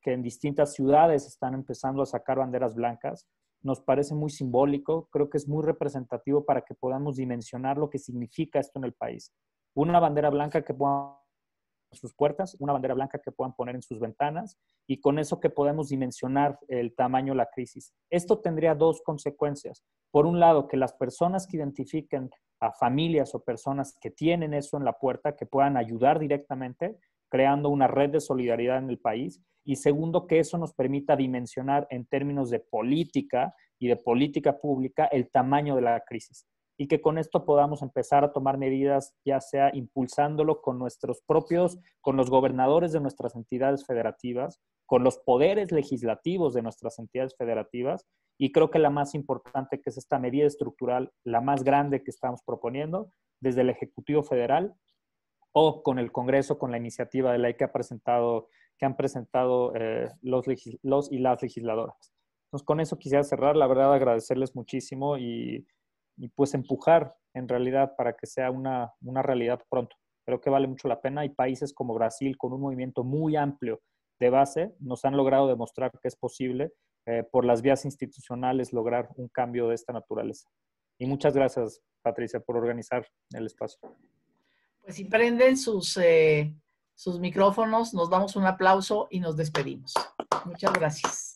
que en distintas ciudades están empezando a sacar banderas blancas. Nos parece muy simbólico, creo que es muy representativo para que podamos dimensionar lo que significa esto en el país una bandera blanca que puedan en sus puertas, una bandera blanca que puedan poner en sus ventanas y con eso que podemos dimensionar el tamaño de la crisis. Esto tendría dos consecuencias. Por un lado, que las personas que identifiquen a familias o personas que tienen eso en la puerta, que puedan ayudar directamente, creando una red de solidaridad en el país. Y segundo, que eso nos permita dimensionar en términos de política y de política pública el tamaño de la crisis y que con esto podamos empezar a tomar medidas, ya sea impulsándolo con nuestros propios, con los gobernadores de nuestras entidades federativas, con los poderes legislativos de nuestras entidades federativas, y creo que la más importante, que es esta medida estructural, la más grande que estamos proponiendo, desde el Ejecutivo Federal o con el Congreso, con la iniciativa de ley que, ha presentado, que han presentado eh, los, los y las legisladoras. Entonces, con eso quisiera cerrar. La verdad, agradecerles muchísimo y pues empujar en realidad para que sea una, una realidad pronto. Creo que vale mucho la pena y países como Brasil, con un movimiento muy amplio de base, nos han logrado demostrar que es posible eh, por las vías institucionales lograr un cambio de esta naturaleza. Y muchas gracias, Patricia, por organizar el espacio. Pues si prenden sus, eh, sus micrófonos, nos damos un aplauso y nos despedimos. Muchas gracias.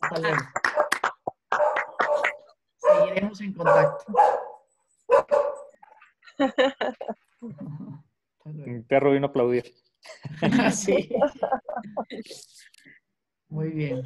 Hasta luego. Seguiremos en contacto. Mi perro vino a aplaudir. sí. Muy bien.